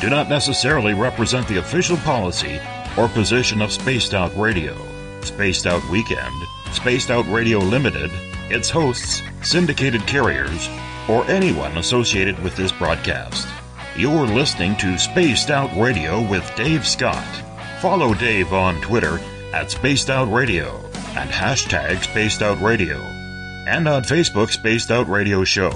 do not necessarily represent the official policy or position of Spaced Out Radio, Spaced Out Weekend, Spaced Out Radio Limited, its hosts, syndicated carriers, or anyone associated with this broadcast. You're listening to Spaced Out Radio with Dave Scott. Follow Dave on Twitter at Spaced Out Radio and hashtag Spaced Out Radio and on Facebook Spaced Out Radio Show.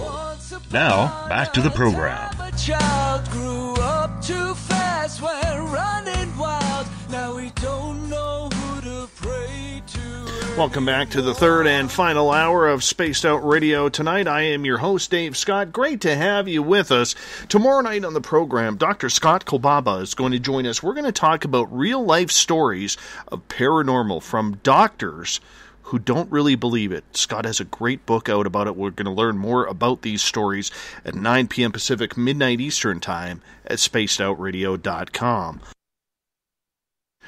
Now, back to the program. A child grew up too fast, went running wild. Now we don't know who to pray to. Welcome back to the third and final hour of Spaced Out Radio tonight. I am your host, Dave Scott. Great to have you with us. Tomorrow night on the program, Dr. Scott Kolbaba is going to join us. We're going to talk about real life stories of paranormal from doctors who don't really believe it. Scott has a great book out about it. We're going to learn more about these stories at 9 p.m. Pacific, midnight Eastern Time at spacedoutradio.com.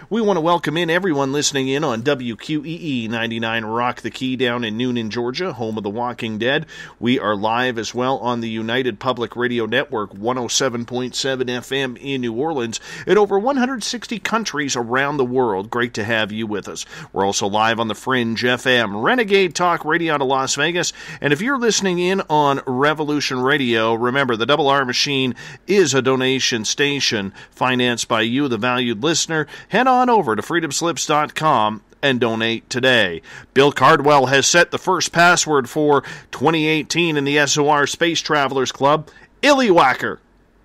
We want to welcome in everyone listening in on WQEE 99 Rock the Key down in Newnan, Georgia, home of The Walking Dead. We are live as well on the United Public Radio Network 107.7 FM in New Orleans in over 160 countries around the world. Great to have you with us. We're also live on the Fringe FM, Renegade Talk Radio of Las Vegas. And if you're listening in on Revolution Radio, remember the Double R Machine is a donation station financed by you, the valued listener. Head on over to freedomslips.com and donate today. Bill Cardwell has set the first password for 2018 in the SOR Space Travelers Club, Illywhacker.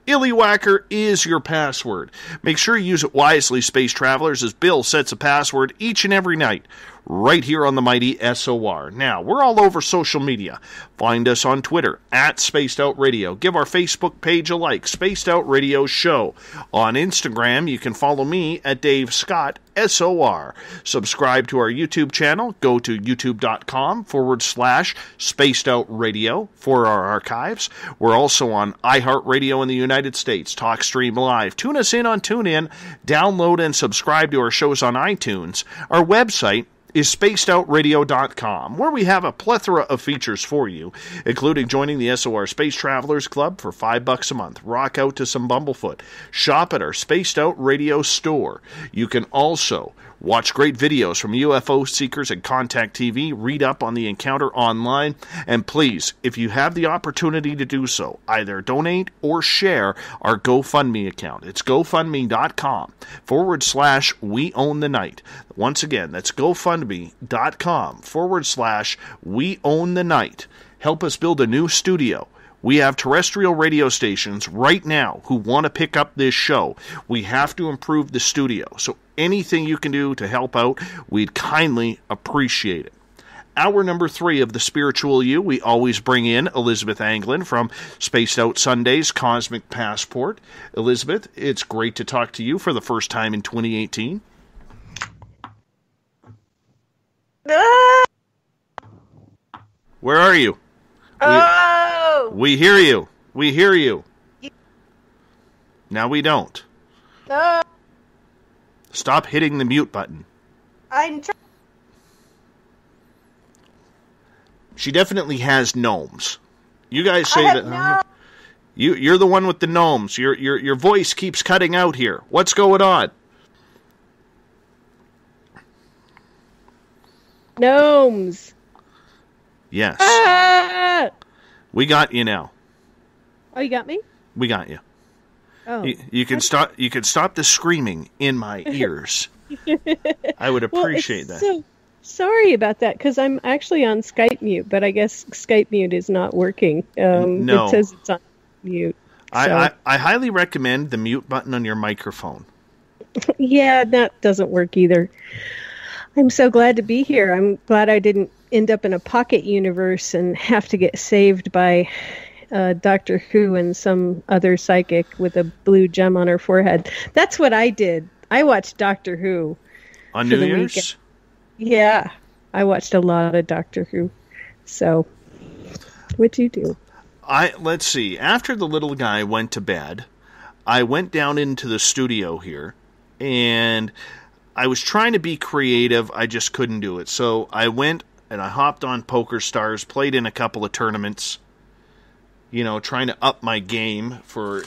Illywhacker is your password. Make sure you use it wisely, Space Travelers, as Bill sets a password each and every night right here on the mighty SOR. Now, we're all over social media. Find us on Twitter at Spaced Out Radio. Give our Facebook page a like, Spaced Out Radio Show. On Instagram, you can follow me at Dave Scott SOR. Subscribe to our YouTube channel. Go to youtube.com forward slash spaced out radio for our archives. We're also on iHeartRadio in the United States, TalkStream Live. Tune us in on TuneIn. Download and subscribe to our shows on iTunes. Our website, is spacedoutradio.com, where we have a plethora of features for you, including joining the SOR Space Travelers Club for five bucks a month, rock out to some Bumblefoot, shop at our Spaced Out Radio store. You can also Watch great videos from UFO seekers and Contact TV. Read up on the encounter online. And please, if you have the opportunity to do so, either donate or share our GoFundMe account. It's GoFundMe.com forward slash We Own the Night. Once again, that's GoFundMe.com forward slash We Own the Night. Help us build a new studio. We have terrestrial radio stations right now who want to pick up this show. We have to improve the studio. So anything you can do to help out, we'd kindly appreciate it. Hour number three of the Spiritual You, we always bring in Elizabeth Anglin from Spaced Out Sundays Cosmic Passport. Elizabeth, it's great to talk to you for the first time in 2018. Where are you? Oh! We hear you. We hear you. Now we don't. No, Stop hitting the mute button. I'm trying. She definitely has gnomes. You guys say I have that no- you you're the one with the gnomes. Your your your voice keeps cutting out here. What's going on? Gnomes. Yes. Ah! We got you now. Oh, you got me? We got you. Oh. You, you can stop you can stop the screaming in my ears. I would appreciate it's that. So sorry about that because I'm actually on Skype mute, but I guess Skype mute is not working. Um, No. It says it's on mute. I, I, I highly recommend the mute button on your microphone. yeah, that doesn't work either. I'm so glad to be here. I'm glad I didn't end up in a pocket universe and have to get saved by uh, Doctor Who and some other psychic with a blue gem on her forehead. That's what I did. I watched Doctor Who. On New Year's? weekend. Yeah, I watched a lot of Doctor Who. So, what'd you do? I let's see. After the little guy went to bed, I went down into the studio here and I was trying to be creative. I just couldn't do it. So I went and I hopped on Poker Stars, played in a couple of tournaments, you know, trying to up my game for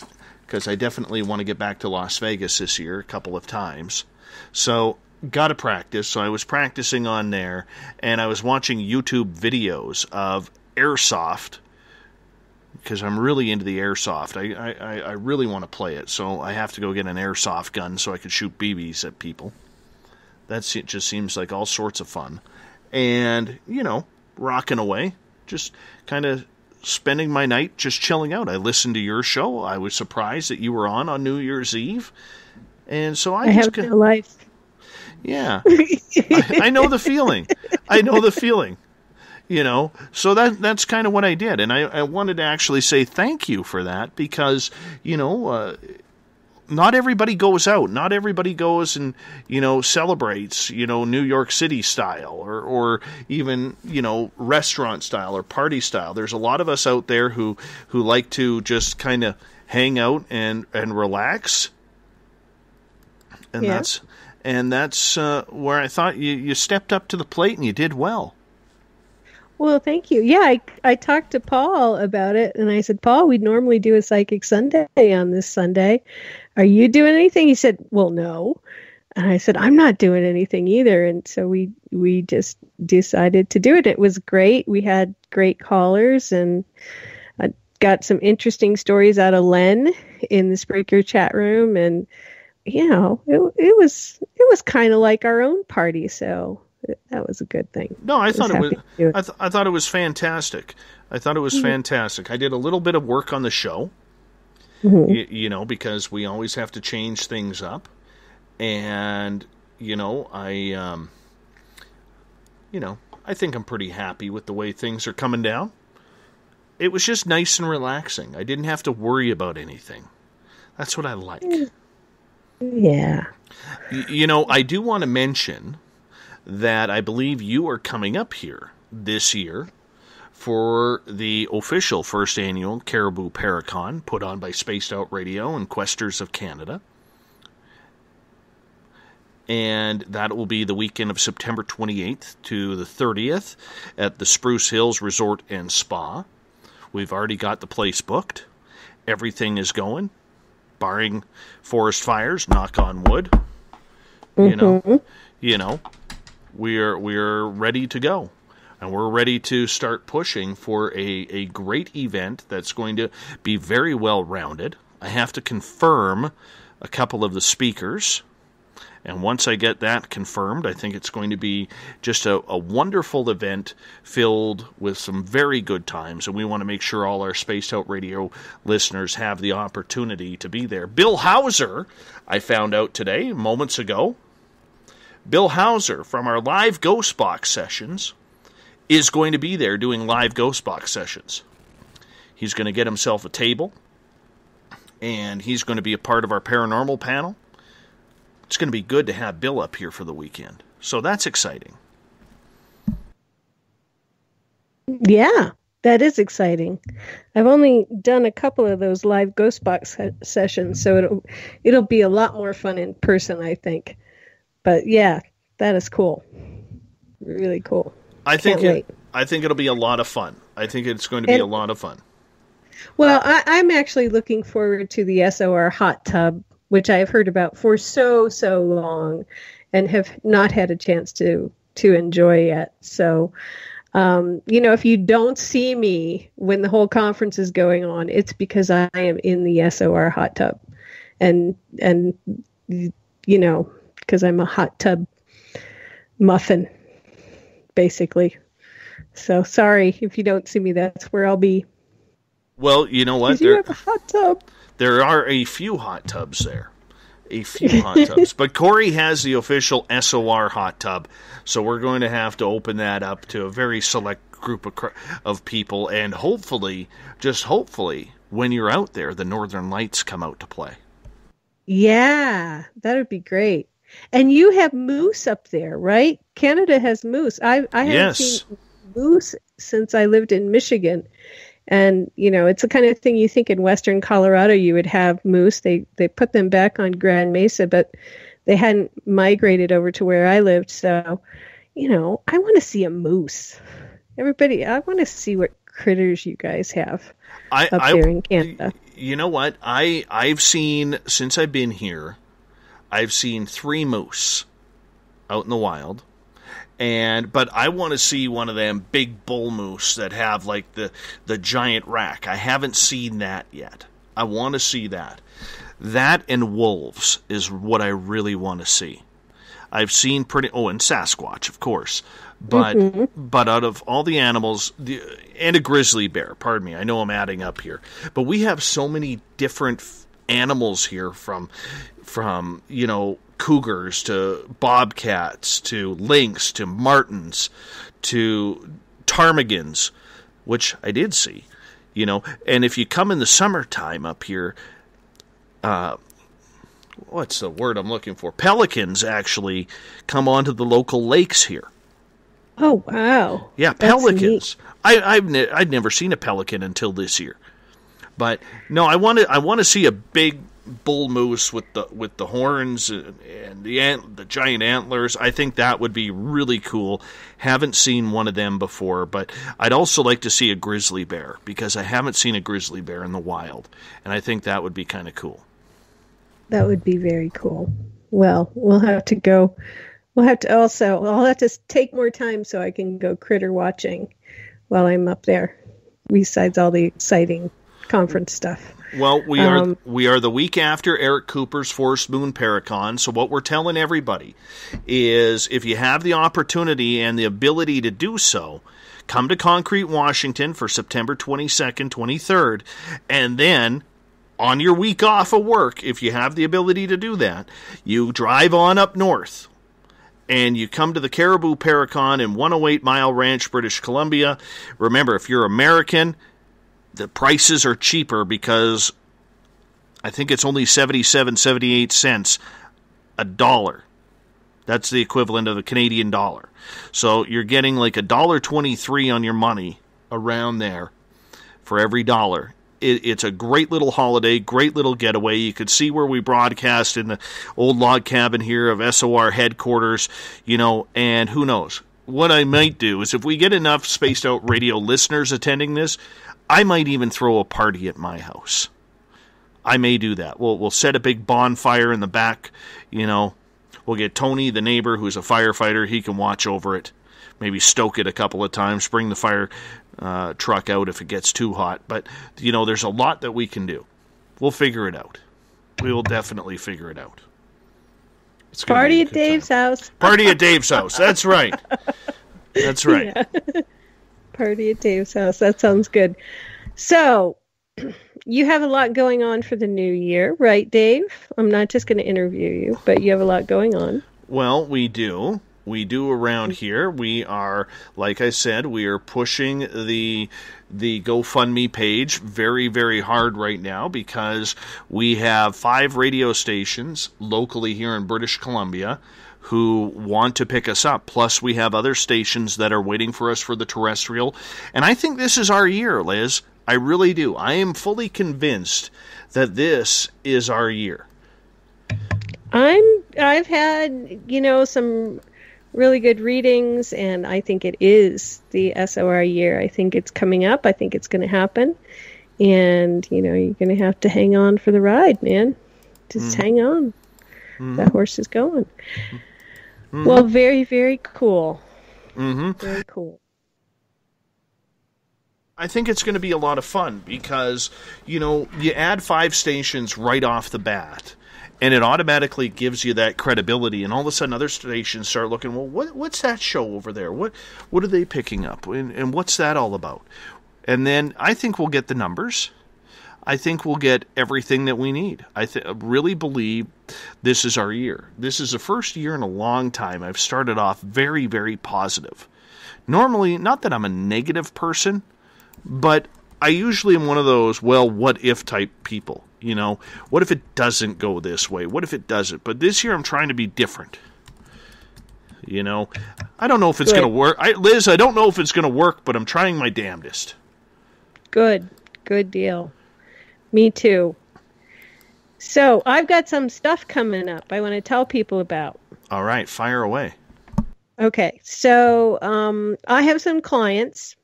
because I definitely want to get back to Las Vegas this year a couple of times. So got to practice. So I was practicing on there and I was watching YouTube videos of airsoft because I'm really into the airsoft. I, I, I really want to play it, so I have to go get an airsoft gun so I can shoot BBs at people. That just seems like all sorts of fun, and you know, rocking away, just kind of spending my night just chilling out. I listened to your show. I was surprised that you were on on New Year's Eve, and so I, I, just have no life. yeah, I, I know the feeling. I know the feeling. You know, so that that's kind of what I did, and I, I wanted to actually say thank you for that because you know, uh, not everybody goes out, not everybody goes and you know celebrates you know New York City style or or even you know restaurant style or party style. There's a lot of us out there who who like to just kind of hang out and and relax, and Yeah. that's and that's uh, where I thought you you stepped up to the plate and you did well. Well, thank you. Yeah, I, I talked to Paul about it, and I said, Paul, we'd normally do a psychic Sunday on this Sunday. Are you doing anything? He said, Well, no. And I said, I'm not doing anything either. And so we we just decided to do it. It was great. We had great callers, and I got some interesting stories out of Len in the Spreaker chat room, and you know, it it was it was kind of like our own party, so that was a good thing. No, I thought it was. do I, th- I thought it was fantastic. I thought it was Mhm. fantastic. I did a little bit of work on the show, Mhm. y- you know, because we always have to change things up, and you know, I, um, you know, I think I'm pretty happy with the way things are coming down. It was just nice and relaxing. I didn't have to worry about anything. That's what I like. Yeah. Y- You know, I do want to mention that I believe you are coming up here this year for the official first annual Cariboo Paracon put on by Spaced Out Radio and Questers of Canada. And that will be the weekend of September 28th to the 30th at the Spruce Hills Resort and Spa. We've already got the place booked. Everything is going, barring forest fires, knock on wood. You know, mm-hmm. you know, we're we're ready to go. And we're ready to start pushing for a, a great event that's going to be very well rounded. I have to confirm a couple of the speakers. And once I get that confirmed, I think it's going to be just a, a wonderful event filled with some very good times. And we want to make sure all our Spaced Out Radio listeners have the opportunity to be there. Bill Hauser, I found out today, moments ago, Bill Hauser from our live Ghost Box sessions is going to be there doing live Ghost Box sessions. He's going to get himself a table and he's going to be a part of our paranormal panel. It's going to be good to have Bill up here for the weekend. So that's exciting. Yeah, that is exciting. I've only done a couple of those live ghost box se- sessions, so it'll it'll be a lot more fun in person, I think. But yeah, that is cool. Really cool. I think it, I think it'll be a lot of fun. I think it's going to be And- a lot of fun. Well, I, I'm actually looking forward to the SOR hot tub, which I've heard about for so so long, and have not had a chance to to enjoy yet. So, um, you know, if you don't see me when the whole conference is going on, it's because I am in the SOR hot tub, and and you know, because I'm a hot tub muffin, basically. So sorry if you don't see me. That's where I'll be. Well, you know what? 'Cause you There, have a hot tub. there are a few hot tubs there. A few hot tubs. But Corey has the official SOR hot tub, so we're going to have to open that up to a very select group of, of people, and hopefully, just hopefully, when you're out there, the Northern Lights come out to play. Yeah, that would be great. And you have moose up there, right? Canada has moose. I I haven't Yes. seen moose since I lived in Michigan. And you know, it's the kind of thing you think in western Colorado you would have moose. They they put them back on Grand Mesa, but they hadn't migrated over to where I lived. So, you know, I want to see a moose. Everybody, I want to see what critters you guys have I, up I, there in Canada. you know what? I I've seen since I've been here, I've seen three moose out in the wild. And but I want to see one of them big bull moose that have like the the giant rack. I haven't seen that yet. I want to see that. That and wolves is what I really want to see. I've seen pretty oh and Sasquatch, of course. But Mhm. but out of all the animals, the, and a grizzly bear. Pardon me, I know I'm adding up here, but we have so many different f- animals here from from you know cougars to bobcats to lynx to martens to ptarmigans, which I did see. You know, and if you come in the summertime up here, uh, what's the word I'm looking for? Pelicans actually come onto the local lakes here. Oh wow! Yeah, That's pelicans. I, I've ne- I'd never seen a pelican until this year, but no, I want to I want to see a big bull moose with the with the horns and, and the ant, the giant antlers. I think that would be really cool. Haven't seen one of them before, but I'd also like to see a grizzly bear because I haven't seen a grizzly bear in the wild, and I think that would be kind of cool. That would be very cool. Well, we'll have to go. We'll have to also. I'll have to take more time so I can go critter watching while I'm up there. Besides all the exciting conference stuff. Well, we are Um, we are the week after Eric Cooper's Forest Moon Paracon. So what we're telling everybody is, if you have the opportunity and the ability to do so, come to Concrete Washington for September 22nd, 23rd, and then on your week off of work, if you have the ability to do that, you drive on up north and you come to the Cariboo Paracon in 108 Mile Ranch, British Columbia. Remember, if you're American, the prices are cheaper because I think it's only 77, 78 cents a dollar. That's the equivalent of a Canadian dollar. So you're getting like a dollar 23 on your money around there for every dollar. It, it's a great little holiday, great little getaway. You could see where we broadcast in the old log cabin here of SOR headquarters, you know, and who knows. What I might do is if we get enough spaced out radio listeners attending this, I might even throw a party at my house. I may do that. We'll we'll set a big bonfire in the back, you know. We'll get Tony, the neighbor who's a firefighter, he can watch over it. Maybe stoke it a couple of times, bring the fire uh, truck out if it gets too hot. But you know, there's a lot that we can do. We'll figure it out. We will definitely figure it out. It's Party at good Dave's house. Party at Dave's house. That's right. That's right. Yeah. Party at Dave's house. That sounds good. So, you have a lot going on for the new year, right, Dave? I'm not just going to interview you, but you have a lot going on. Well, we do. We do around here. We are, like I said, we are pushing the the GoFundMe page very, very hard right now because we have five radio stations locally here in British Columbia who want to pick us up. Plus, we have other stations that are waiting for us for the terrestrial. And I think this is our year, Liz. I really do. I am fully convinced that this is our year. I'm I've had, you know, some really good readings and I think it is the SOR year. I think it's coming up. I think it's going to happen. And, you know, you're going to have to hang on for the ride, man. Just Mhm. hang on. Mhm. That horse is going. Mhm. Well, very very cool. Mm-hmm. Very cool. I think it's going to be a lot of fun because, you know, you add five stations right off the bat, and it automatically gives you that credibility. And all of a sudden, other stations start looking, well, what, what's that show over there? What what are they picking up? And, and what's that all about? And then I think we'll get the numbers. I think we'll get everything that we need. I th- really believe this is our year. This is the first year in a long time I've started off very, very positive. Normally, not that I'm a negative person, but I usually am one of those, well, what if type people. You know, what if it doesn't go this way? What if it doesn't? But this year I'm trying to be different. You know, I don't know if it's going to work. I, Liz, I don't know if it's going to work, but I'm trying my damnedest. Good. Good deal. Me too. So, I've got some stuff coming up I want to tell people about. All right, fire away. Okay, so um, I have some clients.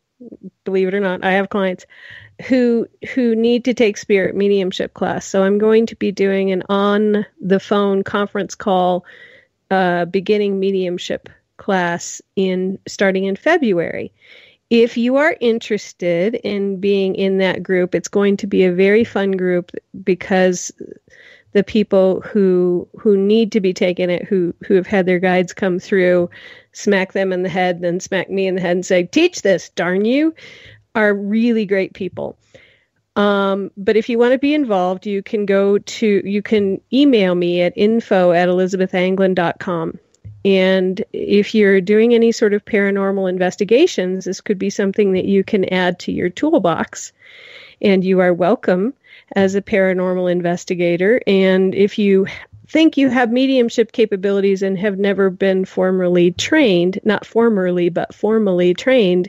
Believe it or not, I have clients who who need to take spirit mediumship class. So I'm going to be doing an on the phone conference call, uh, beginning mediumship class in starting in February. If you are interested in being in that group, it's going to be a very fun group because the people who who need to be taking it, who who have had their guides come through, smack them in the head, then smack me in the head and say, "Teach this, darn you," are really great people. Um, but if you want to be involved, you can go to you can email me at info at elizabethanglin.com. And if you're doing any sort of paranormal investigations, this could be something that you can add to your toolbox. And you are welcome as a paranormal investigator. And if you think you have mediumship capabilities and have never been formally trained, not formerly, but formally trained,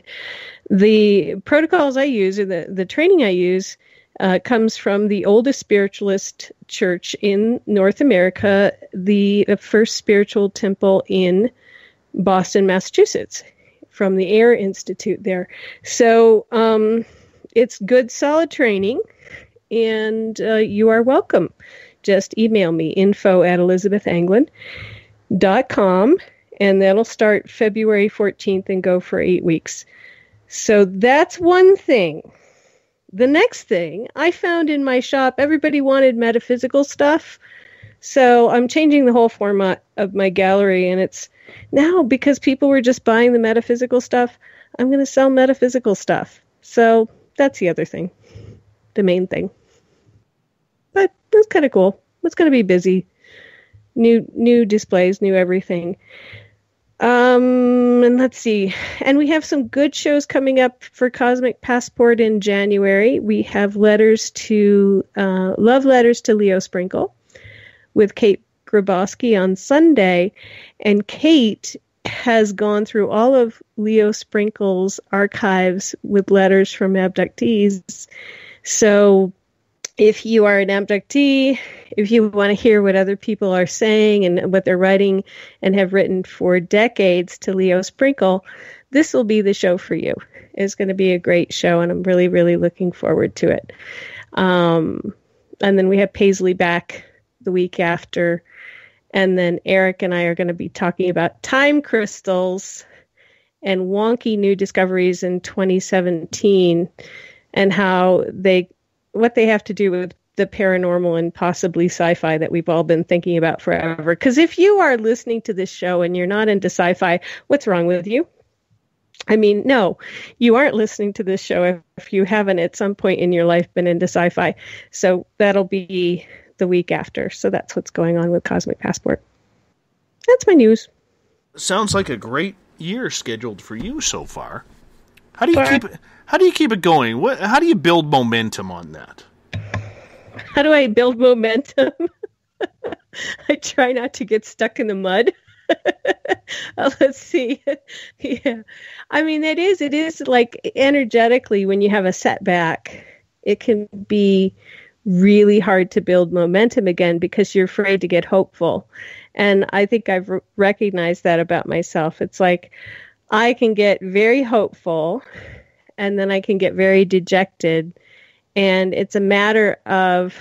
the protocols I use or the, the training I use uh, comes from the oldest spiritualist church in North America, the, first spiritual temple in Boston, Massachusetts, from the Ayer Institute there. So um, it's good, solid training, and uh, you are welcome. Just email me info at elizabethanglin.com, and that'll start February 14th and go for eight weeks. So that's one thing the next thing I found in my shop, everybody wanted metaphysical stuff. So I'm changing the whole format of my gallery, and it's now because people were just buying the metaphysical stuff, I'm going to sell metaphysical stuff. So that's the other thing, the main thing. But it's kind of cool. It's going to be busy. New new displays, new everything. Um, and let's see. And we have some good shows coming up for Cosmic Passport in January. We have letters to uh, love letters to Leo Sprinkle with Kate Grabowski on Sunday, and Kate has gone through all of Leo Sprinkle's archives with letters from abductees. So if you are an abductee, if you want to hear what other people are saying and what they're writing and have written for decades to Leo Sprinkle, this will be the show for you. It's going to be a great show, and I'm really, really looking forward to it. Um, and then we have Paisley back the week after. And then Eric and I are going to be talking about time crystals and wonky new discoveries in 2017 and how they what they have to do with the paranormal and possibly sci-fi that we've all been thinking about forever. Because if you are listening to this show and you're not into sci-fi, what's wrong with you? I mean, no, you aren't listening to this show if, if you haven't at some point in your life been into sci-fi. So that'll be the week after. So that's what's going on with Cosmic Passport. That's my news. Sounds like a great year scheduled for you so far. How do you keep it? How do you keep it going? What? How do you build momentum on that? How do I build momentum? I try not to get stuck in the mud. uh, let's see. yeah. I mean, it is, it is like energetically when you have a setback, it can be really hard to build momentum again because you're afraid to get hopeful. And I think I've recognized that about myself. It's like I can get very hopeful and then I can get very dejected. And it's a matter of,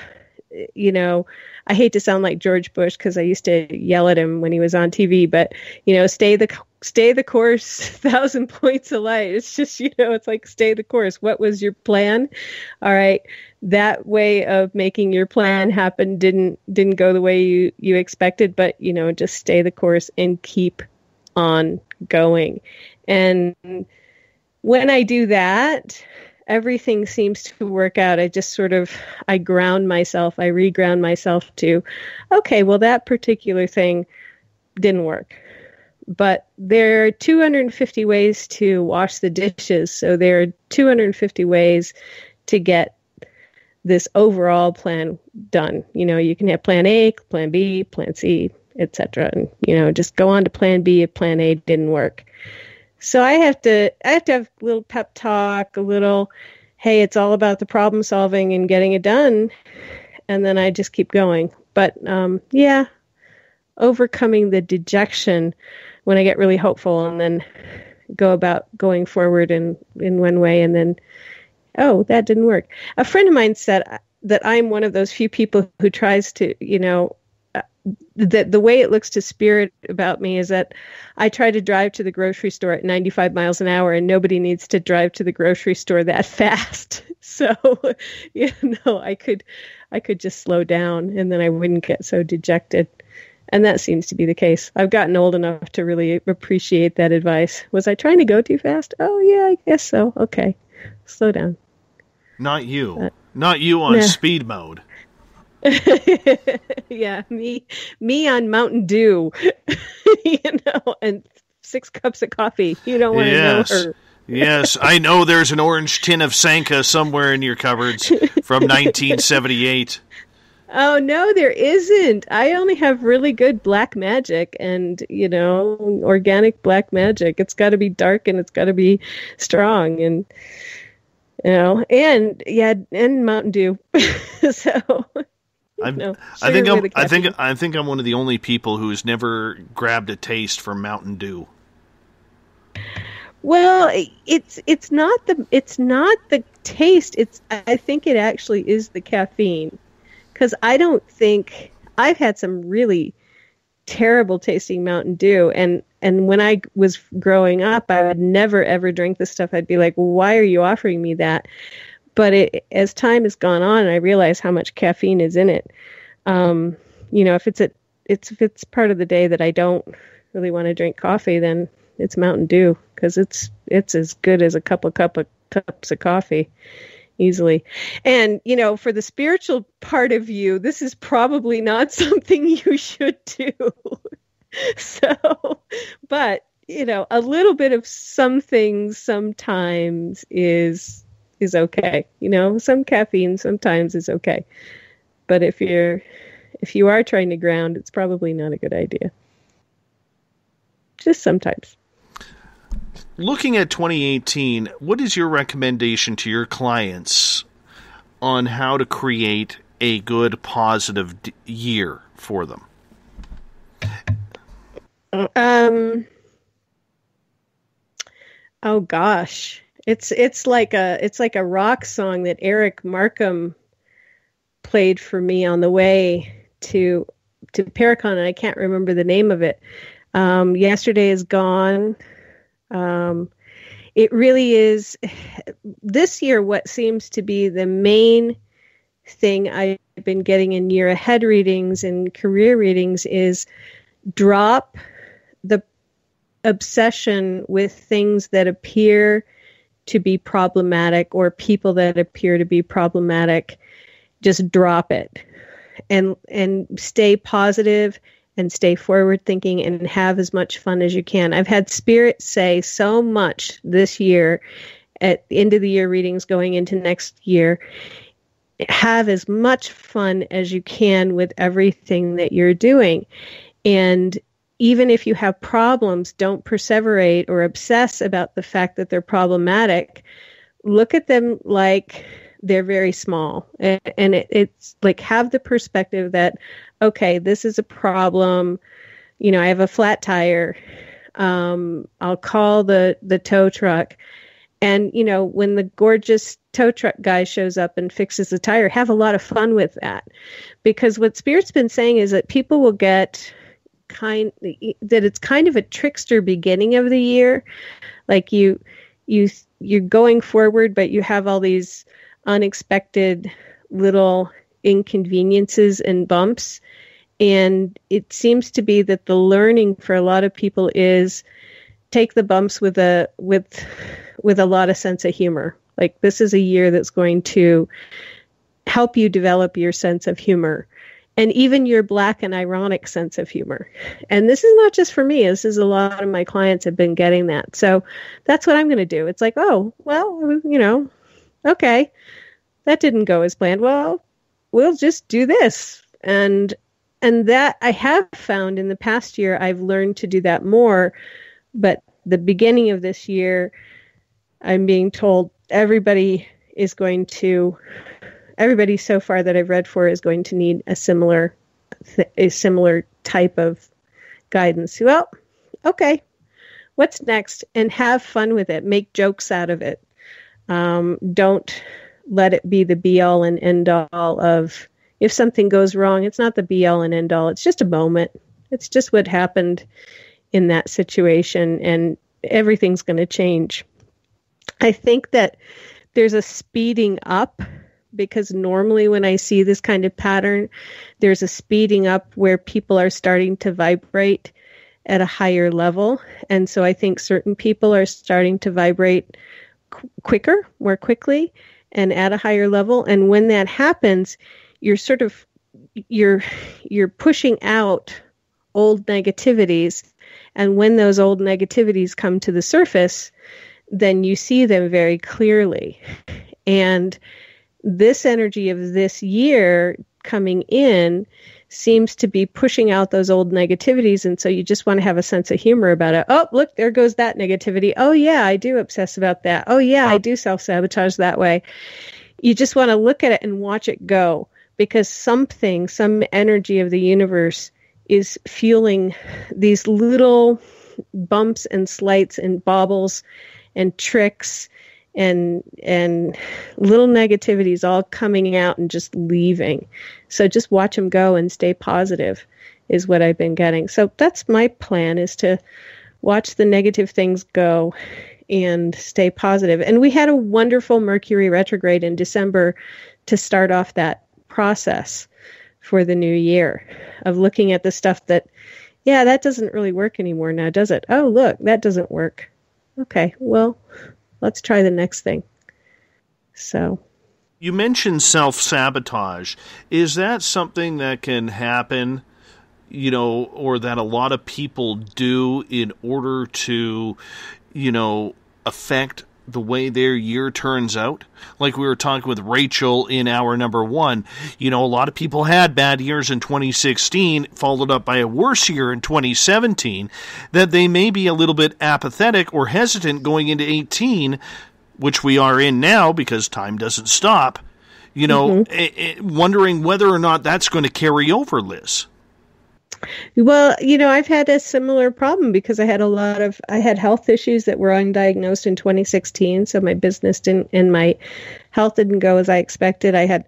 you know, I hate to sound like George Bush because I used to yell at him when he was on TV, but you know, stay the stay the course, thousand points of light. It's just you know, it's like stay the course. What was your plan? All right, that way of making your plan happen didn't didn't go the way you you expected, but you know, just stay the course and keep on going. And when I do that, everything seems to work out. I just sort of I ground myself, I reground myself to, okay, well that particular thing didn't work. But there are 250 ways to wash the dishes, so there are 250 ways to get this overall plan done. You know, you can have plan A, plan B, plan C, etc. And you know, just go on to plan B if plan A didn't work. So I have to I have to have a little pep talk, a little hey, it's all about the problem solving and getting it done. And then I just keep going. But um, yeah, overcoming the dejection when I get really hopeful and then go about going forward in, in one way and then, oh, that didn't work. A friend of mine said that I'm one of those few people who tries to, you know, the the way it looks to spirit about me is that I try to drive to the grocery store at 95 miles an hour, and nobody needs to drive to the grocery store that fast. So, you know, I could I could just slow down, and then I wouldn't get so dejected. And that seems to be the case. I've gotten old enough to really appreciate that advice. Was I trying to go too fast? Oh yeah, I guess so. Okay, slow down. Not you. Uh, Not you on speed mode. yeah, me me on Mountain Dew, you know, and six cups of coffee. You don't want to yes. know her. yes, I know there's an orange tin of Sanka somewhere in your cupboards from 1978. Oh no, there isn't. I only have really good black magic and, you know, organic black magic. It's got to be dark and it's got to be strong and you know, and yeah, and Mountain Dew. so no, I think I'm, I think. I think I'm one of the only people who's never grabbed a taste for Mountain Dew. Well, it's it's not the it's not the taste. It's I think it actually is the caffeine, because I don't think I've had some really terrible tasting Mountain Dew, and and when I was growing up, I would never ever drink the stuff. I'd be like, why are you offering me that? But it, as time has gone on, I realize how much caffeine is in it. Um, you know, if it's a, it's if it's part of the day that I don't really want to drink coffee, then it's Mountain Dew because it's it's as good as a couple cup of cups of coffee easily. And you know, for the spiritual part of you, this is probably not something you should do. so, but you know, a little bit of some things sometimes is is okay. You know, some caffeine sometimes is okay. But if you're if you are trying to ground, it's probably not a good idea. Just sometimes. Looking at 2018, what is your recommendation to your clients on how to create a good, positive d- year for them? Um. Oh gosh, it's it's like a it's like a rock song that Eric Markham played for me on the way to to Paracon, and I can't remember the name of it. Um, Yesterday is gone. Um, it really is this year. What seems to be the main thing I've been getting in year ahead readings and career readings is drop the obsession with things that appear to be problematic or people that appear to be problematic just drop it and and stay positive and stay forward thinking and have as much fun as you can. I've had spirit say so much this year at the end of the year readings going into next year. Have as much fun as you can with everything that you're doing. And even if you have problems, don't perseverate or obsess about the fact that they're problematic. Look at them like they're very small. And, and it, it's like have the perspective that, okay, this is a problem. You know, I have a flat tire. Um, I'll call the, the tow truck. And, you know, when the gorgeous tow truck guy shows up and fixes the tire, have a lot of fun with that. Because what Spirit's been saying is that people will get kind that it's kind of a trickster beginning of the year. Like you you you're going forward but you have all these unexpected little inconveniences and bumps. And it seems to be that the learning for a lot of people is take the bumps with a with with a lot of sense of humor. Like this is a year that's going to help you develop your sense of humor and even your black and ironic sense of humor. And this is not just for me, this is a lot of my clients have been getting that. So that's what I'm going to do. It's like, oh, well, you know, okay, that didn't go as planned. Well, we'll just do this. And and that I have found in the past year I've learned to do that more, but the beginning of this year I'm being told everybody is going to everybody so far that I've read for is going to need a similar th- a similar type of guidance. Well, okay, what's next? And have fun with it. Make jokes out of it. Um, don't let it be the be all and end all of if something goes wrong. It's not the be all and end all. It's just a moment. It's just what happened in that situation, and everything's going to change. I think that there's a speeding up because normally when I see this kind of pattern, there's a speeding up where people are starting to vibrate at a higher level. And so I think certain people are starting to vibrate qu- quicker, more quickly, and at a higher level. And when that happens, you're sort of you're you're pushing out old negativities and when those old negativities come to the surface then you see them very clearly and this energy of this year coming in seems to be pushing out those old negativities. And so you just want to have a sense of humor about it. Oh look there goes that negativity. Oh yeah i do obsess about that. Oh yeah i do self-sabotage that way. You just want to look at it and watch it go because something some energy of the universe is fueling these little bumps and slights and bobbles and tricks and and little negativities all coming out and just leaving. So just watch them go and stay positive is what I've been getting. So that's my plan is to watch the negative things go and stay positive. And we had a wonderful Mercury retrograde in December to start off that process for the new year of looking at the stuff that, yeah, that doesn't really work anymore now, does it? Oh, look, that doesn't work. Okay, well, let's try the next thing. So. You mentioned self sabotage. Is that something that can happen, you know, or that a lot of people do in order to, you know, affect the way their year turns out. Like we were talking with Rachel in hour number one, you know, a lot of people had bad years in 2016, followed up by a worse year in 2017, that they may be a little bit apathetic or hesitant going into 18, which we are in now because time doesn't stop, you know, mm-hmm. wondering whether or not that's going to carry over, Liz. Well, you know, I've had a similar problem because I had a lot of I had health issues that were undiagnosed in 2016, so my business didn't and my health didn't go as I expected. I had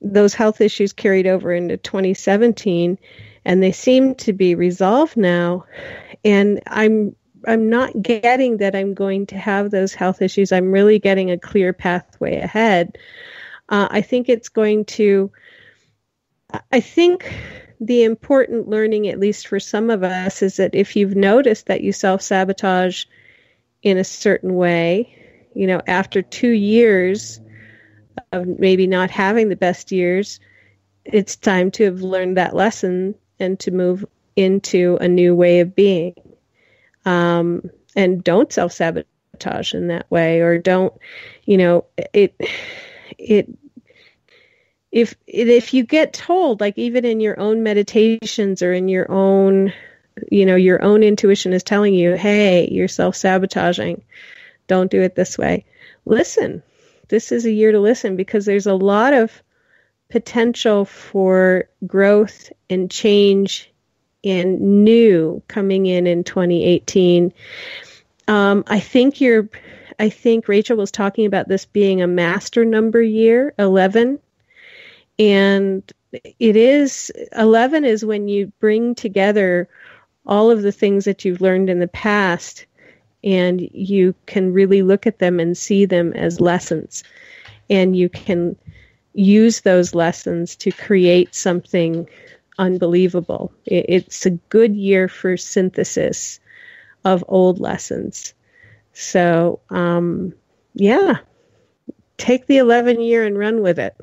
those health issues carried over into 2017 and they seem to be resolved now and I'm I'm not getting that I'm going to have those health issues. I'm really getting a clear pathway ahead. Uh, I think it's going to I think the important learning, at least for some of us, is that if you've noticed that you self sabotage in a certain way, you know, after two years of maybe not having the best years, it's time to have learned that lesson and to move into a new way of being. Um, and don't self sabotage in that way, or don't, you know, it, it, if if you get told like even in your own meditations or in your own you know your own intuition is telling you hey you're self-sabotaging. Don't do it this way. Listen. This is a year to listen because there's a lot of potential for growth and change and new coming in in 2018 um, i think you're i think rachel was talking about this being a master number year 11 and it is 11 is when you bring together all of the things that you've learned in the past and you can really look at them and see them as lessons. And you can use those lessons to create something unbelievable. It's a good year for synthesis of old lessons. So um, yeah take the 11 year and run with it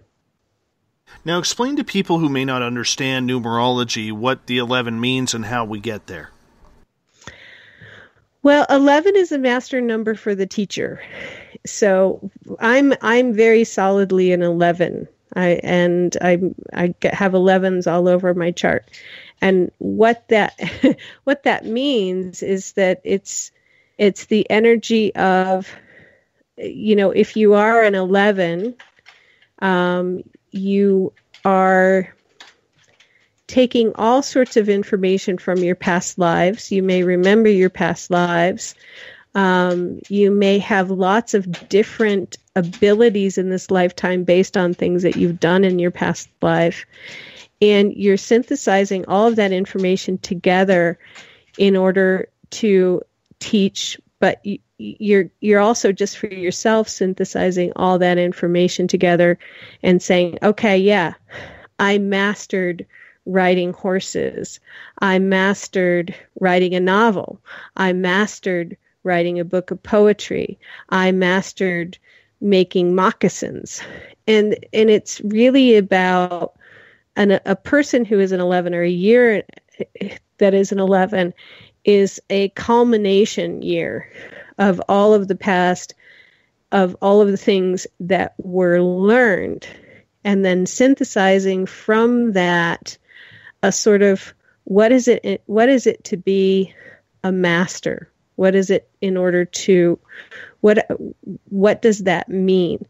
now, explain to people who may not understand numerology what the 11 means and how we get there. Well, 11 is a master number for the teacher. So I'm I'm very solidly an 11. I and I I have 11s all over my chart. And what that what that means is that it's it's the energy of you know, if you are an 11, um, you are taking all sorts of information from your past lives. You may remember your past lives. Um, you may have lots of different abilities in this lifetime based on things that you've done in your past life. And you're synthesizing all of that information together in order to teach, but you're you're also just for yourself synthesizing all that information together and saying okay yeah i mastered writing horses. I mastered writing a novel. I mastered writing a book of poetry. I mastered making moccasins. And and it's really about an, a person who is an 11 or a year eh, eh, that is an 11 is a culmination year of all of the past, of all of the things that were learned, and then synthesizing from that a sort of what is it what is it to be a master? What is it in order to what what does that mean?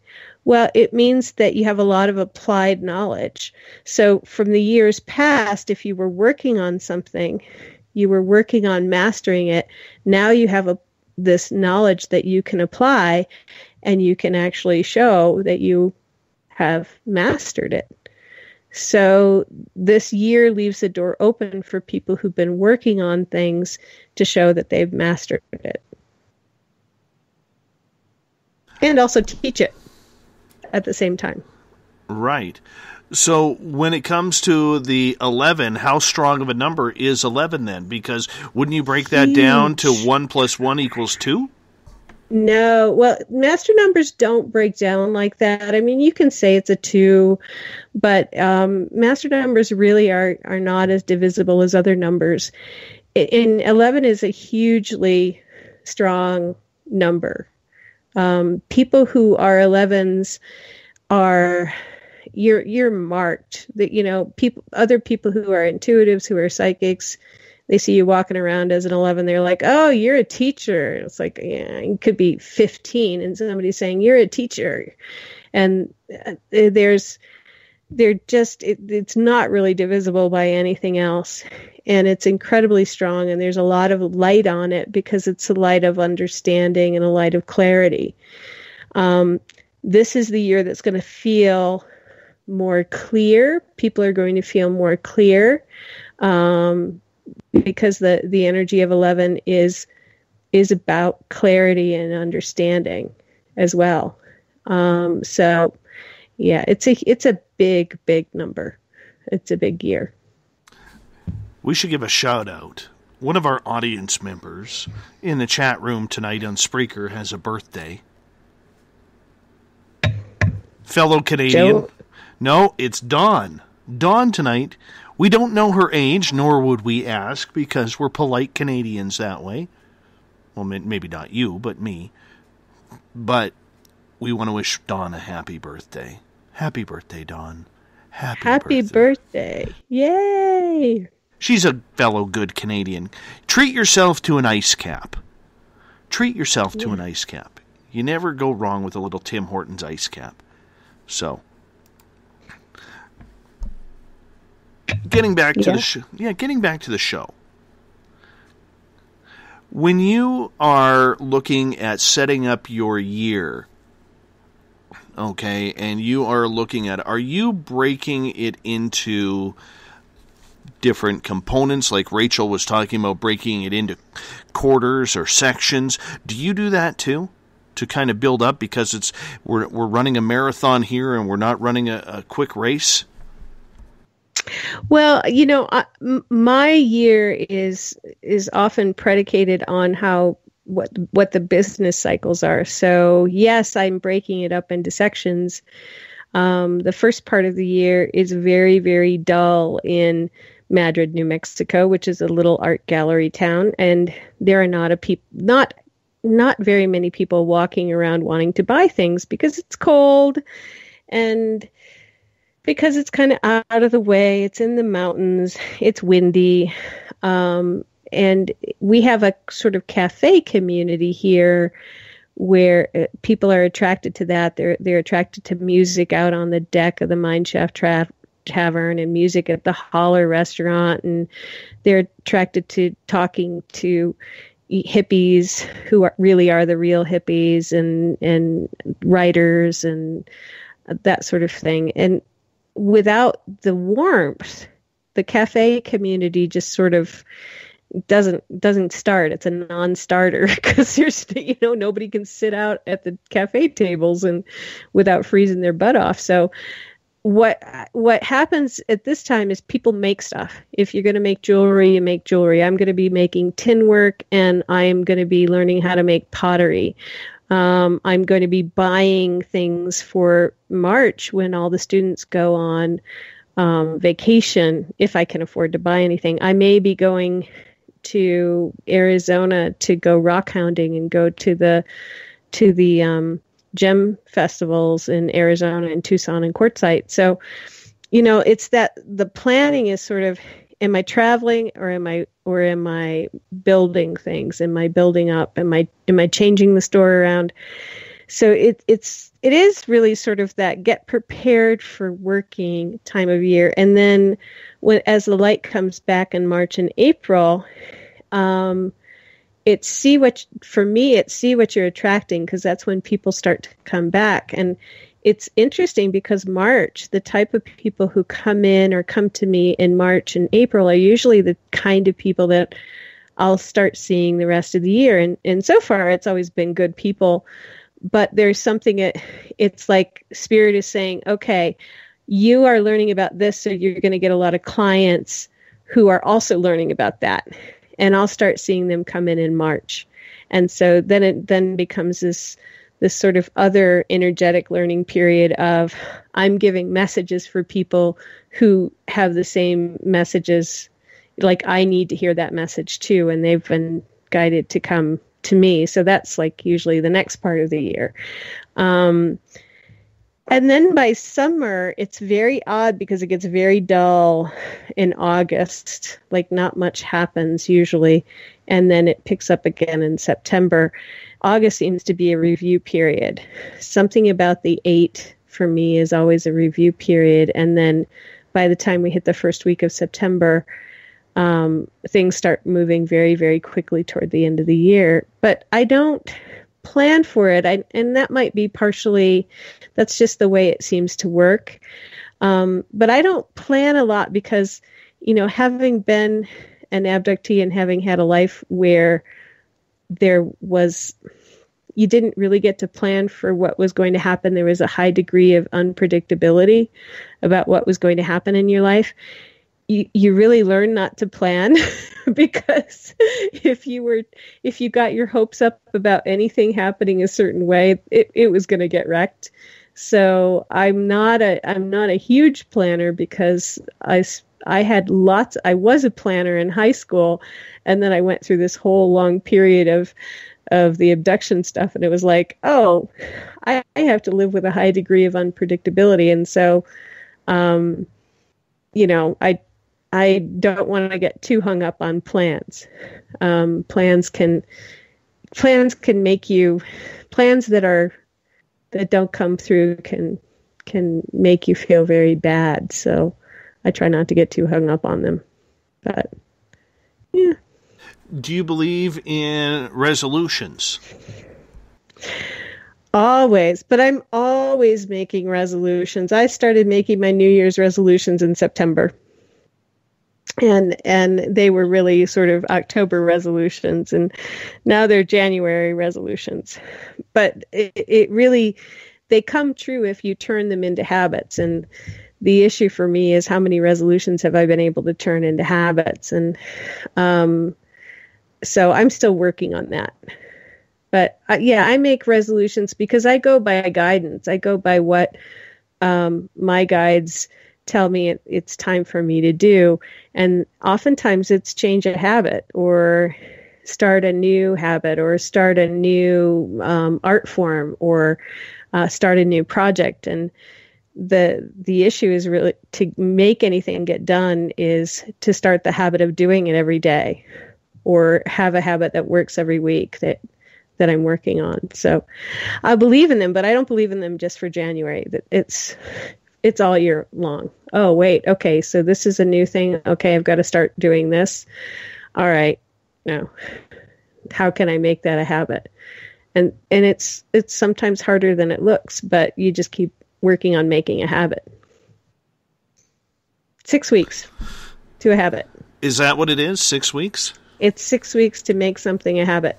Well it means that you have a lot of applied knowledge. So from the years past if you were working on something you were working on mastering it now you have a this knowledge that you can apply and you can actually show that you have mastered it. So this year leaves the door open for people who've been working on things to show that they've mastered it. and also teach it at the same time. Right. So when it comes to the 11, how strong of a number is 11 then? Because wouldn't you break that down to 1 plus 1 equals 2? No, well, master numbers don't break down like that. I mean, you can say it's a two, but um, master numbers really are are not as divisible as other numbers. And eleven is a hugely strong number. Um, people who are 11s are you're you're marked that you know people other people who are intuitives who are psychics they see you walking around as an 11 they're like oh you're a teacher. It's like yeah you could be 15 and somebody's saying you're a teacher. And uh, there's they're just it, it's not really divisible by anything else. And it's incredibly strong and there's a lot of light on it because it's a light of understanding and a light of clarity. Um, this is the year that's going to feel more clear people are going to feel more clear um, because the the energy of 11 is is about clarity and understanding as well um, so yeah it's a it's a big big number it's a big year We should give a shout out. One of our audience members in the chat room tonight on Spreaker has a birthday. Fellow Canadian. Joe? No, it's Dawn. Dawn tonight. We don't know her age, nor would we ask, because we're polite Canadians that way. Well, maybe not you, but me. But we want to wish Dawn a happy birthday. Happy birthday, Dawn. Happy, happy birthday yay She's a fellow good Canadian. Treat yourself to an Ice Capp. Treat yourself to an Ice Capp. You never go wrong with a little Tim Hortons Ice Capp. So, getting back to Yeah. the show. Yeah, getting back to the show. When you are looking at setting up your year, okay, and you are looking at are you breaking it into different components like Rachel was talking about breaking it into quarters or sections. Do you do that too? To kind of build up because it's we're we're running a marathon here and we're not running a, a quick race. Well, you know, I, my year is is often predicated on how what what the business cycles are. So, yes, I'm breaking it up into sections. Um, the first part of the year is very very dull in Madrid, New Mexico, which is a little art gallery town, and there are not a peop- not not very many people walking around wanting to buy things because it's cold and because it's kind of out of the way. It's in the mountains. It's windy. Um, and we have a sort of cafe community here where uh, people are attracted to that. They're they're attracted to music out on the deck of the Mineshaft Tavern and music at the Hollar restaurant, and they're attracted to talking to hippies who are, really are the real hippies and and writers and that sort of thing. And without the warmth, the cafe community just sort of doesn't doesn't start. It's a non-starter because there's you know nobody can sit out at the cafe tables and without freezing their butt off. So what what happens at this time is people make stuff. If you're going to make jewelry, you make jewelry. I'm going to be making tin work, and I'm going to be learning how to make pottery. Um, I'm going to be buying things for March when all the students go on um, vacation, if I can afford to buy anything. I may be going to Arizona to go rock hounding and go to the to the um, gem festivals in Arizona and Tucson and Quartzsite. So, you know, it's that the planning is sort of am I traveling or am I or am I building things? Am I building up? Am I am I changing the store around? So it it's it is really sort of that get prepared for working time of year, and then when as the light comes back in March and April, um, it's see what for me it's see what you're attracting because that's when people start to come back and it's interesting because march the type of people who come in or come to me in march and april are usually the kind of people that i'll start seeing the rest of the year. And and so far it's always been good people. But there's something it, it's like spirit is saying, okay, you are learning about this, so you're going to get a lot of clients who are also learning about that, and I'll start seeing them come in in March, and so then it then becomes this this sort of other energetic learning period of I'm giving messages for people who have the same messages like I need to hear that message too and they've been guided to come to me. So that's like usually the next part of the year. Um, and then by summer it's very odd because it gets very dull in august like not much happens usually and then it picks up again in september August seems to be a review period. Something about the eight for me is always a review period. And then by the time we hit the first week of September, um, things start moving very, very quickly toward the end of the year. But I don't plan for it. I, and that might be partially, that's just the way it seems to work. Um, but I don't plan a lot because, you know, having been an abductee and having had a life where there was you didn't really get to plan for what was going to happen. There was a high degree of unpredictability about what was going to happen in your life. You, you really learn not to plan because if you were if you got your hopes up about anything happening a certain way, it, it was going to get wrecked. So I'm not a I'm not a huge planner because I I had lots I was a planner in high school and then I went through this whole long period of of the abduction stuff and it was like oh I, I have to live with a high degree of unpredictability and so um you know I I don't want to get too hung up on plans um plans can plans can make you plans that are that don't come through can can make you feel very bad so I try not to get too hung up on them but yeah do you believe in resolutions? Always, but I'm always making resolutions. I started making my New Year's resolutions in September. And and they were really sort of October resolutions and now they're January resolutions. But it, it really they come true if you turn them into habits and the issue for me is how many resolutions have I been able to turn into habits and um so I'm still working on that. But uh, yeah, I make resolutions because I go by guidance. I go by what um, my guides tell me it, it's time for me to do. And oftentimes it's change a habit or start a new habit or start a new um, art form or uh, start a new project. And the the issue is really to make anything get done is to start the habit of doing it every day or have a habit that works every week that that I'm working on. So I believe in them, but I don't believe in them just for January. That it's it's all year long. Oh, wait. Okay, so this is a new thing. Okay, I've got to start doing this. All right. No. How can I make that a habit? And and it's it's sometimes harder than it looks, but you just keep working on making a habit. 6 weeks to a habit. Is that what it is? 6 weeks? It's six weeks to make something a habit.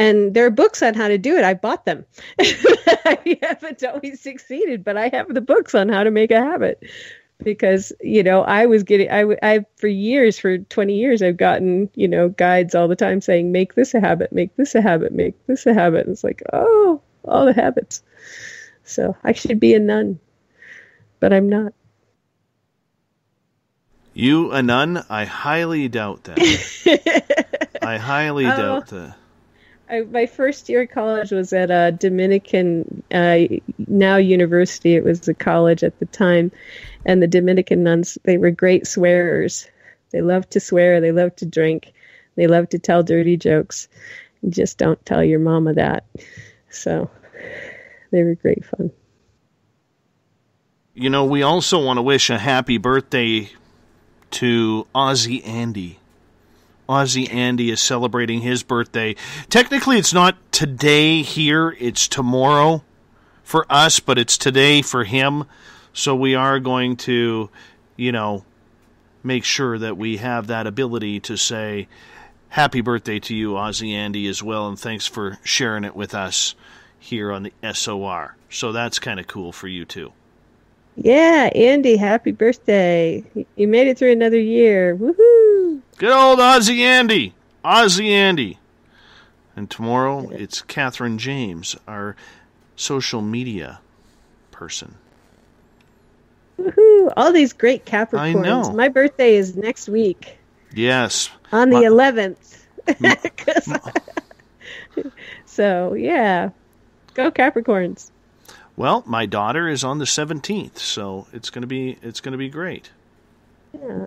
And there are books on how to do it. I bought them. I haven't always succeeded, but I have the books on how to make a habit because you know I was getting I I for years for 20 years I've gotten you know guides all the time saying make this a habit make this a habit make this a habit and it's like oh all the habits so I should be a nun but I'm not you a nun? I highly doubt that. I highly oh, doubt that. I, my first year of college was at a Dominican, uh, now university. It was a college at the time, and the Dominican nuns they were great swearers. They loved to swear. They loved to drink. They loved to tell dirty jokes. just don't tell your mama that. So they were great fun. You know, we also want to wish a happy birthday to Ozzy Andy. Ozzy Andy is celebrating his birthday. Technically, it's not today here, it's tomorrow for us, but it's today for him. So we are going to, you know, make sure that we have that ability to say happy birthday to you, Ozzy Andy, as well, and thanks for sharing it with us here on the SOR. So that's kind of cool for you too. Yeah, Andy, happy birthday. You made it through another year. Woohoo! Good old Aussie Andy. Aussie Andy. And tomorrow it's Catherine James, our social media person. Woohoo! All these great Capricorns. I know. My birthday is next week Yes. on the eleventh. so, yeah. Go Capricorns. Well, my daughter is on the 17th, so it's going to be it's going to be great. Yeah.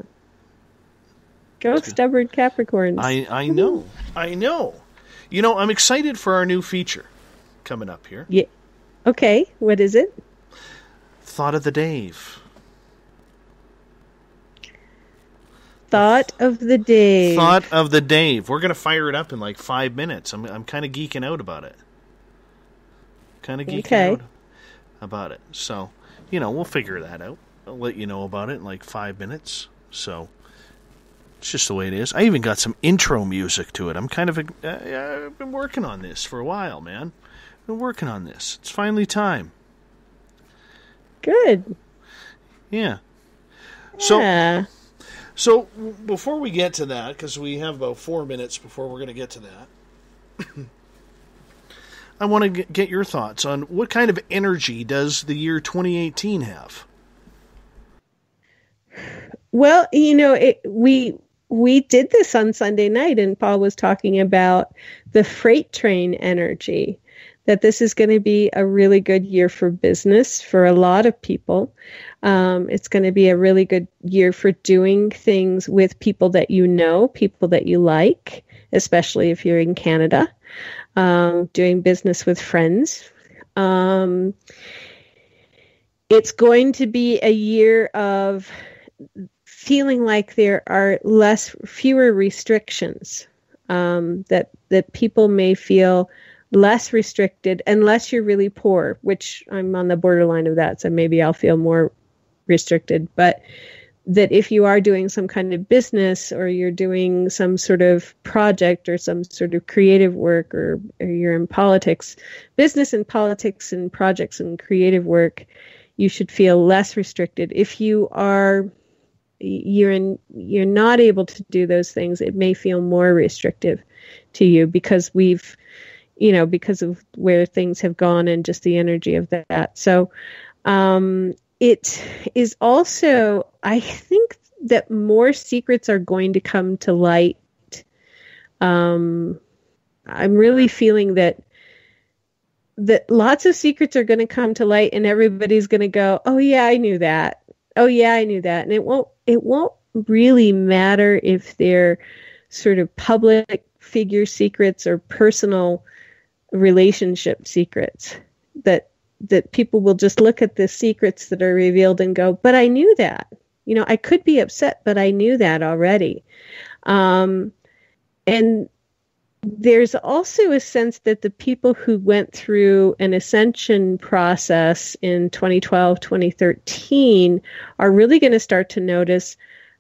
Go stubborn Capricorns. I I know. I know. You know, I'm excited for our new feature coming up here. Yeah. Okay, what is it? Thought of the Dave. Thought of the day. Thought of the Dave. We're going to fire it up in like 5 minutes. I'm I'm kind of geeking out about it. Kind of geeking Okay. out about it. So, you know, we'll figure that out. I'll let you know about it in like 5 minutes. So, it's just the way it is. I even got some intro music to it. I'm kind of uh, I've been working on this for a while, man. I've Been working on this. It's finally time. Good. Yeah. So Yeah. so before we get to that, because we have about four minutes before we're going to get to that, I want to get, get your thoughts on what kind of energy does the year 2018 have? Well, you know, it, we we did this on Sunday night, and Paul was talking about the freight train energy. That this is going to be a really good year for business for a lot of people. Um, it's going to be a really good year for doing things with people that you know, people that you like, especially if you're in Canada. Um, doing business with friends. Um, it's going to be a year of feeling like there are less fewer restrictions um, that that people may feel less restricted unless you're really poor which i'm on the borderline of that so maybe i'll feel more restricted. But that if you are doing some kind of business or you're doing some sort of project or some sort of creative work or, or you're in politics business and politics and projects and creative work you should feel less restricted. If you are you're in you're not able to do those things it may feel more restrictive to you because we've you know because of where things have gone and just the energy of that. So um it is also i think that more secrets are going to come to light. Um i'm really feeling that that lots of secrets are going to come to light and everybody's going to go oh yeah i knew that oh yeah i knew that. And it won't it won't really matter if they're sort of public figure secrets or personal relationship secrets that that people will just look at the secrets that are revealed and go but i knew that. You know i could be upset but i knew that already. Um and there's also a sense that the people who went through an ascension process in 2012 2013 are really going to start to notice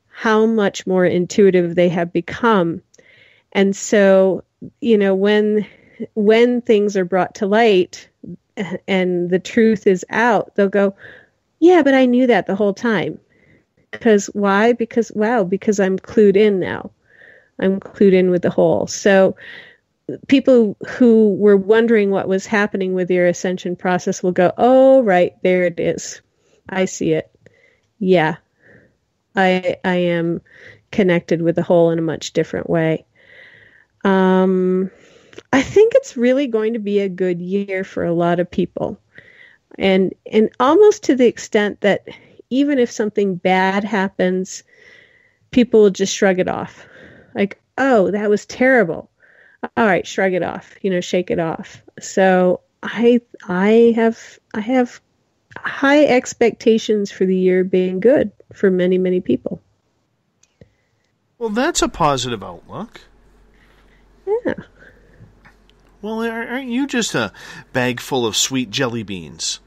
how much more intuitive they have become. And so you know when when things are brought to light and the truth is out they'll go yeah but i knew that the whole time. Because why? Because wow because i'm clued in now i'm clued in with the whole. So people who were wondering what was happening with your ascension process will go oh right there it is. I see it. Yeah i i am connected with the whole in a much different way. Um i think it's really going to be a good year for a lot of people. And and almost to the extent that even if something bad happens people will just shrug it off like oh that was terrible all right shrug it off you know shake it off so i i have i have high expectations for the year being good for many many people Well, that's a positive outlook. Yeah. Well, aren't you just a bag full of sweet jelly beans?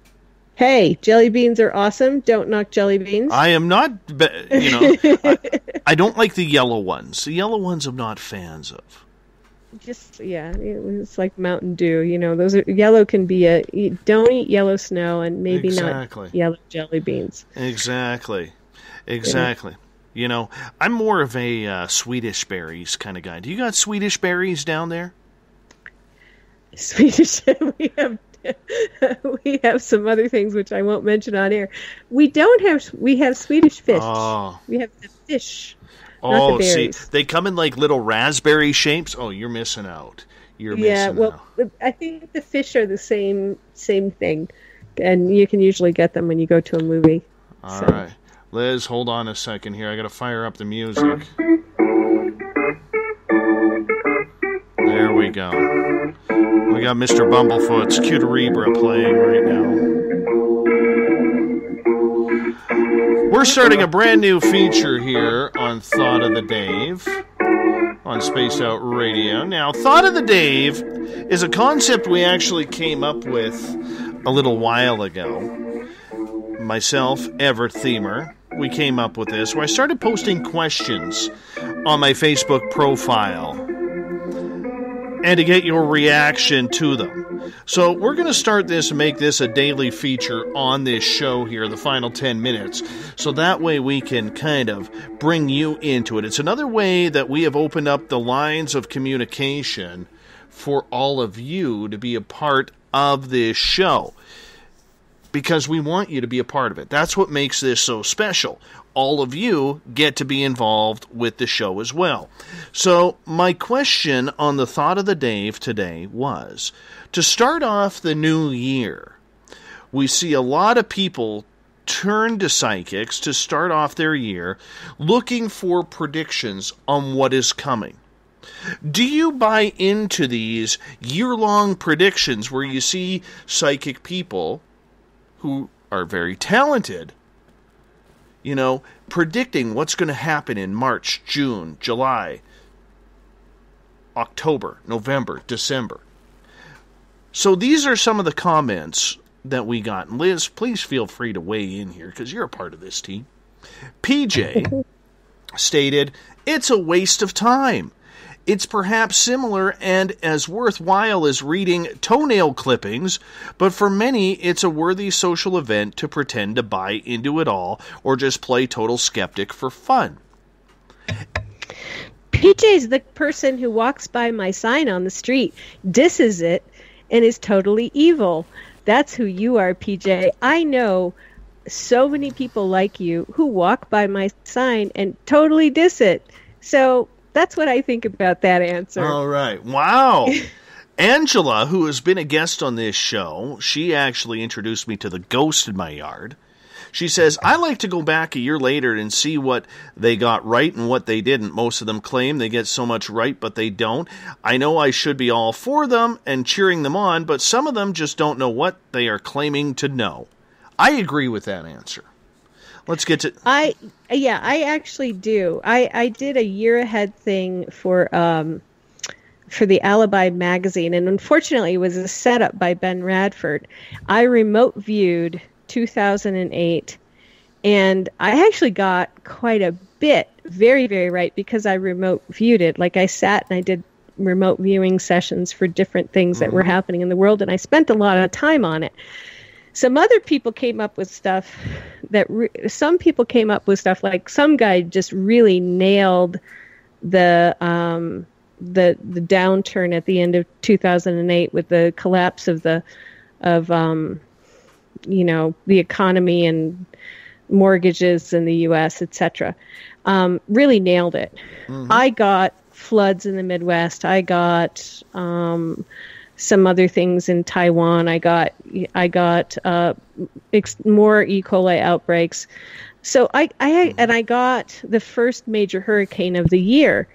Hey jelly beans are awesome don't knock jelly beans I am not, you know, I, I don't like the yellow ones. The yellow ones I'm not fans of. just yeah, it was like Mountain Dew. You know, those are yellow can be a don't eat yellow snow and maybe Exactly. not yellow jelly beans. Exactly. Exactly. You know, I'm more of a uh, Swedish berries kind of guy. Do you got Swedish berries down there? Swedish. we have we have some other things which I won't mention on air. We don't have we have Swedish fish. Oh. We have the fish. Oh, the see, they come in like little raspberry shapes. Oh, you're missing out. You're yeah, missing well, out. I think the fish are the same same thing, and you can usually get them when you go to a movie. All so- right, Liz, hold on a second here. I got to fire up the music. There we go. We got Mr. Bumblefoot's Cuterebra playing right now. We're starting a brand new feature here on Thought of the Dave on Spaced Out Radio. Now, Thought of the Dave is a concept we actually came up with a little while ago myself, Everett Themer, we came up with this where I started posting questions on my Facebook profile and to get your reaction to them. So, we're going to start this and make this a daily feature on this show here, the final 10 minutes. So that way we can kind of bring you into it. It's another way that we have opened up the lines of communication for all of you to be a part of this show because we want you to be a part of it. That's what makes this so special. All of you get to be involved with the show as well. So, my question on the thought of the Dave today was to start off the new year, we see a lot of people turn to psychics to start off their year looking for predictions on what is coming. Do you buy into these year long predictions where you see psychic people who are very talented, you know, predicting what's going to happen in March, June, July, October, November, December? So these are some of the comments that we got. And Liz, please feel free to weigh in here because you're a part of this team. PJ stated, It's a waste of time. It's perhaps similar and as worthwhile as reading toenail clippings, but for many it's a worthy social event to pretend to buy into it all or just play total skeptic for fun. PJ's the person who walks by my sign on the street, disses it, and is totally evil. That's who you are, PJ. I know so many people like you who walk by my sign and totally diss it. So that's what I think about that answer. All right. Wow. Angela, who has been a guest on this show, she actually introduced me to the ghost in my yard. She says, I like to go back a year later and see what they got right and what they didn't. Most of them claim they get so much right, but they don't. I know I should be all for them and cheering them on, but some of them just don't know what they are claiming to know. I agree with that answer. Let's get to. I yeah, I actually do. I I did a year ahead thing for um for the Alibi magazine, and unfortunately, it was a setup by Ben Radford. I remote viewed 2008, and I actually got quite a bit, very very right because I remote viewed it. Like I sat and I did remote viewing sessions for different things that were Mhm. happening in the world, and I spent a lot of time on it some other people came up with stuff that re- some people came up with stuff like some guy just really nailed the um, the the downturn at the end of 2008 with the collapse of the of um, you know the economy and mortgages in the U.S. etc. Um, really nailed it. I got floods in the Midwest. I got um, some other things in Taiwan. I got I got uh, ex- more E. coli outbreaks. So I, I and I got the first major hurricane of the year,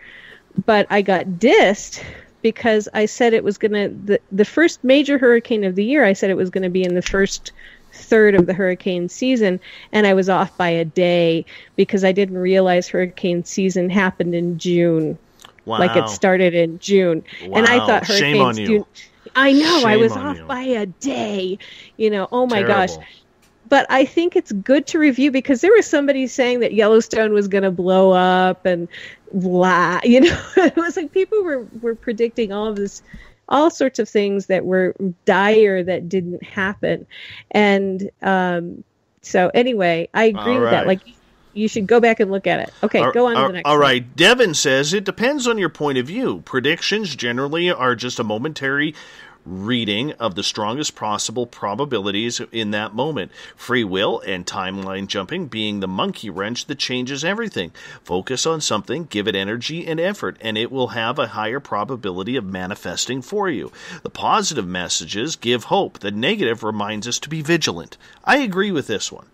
but I got dissed because I said it was gonna the the first major hurricane of the year. I said it was gonna be in the first third of the hurricane season and I was off by a day because I didn't realize hurricane season happened in June. Like it started in June. And I Wow. thought hurricanes do I know, I was off you. by a day. You know, oh my gosh. But I think it's good to review because there was somebody saying that Yellowstone was going to blow up and blah, you know, it was like people were were predicting all of this all sorts of things that were dire that didn't happen. And um so anyway, I agree All with that. Like you should go back and look at it. Okay, All- go on to all- the next All one. right. Devin says it depends on your point of view. Predictions generally are just a momentary reading of the strongest possible probabilities in that moment. Free will and timeline jumping being the monkey wrench that changes everything. Focus on something, give it energy and effort, and it will have a higher probability of manifesting for you. The positive messages give hope. The negative reminds us to be vigilant. I agree with this one.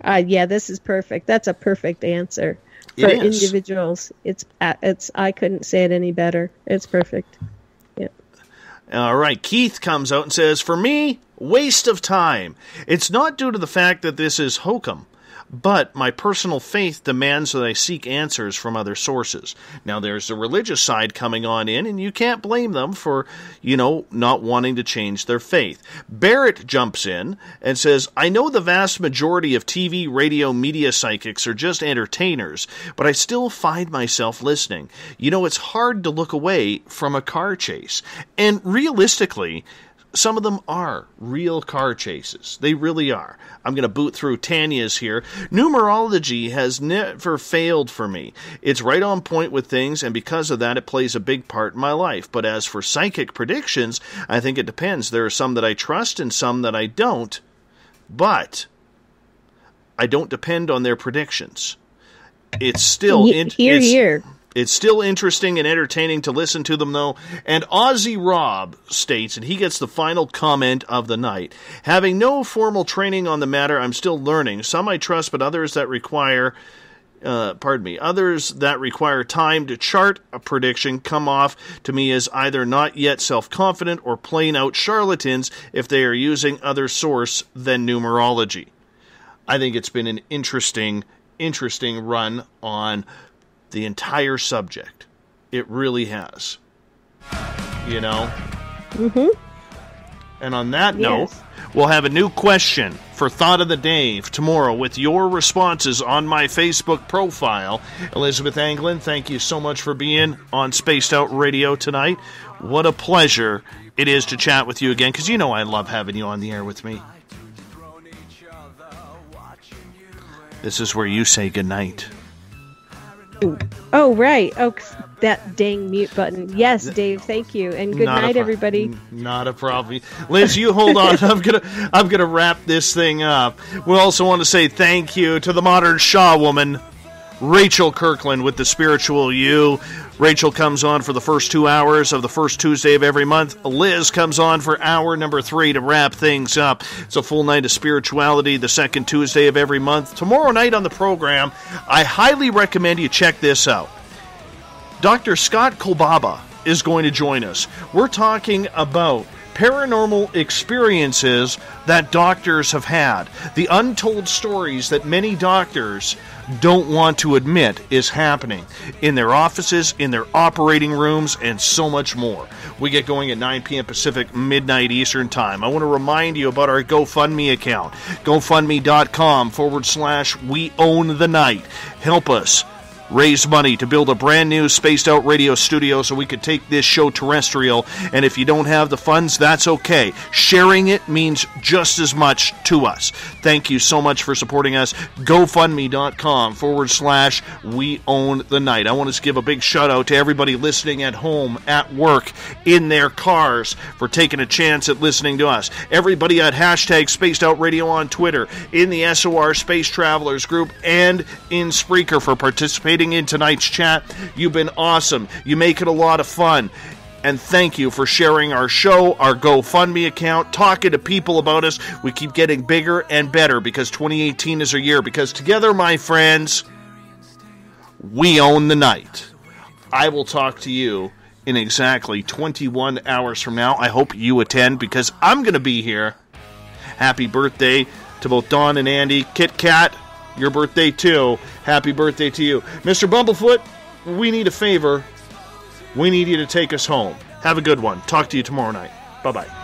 Uh, yeah, this is perfect. That's a perfect answer for individuals. It's uh, it's I couldn't say it any better. It's perfect. All right, Keith comes out and says, For me, waste of time. It's not due to the fact that this is hokum, but my personal faith demands that I seek answers from other sources. Now, there's the religious side coming on in, and you can't blame them for, you know, not wanting to change their faith. Barrett jumps in and says, I know the vast majority of TV, radio, media psychics are just entertainers, but I still find myself listening. You know, it's hard to look away from a car chase. And realistically, some of them are real car chases. They really are. I'm going to boot through Tanya's here. Numerology has never failed for me. It's right on point with things, and because of that, it plays a big part in my life. But as for psychic predictions, I think it depends. There are some that I trust and some that I don't, but I don't depend on their predictions. It's still in, here, it's- here. It's still interesting and entertaining to listen to them, though. And Ozzy Rob states, and he gets the final comment of the night Having no formal training on the matter, I'm still learning. Some I trust, but others that require. Uh, pardon me. Others that require time to chart a prediction come off to me as either not yet self confident or plain out charlatans if they are using other source than numerology. I think it's been an interesting, interesting run on the entire subject. It really has. You know? Mm-hmm. And on that Yes. note, we'll have a new question for Thought of the Day tomorrow with your responses on my Facebook profile. Elizabeth Anglin, thank you so much for being on Spaced Out Radio tonight. What a pleasure it is to chat with you again, because you know I love having you on the air with me. This is where you say goodnight. Oh right. Oh, that dang mute button. Yes, Dave. Thank you, and good Not night, everybody. Not a problem. Liz, you hold on. I'm gonna I'm gonna wrap this thing up. We also want to say thank you to the modern Shaw woman, Rachel Kirkland with the spiritual you. Rachel comes on for the first two hours of the first Tuesday of every month. Liz comes on for hour number three to wrap things up. It's a full night of spirituality the second Tuesday of every month. Tomorrow night on the program, I highly recommend you check this out. Dr. Scott Kolbaba is going to join us. We're talking about paranormal experiences that doctors have had, the untold stories that many doctors don't want to admit is happening in their offices, in their operating rooms, and so much more. We get going at 9 p.m. Pacific, midnight Eastern Time. I want to remind you about our GoFundMe account, gofundme.com forward slash we own the night. Help us raise money to build a brand new spaced out radio studio so we could take this show terrestrial. And if you don't have the funds, that's okay. Sharing it means just as much to us. Thank you so much for supporting us. GoFundMe.com forward slash we own the night. I want to give a big shout out to everybody listening at home, at work, in their cars for taking a chance at listening to us. Everybody at hashtag spaced out radio on Twitter, in the SOR Space Travelers group, and in Spreaker for participating in tonight's chat. You've been awesome. You make it a lot of fun. And thank you for sharing our show, our GoFundMe account, talking to people about us. We keep getting bigger and better because 2018 is our year. Because together, my friends, we own the night. I will talk to you in exactly 21 hours from now. I hope you attend because I'm going to be here. Happy birthday to both Dawn and Andy. Kit Kat, your birthday too. Happy birthday to you. Mr. Bumblefoot, we need a favor. We need you to take us home. Have a good one. Talk to you tomorrow night. Bye bye.